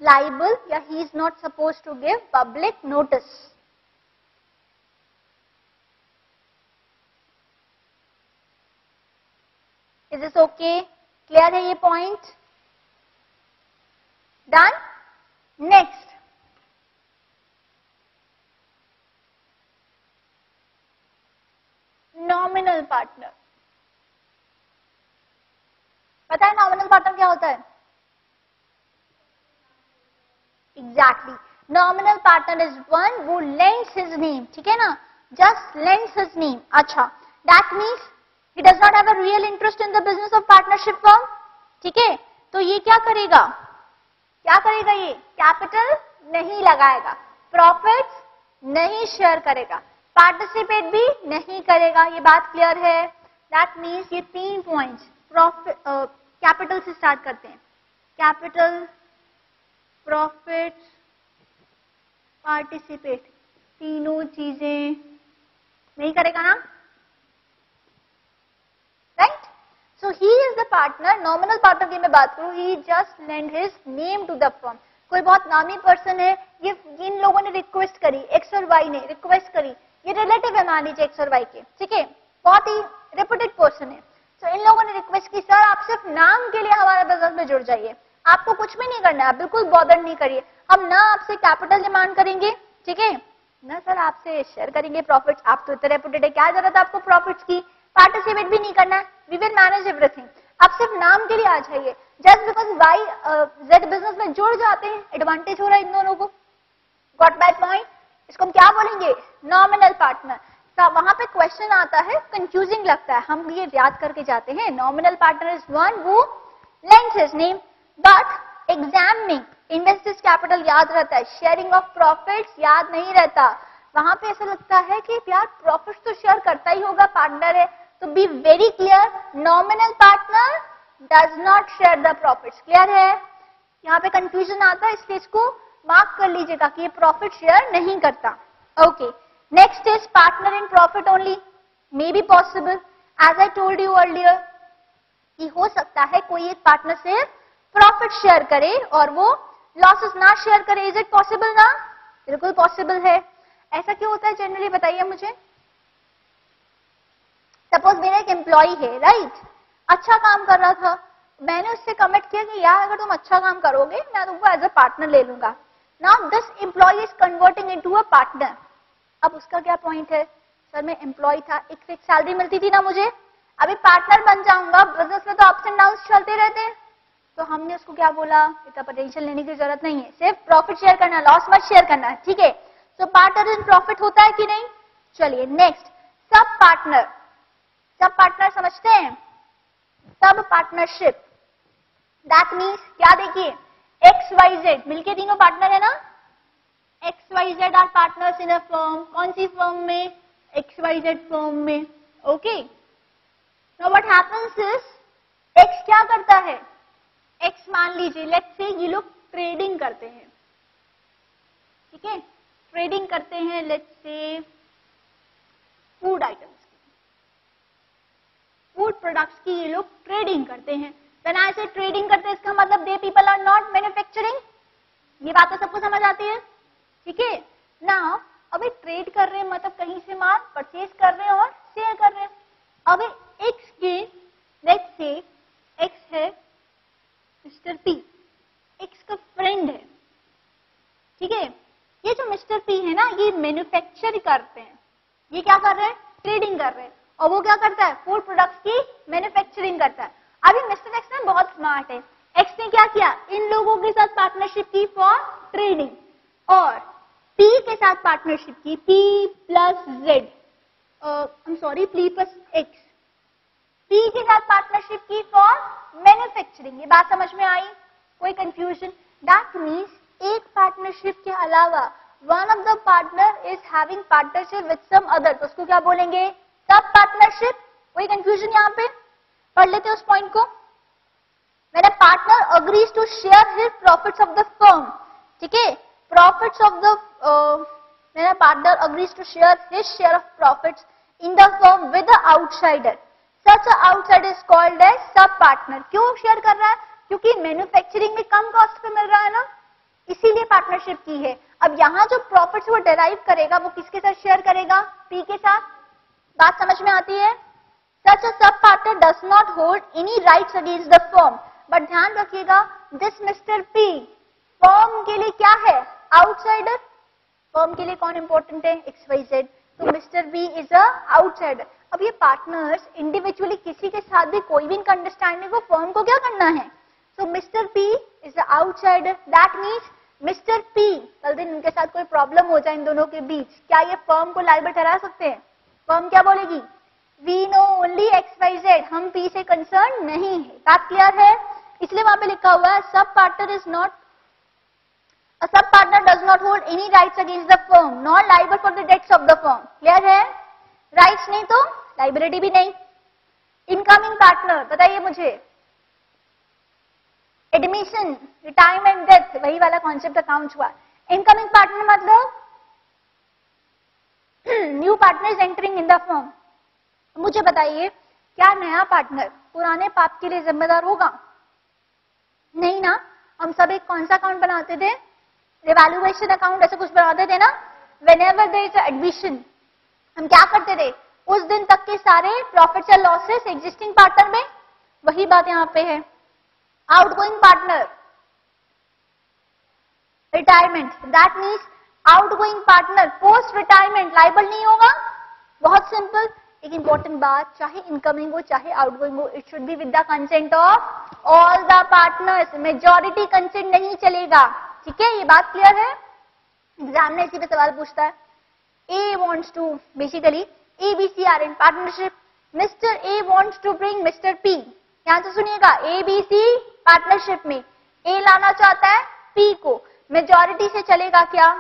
liable yeah he is not supposed to give public notice is this okay clear hai ye point Done? Next. Nominal partner पता है नॉमिनल पार्टनर क्या होता है Exactly nominal partner is one who lends his name ठीक है ना? जस्ट लेंस हिज नेम अच्छा. That means he does not have a real interest in the business of partnership form ठीक है? तो ये क्या करेगा? क्या करेगा ये? कैपिटल नहीं लगाएगा. प्रॉफिट नहीं शेयर करेगा. पार्टिसिपेट भी नहीं करेगा. ये बात क्लियर है? दैट मीन्स ये तीन पॉइंट्स प्रॉफिट कैपिटल से स्टार्ट करते हैं. कैपिटल प्रॉफिट पार्टिसिपेट तीनों चीज़ें नहीं करेगा ना? Right so he is the partner nominal partner की मैं बात करूँ, he just lend his name to the firm. कोई बहुत नामी पर्सन है ये इन लोगों ने रिक्वेस्ट करी एक्स और वाई ने रिक्वेस्ट करी ये रिलेटिव है मान लीजिए एक्स और वाई के ठीक है? बहुत ही रेपुटेड पर्सन है। तो इन लोगों ने रिक्वेस्ट की सर आप सिर्फ़ नाम के लिए हमारे बिज़नेस में जुड़ जाइए। आपको कुछ भी नहीं करना है बिल्कुल बॉदर नहीं करिए। हम ना आपसे कैपिटल डिमांड करेंगे, ठीक है? ना सर, आपसे शेयर करेंगे प्रॉफिट्स आप तो इतने रेपुटेड है, क्या ज़रूरत है आपको प्रॉफिट्स की? पार्टिसिपेट भी नहीं करना। है वी विल मैनेज एवरीथिंग आप सिर्फ़ नाम के लिए आ जाइए। Just because Y Z business में जुड़ जाते हैं एडवांटेज हो रहा है इन दोनों को। गॉट बाय पॉइंट इसको हम क्या बोलेंगे? नॉमिनल पार्टनर वहाँ पे क्वेश्चन आता है कंफ्यूजिंग लगता है। हम ये याद करके जाते हैं। Nominal partner is one who lends his name but exam में इन्वेस्टर्स कैपिटल याद रहता है। शेयरिंग ऑफ़ प्रॉफिट्स याद नहीं रहता। वहाँ पे ऐसा लगता है कि यार प्रॉफिट तो शेयर करता ही होगा पार्टनर है। तो be very clear nominal partner does not share the profits clear है? यहाँ पे कंफ्यूजन आता है, इसलिए इसको मार्क कर लीजिएगा कि ये प्रॉफिट शेयर नहीं करता। Okay next is partner in profit only may be possible as I told you earlier कि हो सकता है कोई एक पार्टनर से प्रॉफिट शेयर करे और वो लॉसेस ना शेयर करे। इज़ इट पॉसिबल ना? बिल्कुल पॉसिबल है। ऐसा क्यों होता है? जनरली बताइए मुझे। सपोज़ मेरा एक एम्प्लॉय है राइट अच्छा काम कर रहा था। मैंने उससे कमिट किया कि यार, अगर तुम अच्छा काम करोगे, मैं तुमको एज अ पार्टनर ले लूँगा। Now this employ is converting into a partner अब उसका क्या पॉइंट है? सर मैं एम्प्लॉय था। एक फिक्स सैलरी मिलती थी ना मुझे। अभी पार्टनर बन जाऊँगा। बिज़नेस में तो अप्स एंड डाउन चलते रहते हैं। तो हमने उसको क्या बोला? इतना पोटेंशियल लेने की ज़रूरत नहीं है। सिर्फ़ प्रॉफिट शेयर करना लॉस मत शेयर करना, ठीक है? तो पार्टनर इन प्रॉफिट होता है कि नहीं? चलिए next sub partner sub partner समझते हैं? सब पार्टनरशिप दैट मीन्स क्या देखिए? एक्स वाई जेड मिलके तीनों पार्टनर है ना? X Y Z are partners in a firm कौन सी फर्म में? एक्स वाई जेड फर्म में. Okay no what happens is X क्या करता है? एक्स मान लीजिए लेट्स से ये लोग ट्रेडिंग करते हैं। ठीक है? ट्रेडिंग करते हैं लेट्स से फ़ूड आइटम्स की। फ़ूड प्रोडक्ट्स की ये लोग ट्रेडिंग करते हैं। when I say ट्रेडिंग करते हैं, इसका मतलब they people are not manufacturing ये बात तो सबको समझ आती है। ठीक है? ना अभी ट्रेड कर रहे हैं मतलब कहीं से माल परचेज कर रहे हैं और शेयर कर रहे हैं। अभी एक्स के लेट्स से एक्स है मिस्टर पी। एक्स का फ्रेंड है। ठीक है? ये जो मिस्टर पी है ना, ये मैन्युफैक्चर करते हैं। ये क्या कर रहे हैं? ट्रेडिंग कर रहे हैं। और वो क्या करता है? फ़ूड प्रोडक्ट्स की मैन्युफैक्चरिंग करता है। अभी मिस्टर एक्स ना बहुत स्मार्ट है। एक्स ने क्या किया? इन लोगों के साथ पार्टनरशिप की फॉर ट्रेडिंग और पी के साथ पार्टनरशिप की P plus Z I am sorry P plus X P के साथ पार्टनरशिप की फॉर मैन्युफैक्चरिंग ये बात समझ में आई? कोई कंफ्यूजन दैट मीन्स एक पार्टनरशिप के अलावा one of the partner is having partnership with some other तो उसको क्या बोलेंगे? सब पार्टनरशिप कोई कंफ्यूजन यहाँ पे? पढ़ लेते उस पॉइंट को। When partner agrees to share share his of the firm, ठीक है? Profits of when a partner agrees to share his share of profits in the firm with the outsider a outsider is called as sub partner. क्यों शेयर कर रहा है? क्योंकि मैन्युफैक्चरिंग में कम कॉस्ट पे मिल रहा है ना? इसीलिए पार्टनरशिप की है। अब यहाँ जो प्रॉफिट्स वो डेराइव करेगा, वो किसके साथ शेयर करेगा? पी के साथ। बात समझ में आती है? Such a sub partner does not hold any rights against the firm but ध्यान रखिएगा दिस मिस्टर पी फर्म के लिए क्या है? आउटसाइडर फर्म के लिए कौन इंपॉर्टेंट है? एक्स वाई जेड तो mister B is a outsider अब ये पार्टनर्स इंडिविजुअली किसी के साथ भी कोई भी इनका अंडरस्टैंडिंग हो फर्म को क्या करना है? तो mister P is a outsider that means mister P कल दिन इनके साथ कोई प्रॉब्लम हो जाए इन दोनों के बीच क्या ये फर्म को लाइबल ठहरा सकते हैं? फर्म क्या बोलेगी? We know only X Y Z हम पी से कंसर्न नहीं है। बात क्लियर है? इसलिए वहाँ पे लिखा हुआ है सब partner is not A sub-partner does not hold any rights against the firm, nor liable for the debts of the firm. Clear है? Rights नहीं तो liability भी नहीं. इनकमिंग पार्टनर बताइए मुझे. एडमिशन retirement, death, वही वाला concept अकाउंट हुआ. Incoming partner मतलब new partner entering in the firm मुझे बताइए क्या नया पार्टनर पुराने पाप के लिए जिम्मेदार होगा नहीं ना हम सब एक कौन सा अकाउंट बनाते थे रिवैल्यूएशन अकाउंट ऐसे कुछ बनाते थे ना वेन एवर एडमिशन हम क्या करते थे उस दिन तक के सारे प्रॉफिट या लॉसेस एग्जिस्टिंग पार्टनर में, वही बात यहाँ पे है। Outgoing partner retirement that means outgoing partner post retirement liable नहीं होगा। बहुत सिंपल एक इंपॉर्टेंट बात, चाहे इनकमिंग हो, चाहे आउटगोइंग हो it should be with the consent of all the partners majority consent नहीं चलेगा। ठीक है, ये बात क्लियर है? एग्ज़ाम में इसी पे सवाल पूछता है। A wants to basically C are in partnership mister A wants to bring mister P ध्यान से सुनिएगा सी पार्टनरशिप में ए लाना चाहता है पी को। मेजोरिटी से चलेगा क्या?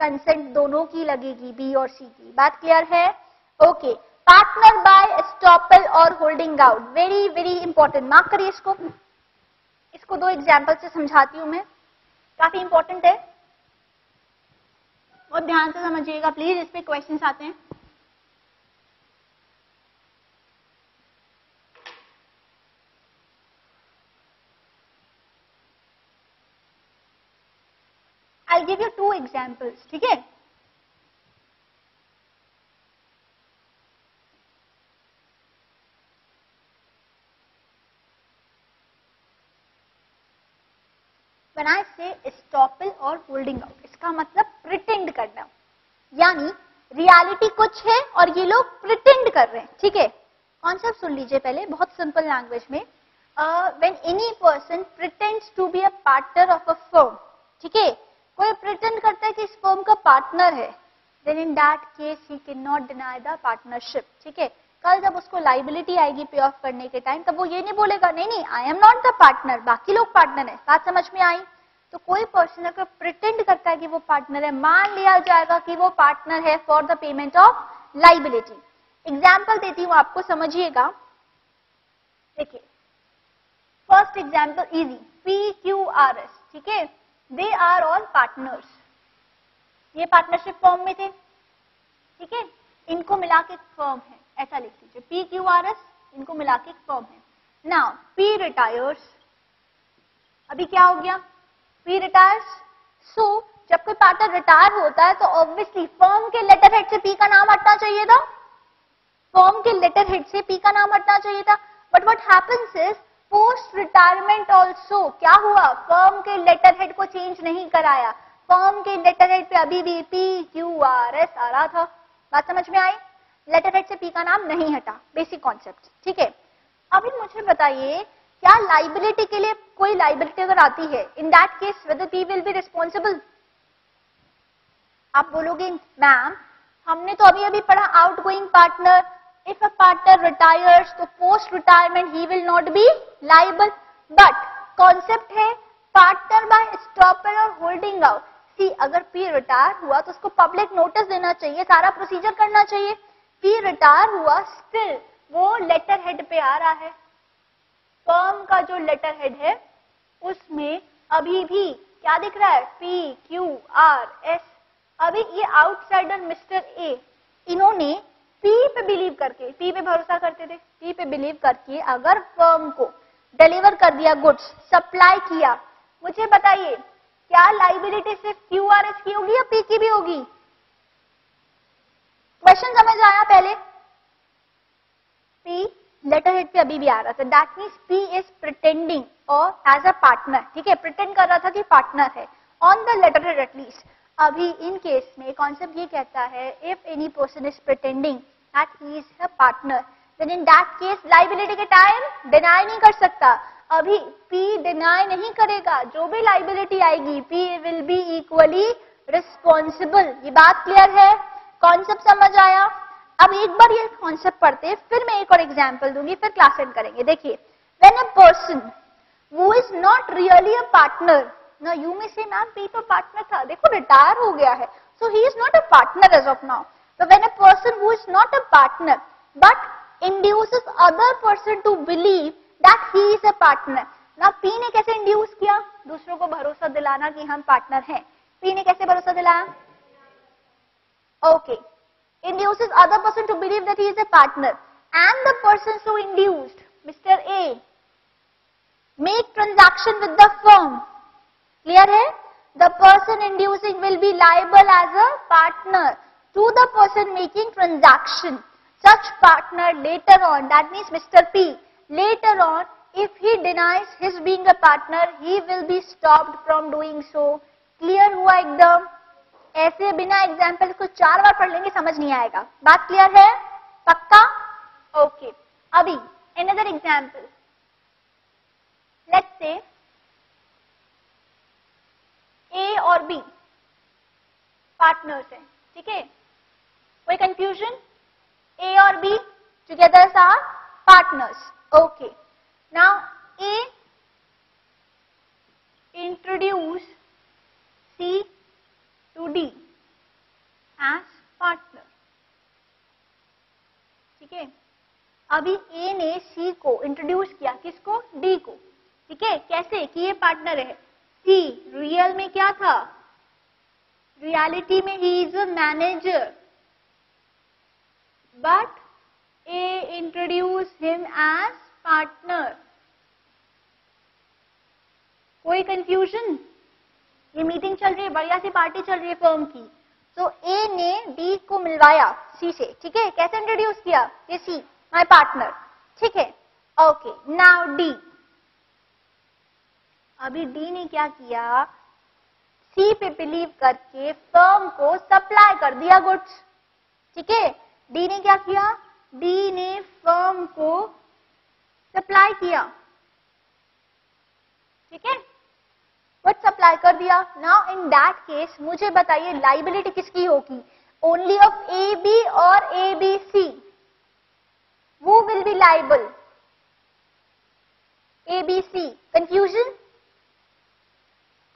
कंसेंट दोनों की लगेगी बी और सी की। बात क्लियर है? ओके पार्टनर बाय स्टॉपल और holding out very very important mark करिए इसको। इसको दो एग्ज़ाम्पल से समझाती हूँ मैं। काफ़ी इंपॉर्टेंट है। बहुत ध्यान से समझिएगा प्लीज़ इस पे क्वेश्चंस आते हैं। I'll give you two examples, ठीक है? When I say estoppel और holding out, इसका मतलब प्रिटेंड करना। यानी रियलिटी कुछ है और ये लोग प्रिटेंड कर रहे हैं ठीक है? कॉन्सेप्ट सुन लीजिए पहले बहुत सिंपल लैंग्वेज में। When any person pretends to be a partner of a firm ठीक है? कोई प्रिटेंड करता है कि इस फर्म का पार्टनर है. Then in that case he can not deny the partnership ठीक है? कल जब उसको लाइबिलिटी आएगी पे ऑफ़ करने के टाइम तब वो ये नहीं बोलेगा, नहीं नहीं I am not the partner बाकी लोग पार्टनर है. बात समझ में आई? तो कोई पर्सन अगर प्रिटेंड करता है कि वो पार्टनर है, मान लिया जाएगा कि वो पार्टनर है for the payment of liability example देती हूँ, आपको समझिएगा। देखिए first example easy P Q R S ठीक है? दे आर ऑल पार्टनर्स ये पार्टनरशिप फॉर्म में थे। ठीक है? इनको मिला के फॉर्म है। ऐसा लिख लीजिए। पी क्यू आर एस इनको मिला के फॉर्म है। नाउ पी रिटायर्स अभी क्या हो गया? पी रिटायर्स सो जब कोई पार्टनर रिटायर होता है तो ऑब्वियसली फॉर्म के लेटर हेड से पी का नाम हटना चाहिए था। फॉर्म के लेटर हेड से पी का नाम हटना चाहिए था। But what happens is post retirement also क्या हुआ? फर्म के लेटर हेड को चेंज नहीं कराया. फर्म के लेटर हेड पे अभी भी पी क्यू आर एस आ रहा था। बात समझ में आई? लेटर हेड से पी का नाम नहीं हटा. बेसिक कॉन्सेप्ट ठीक है? अभी मुझे बताइए, क्या लाइबिलिटी के लिए कोई लाइबिलिटी अगर आती है in that case whether P will be responsible आप बोलोगे मैम हमने तो अभी अभी पढ़ा outgoing partner if a partner retires तो post retirement he will not be liable but concept है पार्टनर बाय स्टॉपर और होल्डिंग आउट सी अगर पी रिटायर हुआ तो उसको पब्लिक नोटिस देना चाहिए, सारा प्रोसीजर करना चाहिए। पी रिटायर हुआ स्टिल वो लेटर हेड पे आ रहा है। फर्म का जो लेटर हेड है, उसमें अभी भी क्या दिख रहा है? पी क्यू आर एस अभी ये आउटसाइडर मिस्टर ए इन्होंने पी पे बिलीव करके पी पे भरोसा करते थे पी पे बिलीव करके अगर फर्म को डिलीवर कर दिया गुड्स सप्लाई किया, मुझे बताइए, क्या लाइबिलिटी सिर्फ़ क्यू आर एस की होगी या पी की भी होगी? क्वेश्चन समझ आया पहले? पी लेटर हेड पे अभी भी आ रहा था। That means P is pretending और एज अ पार्टनर ठीक है? प्रिटेंड कर रहा था कि पार्टनर है। On the letter head at least अभी इन केस में कॉन्सेप्ट ये कहता है if any person is pretending that he is a partner then in that case liability के टाइम डिनाई नहीं कर सकता। अभी पी डिनाई नहीं करेगा। जो भी लाइबिलिटी आएगी P will be equally responsible ये बात क्लियर है? कॉन्सेप्ट समझ आया? अब एक बार ये कॉन्सेप्ट पढ़ते फिर मैं एक और एग्ज़ाम्पल दूँगी, फिर क्लास एंड करेंगे। देखिए when a person who is not really a partner ना यू में से मैम पी तो पार्टनर था। देखो रिटायर हो गया है। So he is not a partner as of now तो when a person who is not a partner but induces other person to believe that he is a partner ना पी ने कैसे इंड्यूस किया दूसरों को भरोसा दिलाना कि हम पार्टनर हैं पी ने कैसे भरोसा दिलाया okay. induces other person to believe that he is a partner and the person so induced, Mr. A, make transaction with the firm. Clear hai? The person inducing will be liable as a partner to the person making transaction. Such partner later on, that means Mr. P, later on, if he denies his being a partner, he will be stopped from doing so. Clear हुआ एकदम ऐसे बिना एग्जाम्पल को चार बार पढ़ लेंगे समझ नहीं आएगा बात क्लियर है पक्का ओके अभी another example let's say ए और बी पार्टनर्स हैं ठीक है कोई कंफ्यूजन ए और B together are partners okay now A introduce C to D as partner ठीक है? अभी ए ने सी को इंट्रोड्यूस किया किसको? डी को. ठीक है? कैसे? कि ये पार्टनर है. सी रियल में क्या था? रियलिटी में he is a manager but A introduce him as partner कोई कंफ्यूजन ये मीटिंग चल रही है, बढ़िया सी पार्टी चल रही है फर्म की। तो ए ने डी को मिलवाया सी से, ठीक है? कैसे इंट्रोड्यूस किया? ये सी माय पार्टनर ठीक है? ओके नाउ डी अभी डी ने क्या किया? सी पे बिलीव करके फर्म को सप्लाई कर दिया गुड्स, ठीक है? डी ने क्या किया? डी ने फर्म को सप्लाई किया। ठीक है? गुड सप्लाई कर दिया। नाउ इन दैट केस मुझे बताइए लाइबिलिटी किसकी होगी? ओनली ऑफ़ ए बी और ए बी सी वो will be liable A B C confusion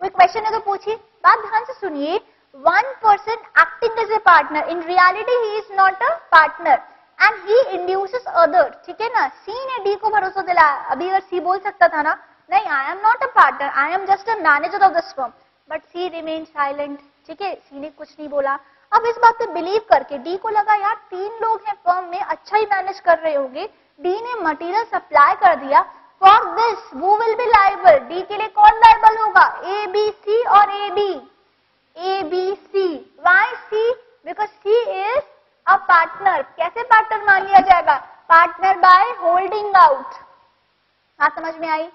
कोई क्वेश्चन है तो पूछिए। बात ध्यान से सुनिए। One person acting as a partner in reality he is not a partner and he induces other ठीक है ना? सी ने डी को भरोसा दिलाया अभी अगर सी बोल सकता था ना, नहीं I am not a partner I am just a manager of this firm but C remain silent ठीक है? सी ने कुछ नहीं बोला। अब इस बात पे बिलीव करके डी को लगा, यार, तीन लोग हैं फर्म में अच्छा ही मैनेज कर रहे होंगे। डी ने मटेरियल सप्लाई कर दिया। फॉर दिस वो विल बी लाइबल डी के लिए कौन लाइबल होगा? ए बी सी और A B A B C Y C because C is a partner कैसे पार्टनर मान लिया जाएगा? पार्टनर बाय होल्डिंग आउट हाँ समझ में आई?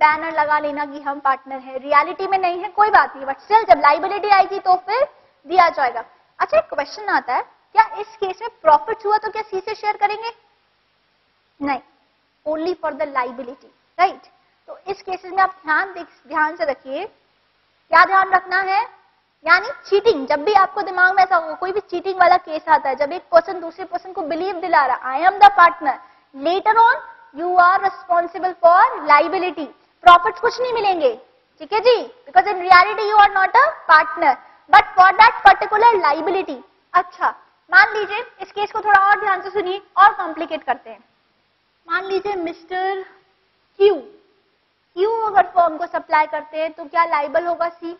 बैनर लगा लेना कि हम पार्टनर है। रियलिटी में नहीं है, कोई बात नहीं। बट स्टिल जब लाइबिलिटी आएगी तो फिर दिया जाएगा। अच्छा एक क्वेश्चन आता है। क्या इस केस में प्रॉफिट हुआ तो क्या सी से शेयर करेंगे? नहीं. Only for the liability right तो इस केसेस में आप ध्यान ध्यान से रखिए क्या ध्यान रखना है? यानी चीटिंग जब भी आपको दिमाग में ऐसा होगा, कोई भी चीटिंग वाला केस आता है, जब एक पर्सन दूसरे पर्सन को बिलीव दिला रहा I am the partner later on you are responsible for liability profit कुछ नहीं मिलेंगे, ठीक है जी? Because in reality you are not a partner but for that particular liability अच्छा मान लीजिए, इस केस को थोड़ा और ध्यान से सुनिए, और कॉम्प्लिकेट करते हैं। मान लीजिए मिस्टर क्यू क्यू अगर फर्म को सप्लाई करते हैं तो क्या लाइबल होगा C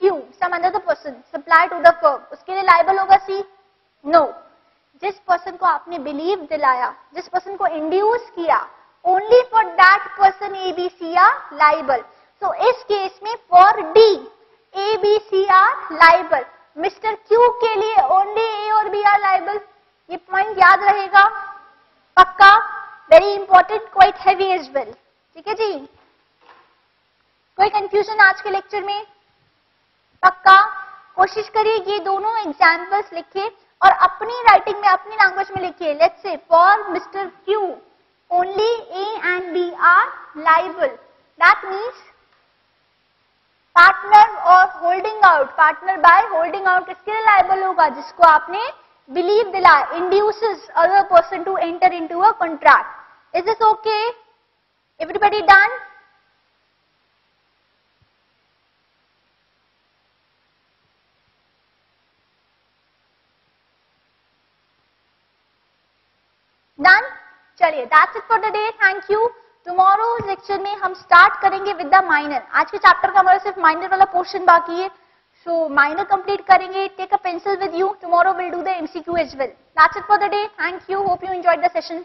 Q? Some another person supply to the firm उसके लिए लाइबल होगा सी नो जिस पर्सन को आपने बिलीव दिलाया, जिस पर्सन को इंड्यूस किया only for that person A B C are liable so इस केस में for D A B C are liable mister Q के लिए ओनली ए और बी आर लाइबल ये पॉइंट याद रहेगा? पक्का? Very important quite heavy as well ठीक है जी? कोई कंफ्यूजन आज के लेक्चर में? पक्का? कोशिश करिए ये दोनों एग्जाम्पल्स लिखिए और अपनी राइटिंग में, अपनी लैंग्वेज में लिखिए। Let's say for mister Q only A and B are liable that means partner और holding out partner by holding out किसके लिए लाइबल होगा, जिसको आपने बिलीव दिला induces other person to enter into a contract is this okay everybody done चलिए that's it for the day thank you tomorrow lecture में हम स्टार्ट करेंगे विद द माइनर आज के चैप्टर का हमारा सिर्फ़ माइनर वाला पोर्शन बाकी है. सो माइनर कंप्लीट करेंगे. Take a pencil with you tomorrow will do the MCQ as well that's it for the day thank you hope you enjoyed the session